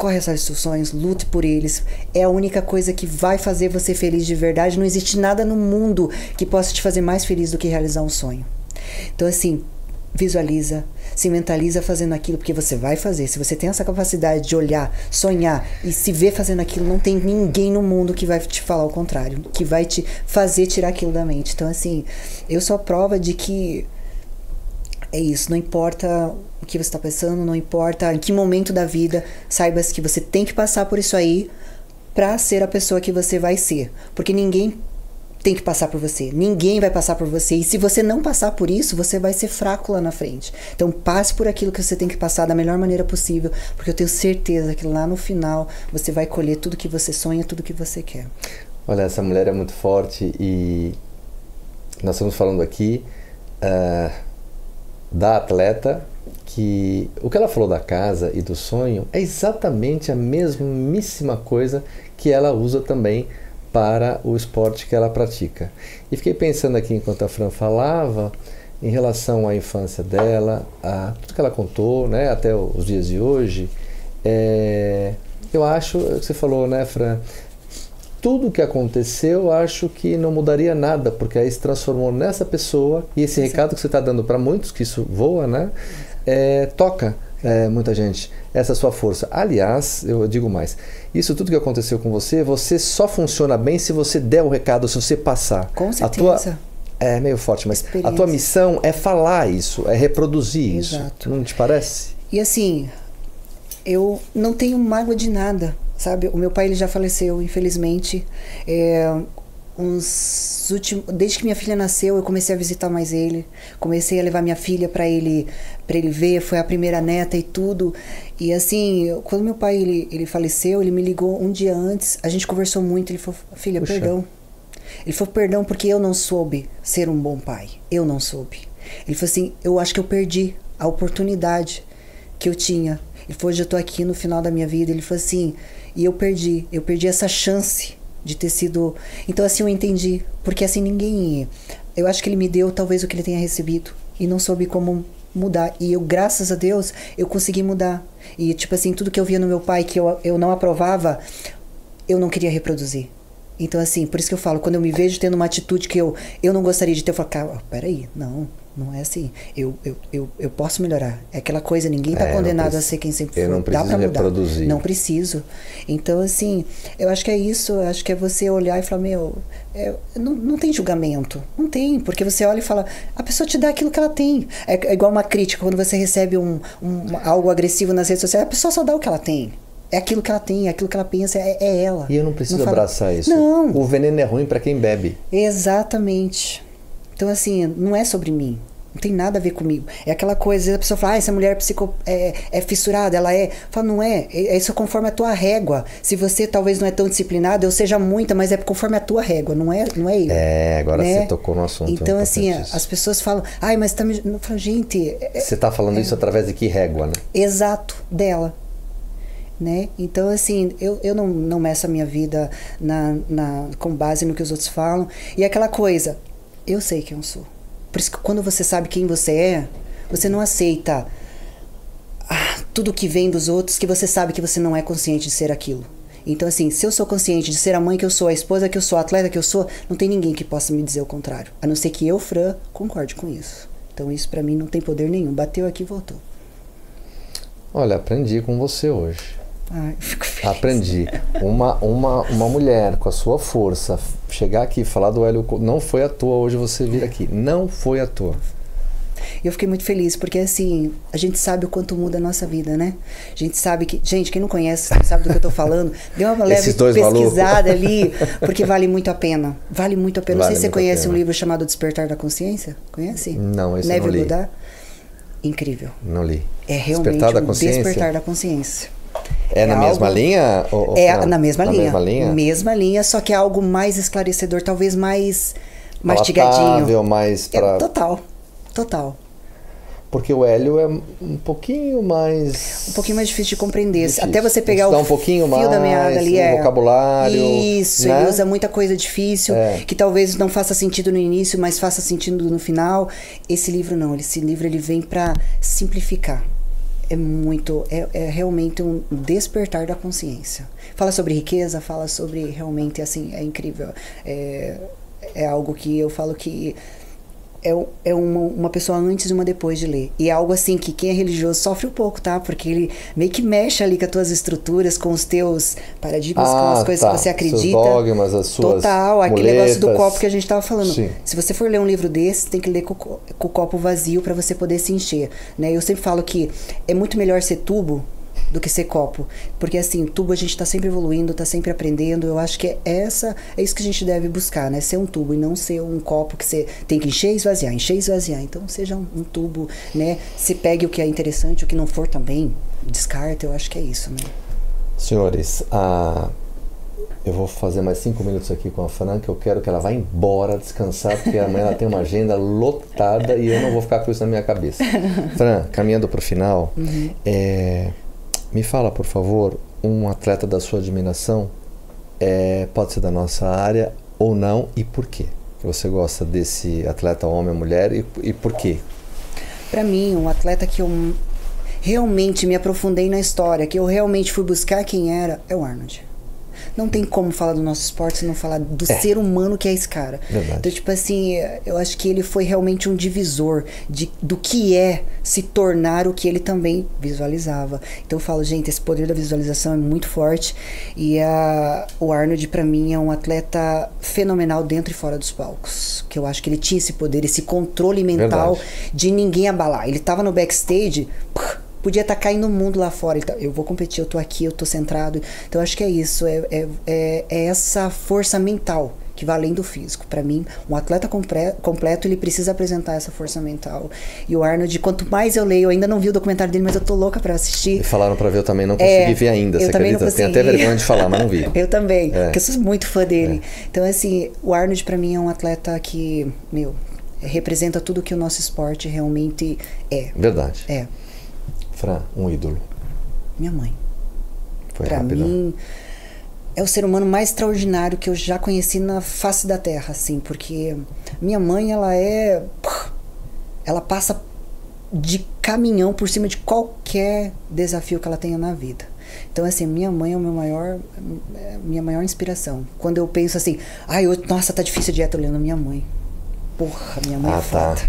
corre atrás dos sonhos, lute por eles. É a única coisa que vai fazer você feliz de verdade. Não existe nada no mundo que possa te fazer mais feliz do que realizar um sonho. Então, assim, visualiza, se mentaliza fazendo aquilo, porque você vai fazer. Se você tem essa capacidade de olhar, sonhar e se ver fazendo aquilo, não tem ninguém no mundo que vai te falar o contrário, que vai te fazer tirar aquilo da mente. Então, assim, eu sou a prova de que é isso, não importa o que você está pensando, não importa em que momento da vida, saiba que você tem que passar por isso aí para ser a pessoa que você vai ser. Porque ninguém tem que passar por você. Ninguém vai passar por você. E se você não passar por isso, você vai ser fraco lá na frente. Então passe por aquilo que você tem que passar da melhor maneira possível, porque eu tenho certeza que lá no final você vai colher tudo que você sonha, tudo que você quer. Olha, essa mulher é muito forte e nós estamos falando aqui. Uh da atleta que o que ela falou da casa e do sonho é exatamente a mesmíssima coisa que ela usa também para o esporte que ela pratica. E fiquei pensando aqui enquanto a Fran falava em relação à infância dela, a tudo que ela contou, né, até os dias de hoje. É, eu acho, você falou, né, Fran, tudo que aconteceu, acho que não mudaria nada, porque aí se transformou nessa pessoa e esse recado que você está dando para muitos, que isso voa, né? É, toca é, muita gente. Essa sua força. Aliás, eu digo mais: isso tudo que aconteceu com você, você só funciona bem se você der o recado, se você passar. Com certeza. A tua, é meio forte, mas a tua missão é falar isso, é reproduzir Exato. isso. Não te parece? E assim, eu não tenho mágoa de nada sabe? O meu pai ele já faleceu, infelizmente. É, uns últimos, desde que minha filha nasceu, eu comecei a visitar mais ele. Comecei a levar minha filha para ele, para ele ver. Foi a primeira neta e tudo. E assim, quando meu pai ele, ele faleceu, ele me ligou um dia antes. A gente conversou muito. Ele falou: "Filha, Puxa. perdão." Ele falou: "Perdão porque eu não soube ser um bom pai. Eu não soube." Ele falou assim: "Eu acho que eu perdi a oportunidade que eu tinha." Ele falou: "Hoje eu tô aqui no final da minha vida." Ele falou assim: e eu perdi, eu perdi essa chance de ter sido. Então, assim, eu entendi. Porque, assim, ninguém. Eu acho que ele me deu talvez o que ele tenha recebido. E não soube como mudar. E eu, graças a Deus, eu consegui mudar. E, tipo assim, tudo que eu via no meu pai que eu, eu não aprovava, eu não queria reproduzir. Então, assim, por isso que eu falo, quando eu me vejo tendo uma atitude que eu, eu não gostaria de ter, eu falo, cara, peraí, não, não é assim. Eu, eu, eu, eu posso melhorar. É aquela coisa, ninguém está é, condenado a ser quem sempre foi. Eu não preciso Dá pra reproduzir. Não preciso. Então, assim, eu acho que é isso. Eu acho que é você olhar e falar, meu, é, não, não tem julgamento. Não tem, porque você olha e fala, a pessoa te dá aquilo que ela tem. É, é igual uma crítica, quando você recebe um, um, algo agressivo nas redes sociais, a pessoa só dá o que ela tem. É aquilo que ela tem, é aquilo que ela pensa, é, é ela. E eu não preciso não abraçar fala... isso. Não. O veneno é ruim para quem bebe. Exatamente. Então, assim, não é sobre mim. Não tem nada a ver comigo. É aquela coisa, a pessoa fala, ah, essa mulher é, psico, é, é fissurada, ela é. Fala, não é. É isso conforme a tua régua. Se você talvez não é tão disciplinado, eu seja muita, mas é conforme a tua régua, não é, não é eu. É, agora né? você tocou no assunto. Então, assim, as pessoas falam, ai, mas tá me. Falo, gente. É, você está falando é, isso através de que régua, né? Exato, dela né? Então, assim, eu, eu não, não meço a minha vida na, na, com base no que os outros falam. E aquela coisa, eu sei quem eu sou. Por isso que quando você sabe quem você é, você não aceita ah, tudo que vem dos outros que você sabe que você não é consciente de ser aquilo. Então, assim, se eu sou consciente de ser a mãe que eu sou, a esposa que eu sou, a atleta que eu sou, não tem ninguém que possa me dizer o contrário. A não ser que eu, Fran, concorde com isso. Então, isso para mim não tem poder nenhum. Bateu aqui e voltou. Olha, aprendi com você hoje. Ai, fico feliz. Aprendi. Uma, uma, uma mulher com a sua força chegar aqui e falar do Hélio. Não foi à toa hoje você vir aqui. Não foi à toa. Eu fiquei muito feliz, porque assim, a gente sabe o quanto muda a nossa vida, né? A gente sabe que. Gente, quem não conhece, não sabe do que eu tô falando, dê uma leve pesquisada ali, porque vale muito a pena. Vale muito a pena. Vale não sei se você conhece um livro chamado Despertar da Consciência. Conhece? Não, esse Neve não li. Godard? Incrível. Não li. É realmente Despertar da um consciência? despertar da consciência. É na É mesma algo- linha? ô- ô, É Fran? na mesma linha. mesma linha? Mesma linha, só que é algo mais esclarecedor, talvez mais mastigadinho. mais É, pra... total. Total. Porque o Hélio é um pouquinho mais... Um pouquinho mais difícil de compreender. Difícil. Até você pegar o um pouquinho fio da meada mais, ali, é. vocabulário, Isso, né? ele usa muita coisa difícil, É. que talvez não faça sentido no início, mas faça sentido no final. Esse livro não, esse livro ele vem para simplificar. É muito, é, é realmente um despertar da consciência. Fala sobre riqueza, fala sobre realmente assim, é incrível. É, é algo que eu falo que é, é uma, uma pessoa antes e uma depois de ler. E é algo assim que quem é religioso sofre um pouco, tá? Porque ele meio que mexe ali com as tuas estruturas, com os teus paradigmas, com Ah, as coisas tá. que você Seus acredita. dogmas, as suas Total, aquele negócio do muletas. copo que a gente tava falando. Sim. Se você for ler um livro desse, tem que ler com, com o copo vazio para você poder se encher, né? Eu sempre falo que é muito melhor ser tubo do que ser copo, porque assim, tubo a gente tá sempre evoluindo, tá sempre aprendendo. Eu acho que é essa, é isso que a gente deve buscar, né? Ser um tubo e não ser um copo que você tem que encher e esvaziar, encher e esvaziar. Então, seja um, um tubo, né? Se pegue o que é interessante, o que não for também, descarta. Eu acho que é isso, né? Senhores, a... eu vou fazer mais cinco minutos aqui com a Fran, que eu quero que ela vá embora descansar, porque amanhã ela tem uma agenda lotada e eu não vou ficar com isso na minha cabeça. Fran, caminhando para o final, é, me fala, por favor, um atleta da sua admiração, é, pode ser da nossa área ou não, e por quê? Você gosta desse atleta homem ou mulher e, e por quê? Pra mim, um atleta que eu realmente me aprofundei na história, que eu realmente fui buscar quem era, é o Arnold. Não tem como falar do nosso esporte se não falar do ser humano que é esse cara. Verdade. Então, tipo assim, eu acho que ele foi realmente um divisor de, do que é se tornar o que ele também visualizava. Então eu falo, gente, esse poder da visualização é muito forte. E a, o Arnold, pra mim, é um atleta fenomenal dentro e fora dos palcos. Que eu acho que ele tinha esse poder, esse controle mental Verdade. de ninguém abalar. Ele tava no backstage, podia estar caindo o mundo lá fora. Tá, eu vou competir, eu tô aqui, eu tô centrado. Então acho que é isso, é, é, é, é essa força mental que vai além do físico. Para mim, um atleta compre- completo, ele precisa apresentar essa força mental. E o Arnold, quanto mais eu leio, eu ainda não vi o documentário dele, mas eu tô louca para assistir. falaram para ver, eu também não consegui É, ver ainda, eu você também não acredita? Tenho até consegui. vergonha de falar, mas não vi. Eu também, É. porque eu sou muito fã dele. Então, assim, o Arnold para mim é um atleta que, meu, representa tudo que o nosso esporte realmente é. Verdade. É, Fran, um ídolo. minha mãe. Foi Pra rápido. mim, é o ser humano mais extraordinário que eu já conheci na face da Terra, assim, porque minha mãe, ela é. Ela passa de caminhão por cima de qualquer desafio que ela tenha na vida. Então, assim, minha mãe é o meu maior, é minha maior inspiração. Quando eu penso assim, ai, nossa, tá difícil a dieta, eu lembro minha mãe. Porra, minha mãe Ah, é tá. foda.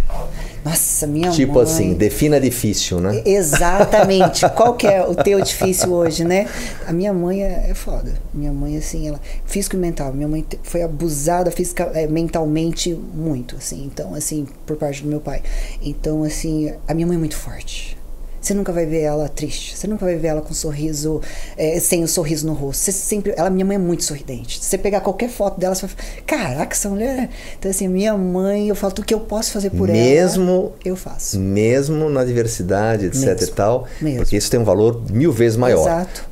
Nossa, minha Tipo mãe. assim, defina difícil, né? Exatamente. Qual que é o teu difícil hoje, né? A minha mãe é, é foda. Minha mãe, assim, ela. Físico e mental. Minha mãe foi abusada física, é, mentalmente muito, assim. Então, assim, por parte do meu pai. Então, assim, a minha mãe é muito forte. Você nunca vai ver ela triste. Você nunca vai ver ela com um sorriso, é, sem o sorriso no rosto. Você sempre. Ela, minha mãe é muito sorridente. Se você pegar qualquer foto dela, você vai falar: Caraca, essa mulher. Então, assim, minha mãe, eu falo tudo que eu posso fazer por Mesmo- ela. Eu faço. Mesmo na diversidade, etc Mesmo. e tal. Mesmo. Porque isso tem um valor mil vezes maior. Exato.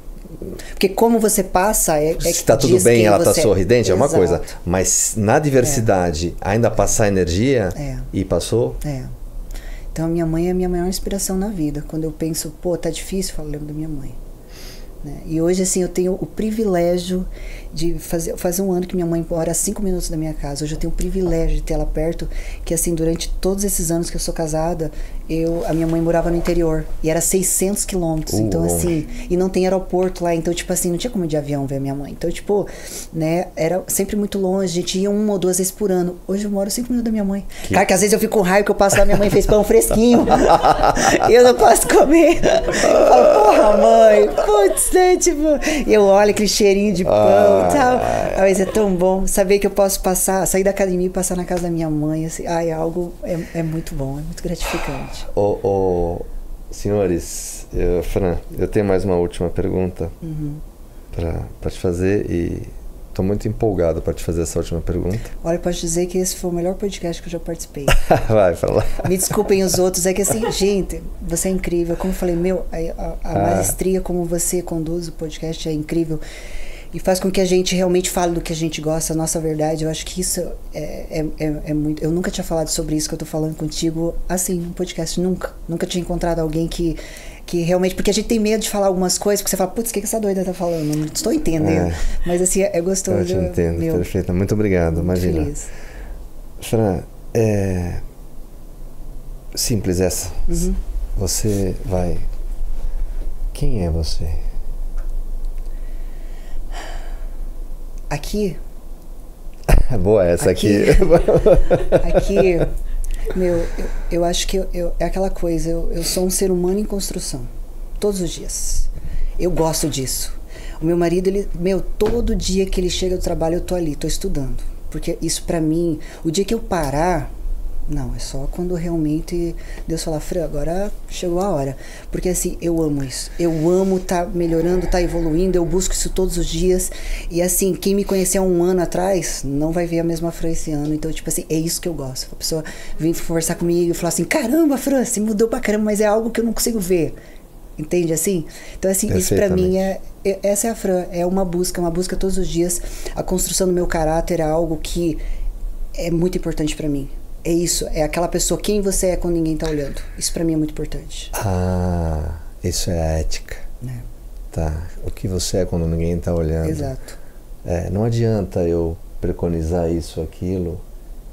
Porque como você passa é, é Se que tá tudo bem, ela tá você sorridente, é uma Exato. coisa. Mas na diversidade, ainda passar energia É. e passou. É. Então a minha mãe é a minha maior inspiração na vida. Quando eu penso, pô, tá difícil, eu falo, lembro da minha mãe. Né? E hoje, assim, eu tenho o privilégio de fazer, fazer um ano que minha mãe mora a cinco minutos da minha casa. Hoje eu tenho o privilégio de ter ela perto, que assim, durante todos esses anos que eu sou casada, eu, a minha mãe morava no interior. E era 600 quilômetros. Uh, então, assim, e não tem aeroporto lá. Então, tipo assim, não tinha como ir de avião ver a minha mãe. Então, tipo, né, era sempre muito longe. A gente ia uma ou duas vezes por ano. Hoje eu moro cinco minutos da minha mãe. Cara, que às vezes eu fico com raiva que eu passo lá, minha mãe fez pão fresquinho. eu não posso comer. Eu falo, porra, mãe, putz. né? Tipo, eu olho aquele cheirinho de pão Ah. e tal. Mas é tão bom saber que eu posso passar, sair da academia e passar na casa da minha mãe. Assim, ai, é algo é, é muito bom, é muito gratificante. Ô, ô, senhores, eu, Fran, eu tenho mais uma última pergunta Uhum. para te fazer e tô muito empolgado para te fazer essa última pergunta. Olha, eu posso dizer que esse foi o melhor podcast que eu já participei. Vai, lá. Me desculpem os outros, é que assim, gente, você é incrível. Como eu falei, meu, a, a- a Ah. maestria como você conduz o podcast é incrível. E faz com que a gente realmente fale do que a gente gosta, a nossa verdade. Eu acho que isso é, é, é, é muito. Eu nunca tinha falado sobre isso que eu tô falando contigo assim, num podcast. Nunca. Nunca tinha encontrado alguém que, que realmente. Porque a gente tem medo de falar algumas coisas, porque você fala, putz, o que, que essa doida tá falando? Não estou entendendo. É. Mas assim, é gostoso. Eu te entendo, meu, perfeito. Muito obrigado, muito imagina. feliz. Fran, é. Simples essa. Uhum. Você vai. Quem é você? Aqui, Boa essa aqui. Aqui, meu, eu, eu acho que eu, eu- é aquela coisa, eu, eu sou um ser humano em construção, todos os dias. Eu gosto disso. O meu marido, ele, meu, todo dia que ele chega do trabalho, eu tô ali, tô estudando. Porque isso pra mim, o dia que eu parar, não, é só quando realmente Deus falar, Fran, agora chegou a hora. Porque assim, eu amo isso. Eu amo tá melhorando, tá evoluindo, eu busco isso todos os dias. E assim, quem me conheceu um ano atrás não vai ver a mesma Fran esse ano. Então, tipo assim, é isso que eu gosto. A pessoa vem conversar comigo e falar assim: caramba, Fran, você mudou pra caramba, mas é algo que eu não consigo ver. Entende assim? Então, assim, isso pra mim é, é- Essa é a Fran, é uma busca, uma busca todos os dias. A construção do meu caráter é algo que é muito importante pra mim. É isso, é aquela pessoa, quem você é quando ninguém tá olhando. Isso pra mim é muito importante. ah, isso é a ética. né? Tá. O que você é quando ninguém tá olhando. Exato. É, não adianta eu preconizar isso, aquilo,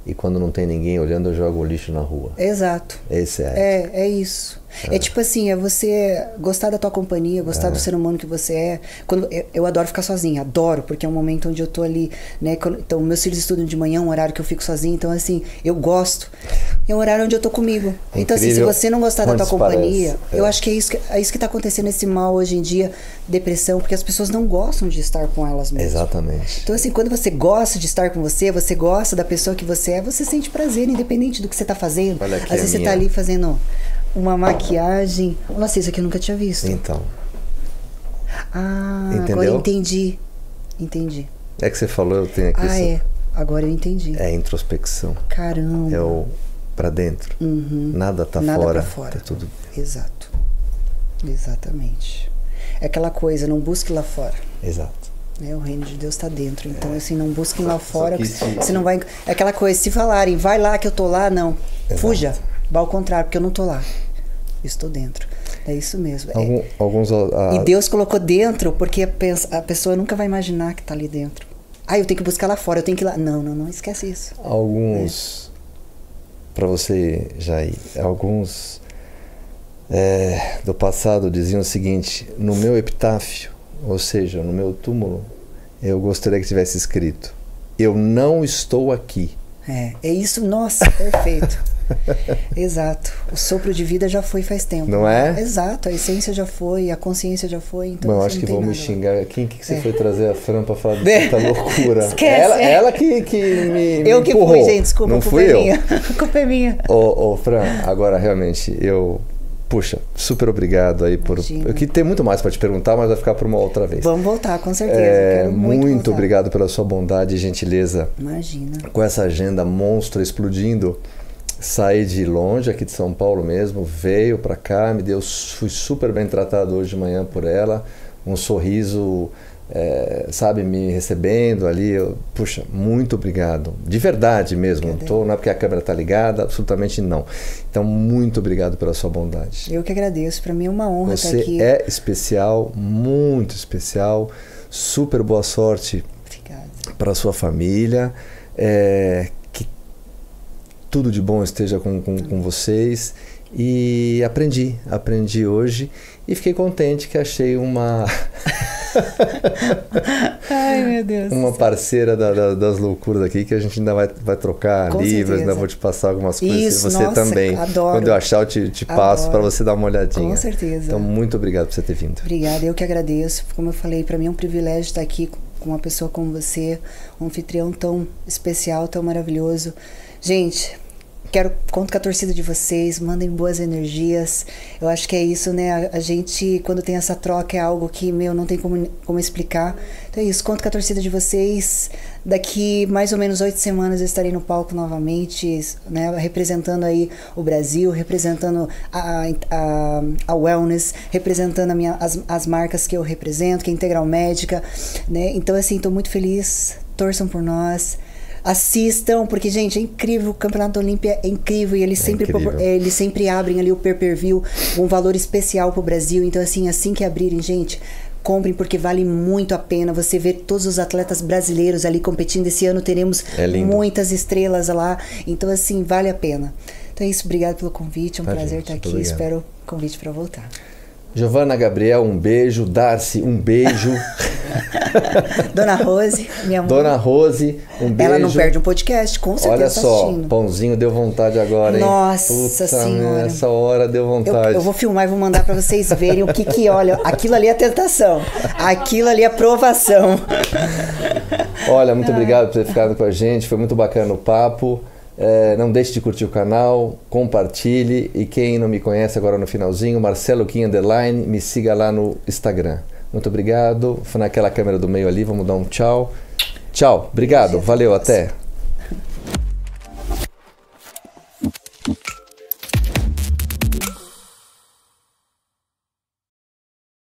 e quando não tem ninguém olhando, eu jogo o lixo na rua. Exato. Esse é. a ética. É, é isso. É. tipo assim, é você gostar da tua companhia, gostar do ser humano que você é. Quando eu, eu adoro ficar sozinha, adoro, porque é um momento onde eu tô ali, né? quando- então, meus filhos estudam de manhã, um horário que eu fico sozinha, então assim, eu gosto. É um horário onde eu tô comigo. É então, assim, se você não gostar da tua companhia, parece. eu É. acho que é isso que, é isso que tá acontecendo esse mal hoje em dia, depressão, porque as pessoas não gostam de estar com elas mesmas. Exatamente. Então, assim, quando você gosta de estar com você, você gosta da pessoa que você é, você sente prazer, independente do que você tá fazendo. Às vezes a você minha. tá ali fazendo uma maquiagem. Nossa, isso aqui eu nunca tinha visto. Então, Ah, agora Entendeu? eu entendi. Entendi. é que você falou, eu tenho aqui Ah, isso. é. Agora eu entendi. É introspecção. Caramba. É o pra dentro. Uhum. Nada tá Nada fora. pra fora. Tá tudo. Exato. Exatamente. É aquela coisa, não busque lá fora. Exato. né? O reino de Deus está dentro. Então, assim, não busquem lá fora. se- Você não vai. É aquela coisa, se falarem, vai lá que eu tô lá, não. Exato. Fuja. Vá ao contrário, porque eu não tô lá. Estou dentro. É isso mesmo. É- Algum- alguns. ah, E Deus colocou dentro porque a a pessoa nunca vai imaginar que tá ali dentro. Ah, eu tenho que buscar lá fora, eu tenho que ir lá. Não, não, não, esquece isso. alguns para você Jair alguns é, do passado diziam o seguinte no meu epitáfio ou seja no meu túmulo eu gostaria que tivesse escrito eu não estou aqui É, é isso, nossa, perfeito. Exato. O sopro de vida já foi faz tempo. Não é? Exato, a essência já foi, a consciência já foi. Então Bom, acho que vão me xingar quem que, que você É. foi trazer a Fran para falar de tanta loucura Esquece, ela, é. ela que, que me, me Eu que empurrou. fui, gente, desculpa, não fui é eu minha. A culpa é minha. Ô, ô, Fran, agora realmente eu. Puxa, super obrigado aí por. Imagina. Eu que tem muito mais para te perguntar, mas vai ficar para uma outra vez. Vamos voltar, com certeza. É, muito, muito obrigado pela sua bondade e gentileza Imagina. com essa agenda monstra explodindo. Saí de longe, aqui de São Paulo mesmo, veio para cá, me deu, fui super bem tratado hoje de manhã por ela, um sorriso, é, sabe, me recebendo ali. Eu, puxa, muito obrigado, de verdade mesmo. Não, tô, não é porque a câmera está ligada, absolutamente não. Então, muito obrigado pela sua bondade. Eu que agradeço. Para mim é uma honra estar Você aqui. é especial, muito especial. Super boa sorte para sua família. É, tudo de bom esteja com, com, com vocês. E aprendi, aprendi hoje e fiquei contente que achei uma Ai, meu Deus. Uma parceira da- da- das loucuras aqui que a gente ainda vai, vai trocar Com livros, certeza. ainda vou te passar algumas coisas. Isso, você nossa, também. adoro. Quando eu achar, eu te, te passo para você dar uma olhadinha. Com certeza. Então, muito obrigado por você ter vindo. Obrigada, eu que agradeço. Como eu falei, para mim é um privilégio estar aqui com uma pessoa como você, um anfitrião tão especial, tão maravilhoso. Gente, quero conto com a torcida de vocês, mandem boas energias. Eu acho que é isso, né? A, a gente, quando tem essa troca, é algo que, meu, não tem como, como explicar. Então é isso, conto com a torcida de vocês. Daqui mais ou menos oito semanas eu estarei no palco novamente, né? Representando aí o Brasil, representando a, a, a wellness, representando a minha, as, as marcas que eu represento, que é Integral Médica, né? Então, assim, estou muito feliz. Torçam por nós. Assistam, porque, gente, é incrível. O Campeonato Olímpia é incrível e eles, sempre, incrível. propor- eles sempre abrem ali o pay-per-view, um valor especial pro Brasil. Então, assim, assim que abrirem, gente, comprem porque vale muito a pena você ver todos os atletas brasileiros ali competindo. Esse ano teremos É muitas estrelas lá. Então, assim, vale a pena. Então é isso, obrigado pelo convite. É um Tá, prazer gente, estar aqui. obrigado. Espero o convite para voltar. Giovana Gabriel, um beijo. Darcy, um beijo. Dona Rose, minha mãe. Dona Rose, um beijo. Ela não perde um podcast, com certeza Olha tá só, assistindo. pãozinho deu vontade agora, hein? Nossa Puta Senhora. merda, Essa hora deu Eu, vontade. eu vou filmar e vou mandar pra vocês verem o que que olha. Aquilo ali é tentação. Aquilo ali é provação. Olha, muito obrigado por ter ficado com a gente. Foi muito bacana o papo. É, não deixe de curtir o canal, compartilhe. E quem não me conhece agora no finalzinho, Marcelo Kim Underline, me siga lá no Instagram. Muito obrigado. Foi naquela câmera do meio ali, vamos dar um tchau. Tchau, obrigado, valeu, até.